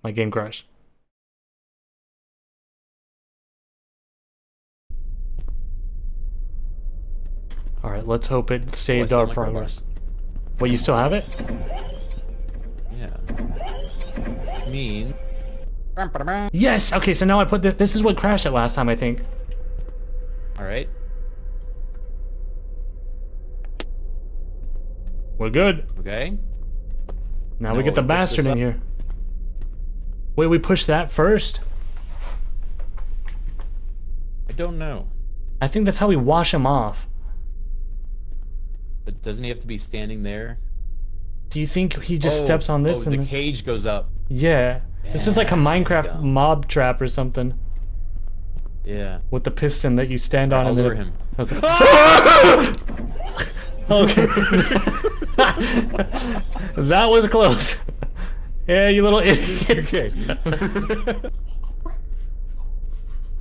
My game crashed. All right, let's hope it saved still our crowbar. progress. Wait, you still have it? Yeah. Mean. Yes. Okay, so now I put this. This is what crashed it last time, I think. All right. We're good. Okay. Now Now we get the bastard in here. Wait, we push that first? I don't know. I think that's how we wash him off. But doesn't he have to be standing there? Do you think he just Oh, steps on this oh, and the cage goes up. Yeah. This is like a Minecraft dumb. mob trap or something Yeah. with the piston that you stand on I'll and then him. Okay. okay. that was close. Yeah, you little idiot. Okay.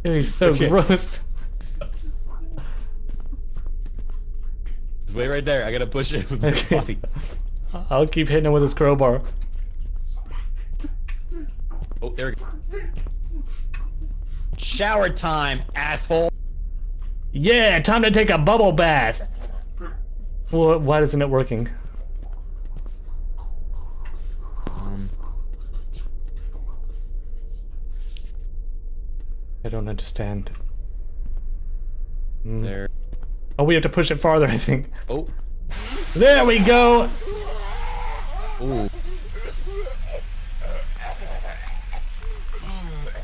He's so Okay. gross. Just wait right there. I gotta push it with my Okay. body. I'll keep hitting him with his crowbar. Oh, there we go. Shower time, asshole. Yeah, time to take a bubble bath. Well, why isn't it working? Um, I don't understand. Mm. there. Oh, we have to push it farther, I think. Oh. There we go. Ooh.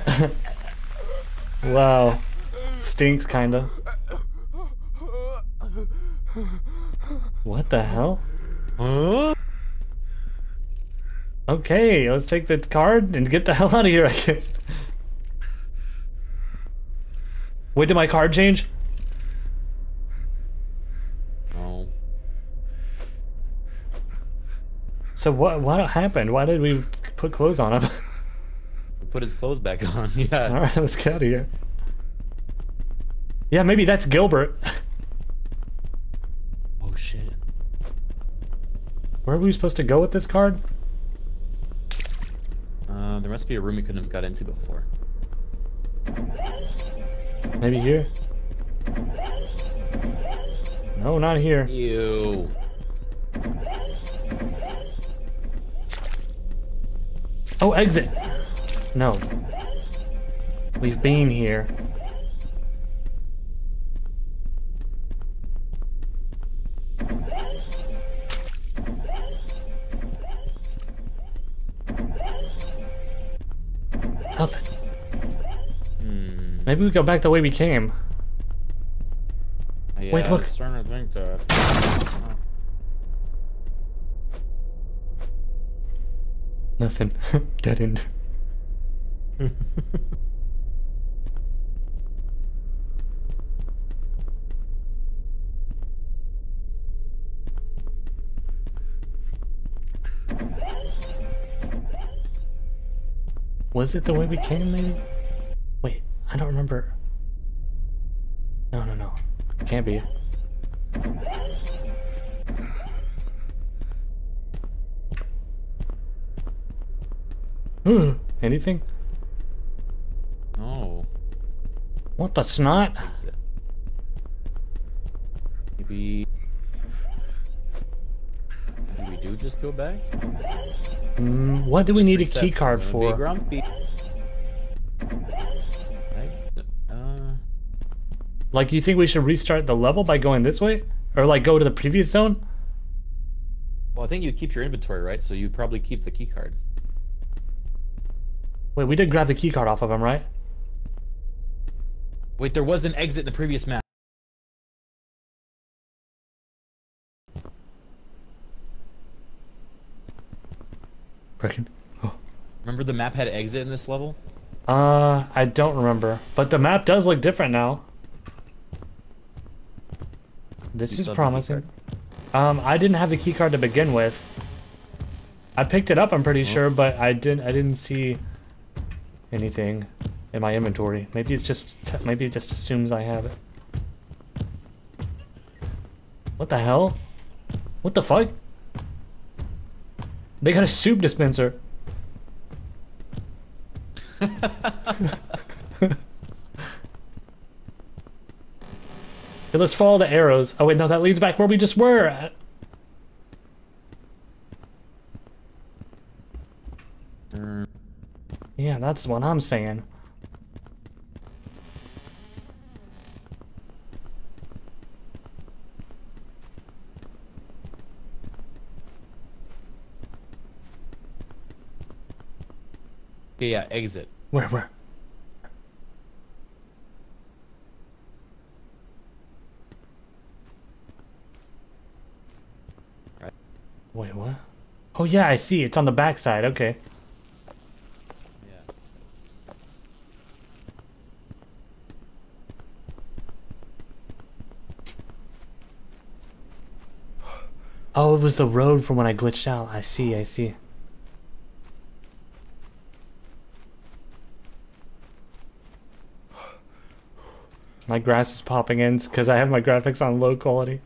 wow. Stinks, kinda. What the hell? Huh? Okay, let's take the card and get the hell out of here, I guess. Wait, did my card change? No. So what what happened? Why did we put clothes on him? Put his clothes back on. Yeah. All right, let's get out of here. Yeah, maybe that's Gilbert. Oh shit. Where are we supposed to go with this card? Uh, there must be a room we couldn't have got into before. Maybe here. No, not here. Ew. Oh, exit. No. We've been here. Nothing. Hmm. Maybe we go back the way we came. Yeah, Wait, look. starting to think that. Nothing. Dead end. Was it the way we came, maybe? Wait, I don't remember. No, no, no. Can't be. Anything? No. What the snot? Exit. Maybe. Do we do just go back? Mm, what do we need a key card for? grumpy. Uh, Like, you think we should restart the level by going this way? Or, like, go to the previous zone? well, I think you keep your inventory, right? So you probably keep the key card. Wait, we did grab the key card off of him, right? Wait, there was an exit in the previous map. Reckon. Oh. Remember the map had exit in this level? Uh, I don't remember. But the map does look different now. This You is still have the key promising. Um, I didn't have the key card to begin with. I picked it up, I'm pretty sure, but I didn't. I didn't see anything in my inventory. Maybe it's just. Maybe it just assumes I have it. What the hell? What the fuck? They got a soup dispenser. Let's follow the arrows. Oh wait, no, that leads back where we just were. Er, Yeah, that's what I'm saying. Okay, yeah, exit. Where, where? Wait, what? Oh yeah, I see. It's on the backside. Okay. Yeah. Oh, it was the road from when I glitched out. I see, I see. My grass is popping in because I have my graphics on low quality.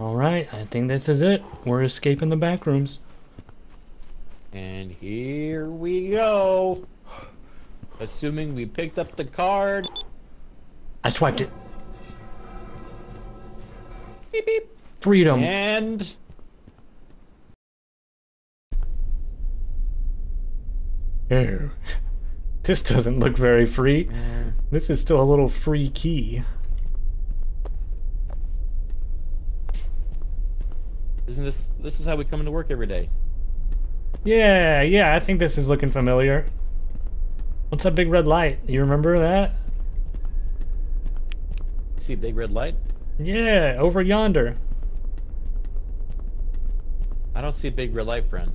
Alright, I think this is it. We're escaping the back rooms. And here we go. Assuming we picked up the card. I swiped it. Beep beep. Freedom. And Ew. This doesn't look very free. This is still a little free key. isn't this this is how we come into work every day? Yeah, yeah, I think this is looking familiar. What's that big red light? You remember that? See a big red light? Yeah, over yonder. I don't see a big red light, friend.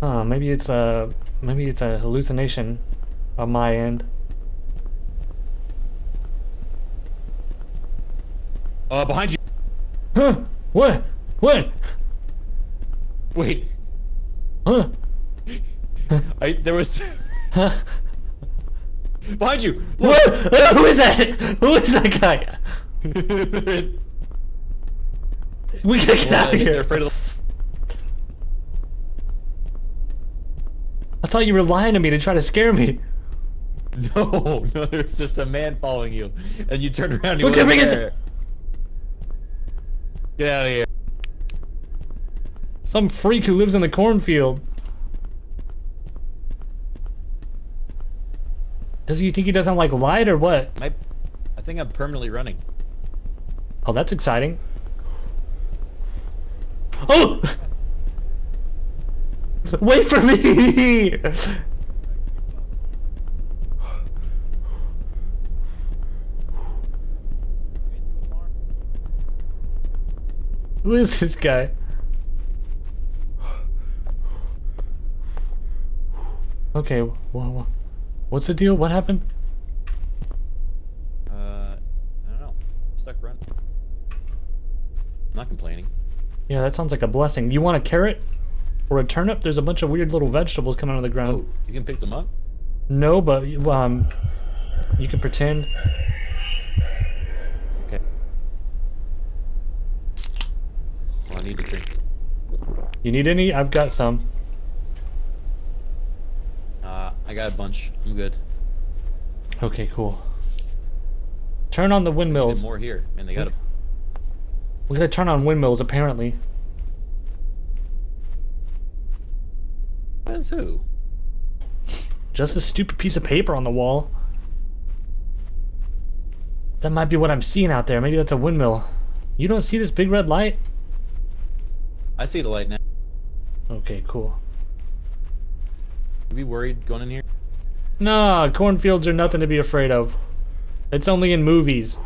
Huh, maybe it's a maybe it's a hallucination on my end. Uh, behind you. Huh? What? What? Wait. Huh? I there was. huh? behind you. What? Who is that? Who is that guy? We gotta get out of they're here. afraid of. I thought you were lying to me to try to scare me. No, no, there's just a man following you, and you turned around. And he Look at me. Get out of here. Some freak who lives in the cornfield. Does he think he doesn't like light or what? My, I think I'm permanently running. Oh, that's exciting. Oh! Wait for me! Who is this guy? Okay, wha- wha- what's the deal? What happened? Uh, I don't know. Stuck running. I'm not complaining. Yeah, that sounds like a blessing. You want a carrot? Or a turnip? There's a bunch of weird little vegetables coming out of the ground. Oh, you can pick them up. No, but um, you can pretend. Okay. Well, I need to drink. You need any? I've got some. Uh, I got a bunch. I'm good. Okay, cool. Turn on the There's windmills. more here, and they got a. We gotta turn on windmills, apparently. Says who? Just a stupid piece of paper on the wall. That might be what I'm seeing out there. Maybe that's a windmill. You don't see this big red light? I see the light now. Okay, cool. You be worried going in here? Nah, cornfields are nothing to be afraid of. It's only in movies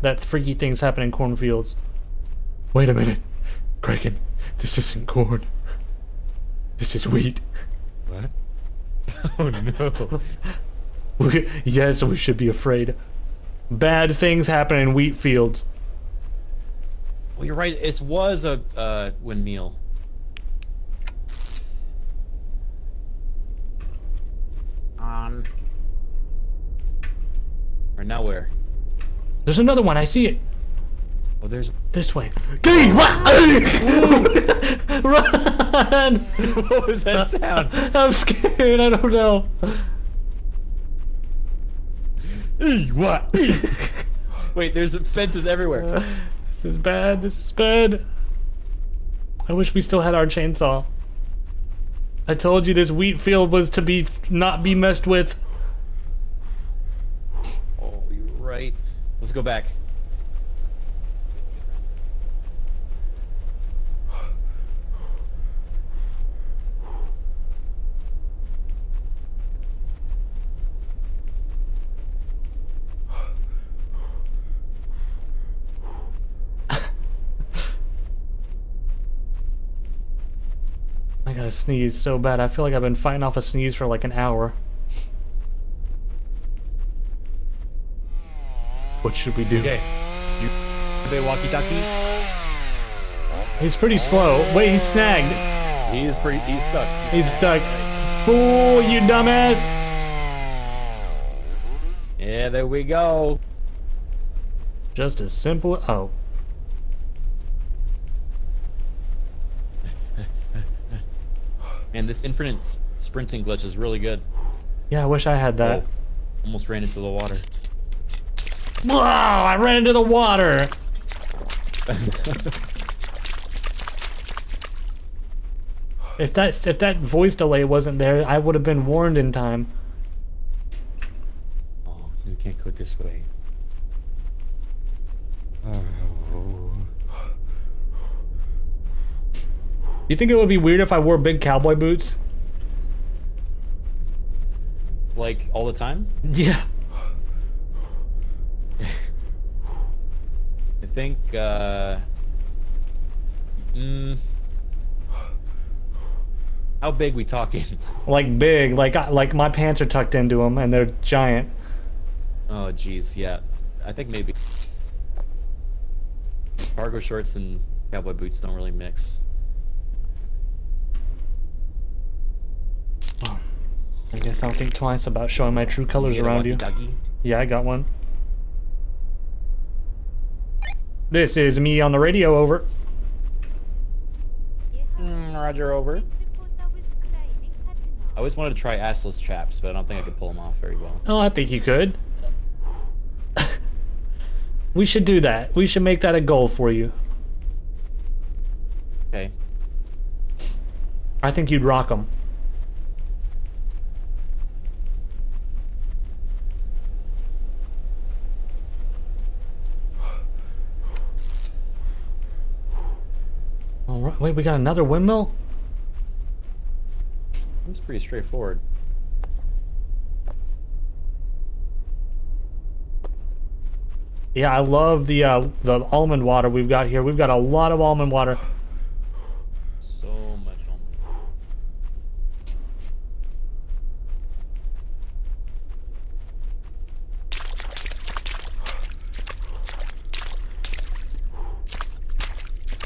that freaky things happen in cornfields. Wait a minute. Criken, this isn't corn. This is wheat. What? oh no. We- yes, we should be afraid. Bad things happen in wheat fields. Well, you're right. It was a uh, windmill. On. Or now where? There's another one. I see it. Oh, there's. This way. Gee, what? Run! what was that sound? I'm scared. I don't know. what? Wait, there's fences everywhere. Uh, this is bad. This is bad. I wish we still had our chainsaw. I told you this wheat field was to be not be messed with. Oh, you're right. Let's go back. I gotta sneeze so bad. I feel like I've been fighting off a sneeze for like an hour. What should we do? Okay. You play walkie-talkie? He's pretty slow. Wait, he's snagged. He's pretty. He's stuck. He's stuck. Fool, you dumbass! Yeah, there we go. Just as simple. Oh, Man, this infinite sprinting glitch is really good. yeah. I wish I had that. Oh, almost ran into the water. Whoa! I ran into the water. if that if that voice delay wasn't there, I would have been warned in time. Oh, you can't go this way. Oh. You think it would be weird if I wore big cowboy boots? Like all the time? Yeah. I think. uh... Mm, how big we talking? Like big, like like my pants are tucked into them and they're giant. Oh, jeez, yeah. I think maybe. Cargo shorts and cowboy boots don't really mix. I guess I'll think twice about showing my true colors a around you. walkie-talkie? Yeah, I got one. This is me on the radio, over. Mm, Roger, over. Principal service climbing partner. I always wanted to try assless traps, but I don't think I could pull them off very well. Oh, I think you could. we should do that. We should make that a goal for you. Okay. I think you'd rock them. All right. Wait, we got another windmill? Seems pretty straightforward. Yeah, I love the uh, the almond water we've got here. We've got a lot of almond water. So much almond.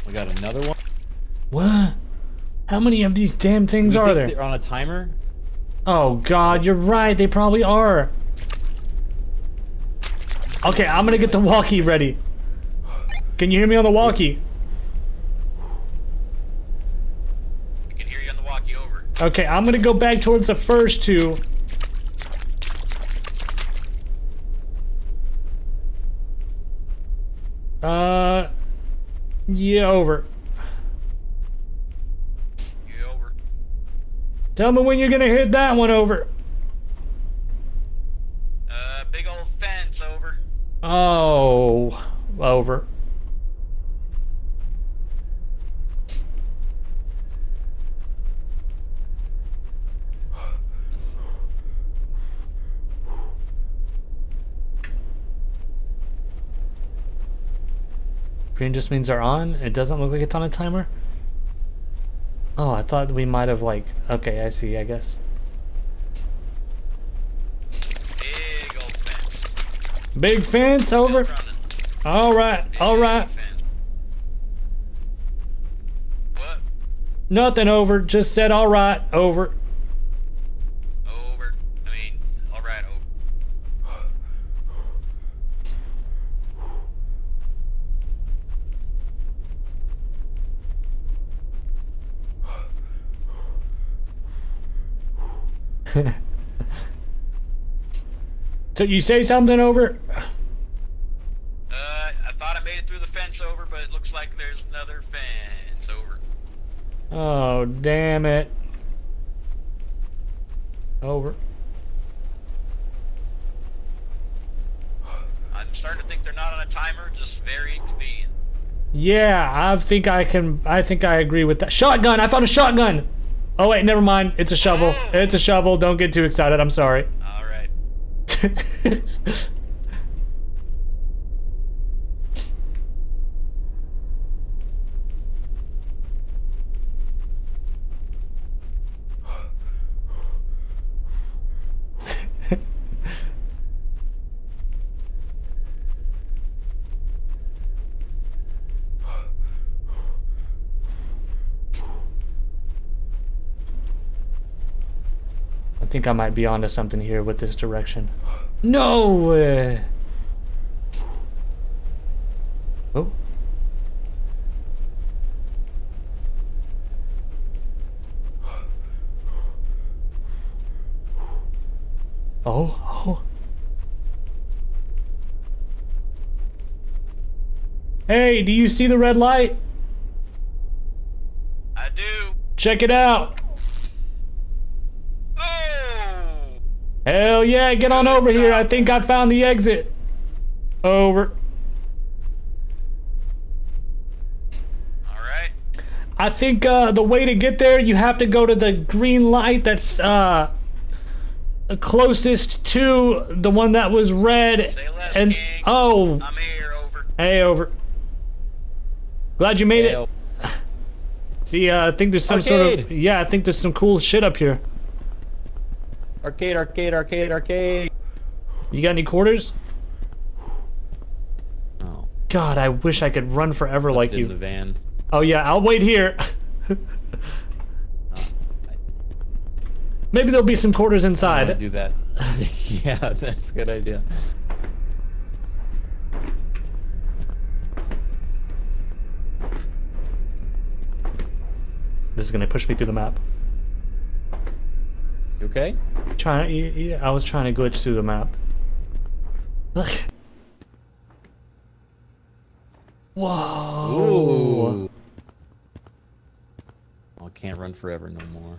We got another one. What? How many of these damn things You are think there? They're on a timer. Oh god, you're right. They probably are. Okay, I'm gonna get the walkie ready. Can you hear me on the walkie? I can hear you on the walkie over. Okay, I'm gonna go back towards the first two. Uh, yeah, over. You over. Tell me when you're gonna hit that one over. Uh, big old fence over. Oh, over. Green just means they're on. It doesn't look like it's on a timer. Oh, I thought we might have like. Okay, I see. I guess. Big old fence. Big fence over. All right. Big right. Nothing over. Just said all right. Over. I mean, all right. Over. So you say something over? Uh, I thought I made it through the fence over, but it looks like there's another fence over. Oh, damn it. Over. I'm starting to think they're not on a timer, just very inconvenient. Yeah, I think I can. I think I agree with that. Shotgun! I found a shotgun! Oh, wait, never mind. It's a shovel. It's a shovel. Don't get too excited. I'm sorry. All right. I think I might be onto something here with this direction. No! way! Oh. Oh, oh. Hey, do you see the red light? I do. Check it out. Oh! Hell yeah, get on over here. I think I found the exit. Over. All right. I think uh, the way to get there, you have to go to the green light that's uh, closest to the one that was red. Say less, And King. oh, I'm here. Over. hey, over. Glad you made Hey, it. See, uh, I think there's some sort of Arcade. yeah. I think there's some cool shit up here. Arcade, arcade, arcade, arcade. You got any quarters? Oh. God, I wish I could run forever like in the you. van. Oh yeah, I'll wait here. Maybe there'll be some quarters inside. do that. yeah, that's a good idea. This is gonna push me through the map. You okay? Trying, yeah, I was trying to glitch through the map. Look. Whoa. Ooh. Oh, I can't run forever no more.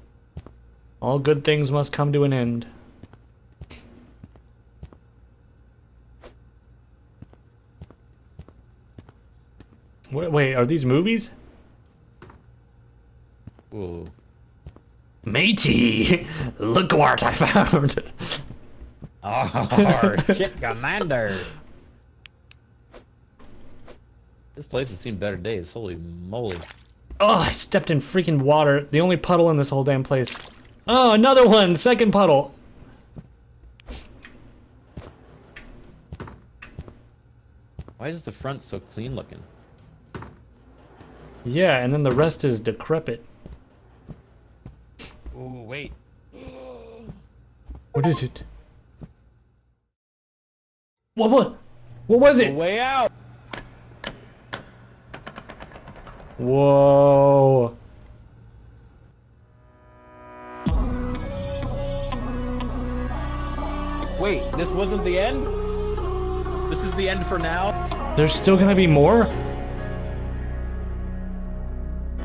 All good things must come to an end. Wait, wait, are these movies? Ooh. Matey, look what I found. Oh, shit, Commander. This place has seen better days. Holy moly. Oh, I stepped in freaking water. The only puddle in this whole damn place. Oh, another one. Second puddle. Why is the front so clean looking? Yeah, and then the rest is decrepit. Ooh, wait. What is it? What? What? What was it? Way out! Whoa. Wait, this wasn't the end? This is the end for now? There's still gonna be more?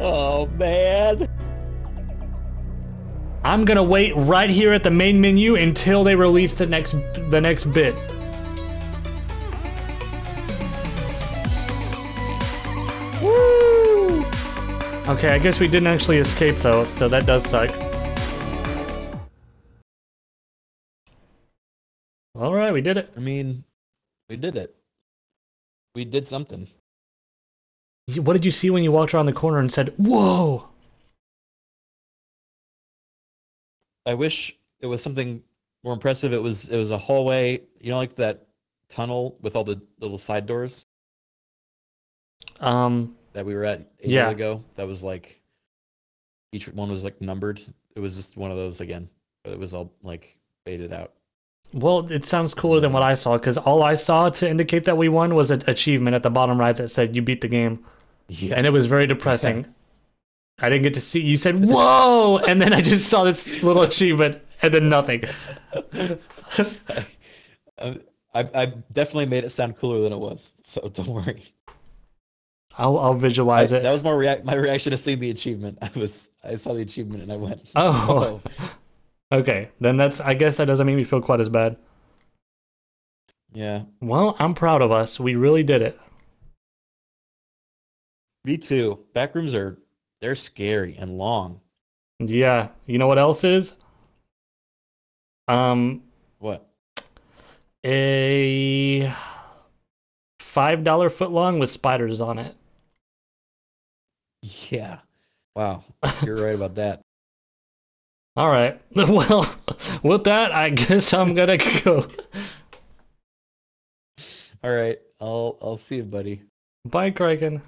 Oh, man. I'm gonna wait right here at the main menu until they release the next the next bit. Woo! Okay, I guess we didn't actually escape though, so that does suck. All right, we did it. I mean, we did it. We did something. What did you see when you walked around the corner and said, "Whoa"? I wish it was something more impressive. It was it was a hallway, you know, like that tunnel with all the little side doors Um, that we were at ages Yeah. ago. That was like each one was like numbered. It was just one of those again, but it was all like faded out. well, it sounds cooler than what I saw because all I saw to indicate that we won was an achievement at the bottom right that said you beat the game. Yeah, and it was very depressing. I didn't get to see. You said "whoa," and then I just saw this little achievement, and then nothing. I, I I definitely made it sound cooler than it was. So don't worry. I'll I'll I, visualize it. that was more react my reaction to seeing the achievement. I was I saw the achievement and I went. Oh. Okay, then that's. I guess that doesn't make me feel quite as bad. yeah. Well, I'm proud of us. We really did it. Me too. Backrooms are they're scary and long. Yeah. You know what else is? Um, What? a five dollar foot long with spiders on it. Yeah. Wow. You're right about that. All right. Well, with that, I guess I'm gonna go. All right. I'll I'll see you, buddy. Bye, Criken.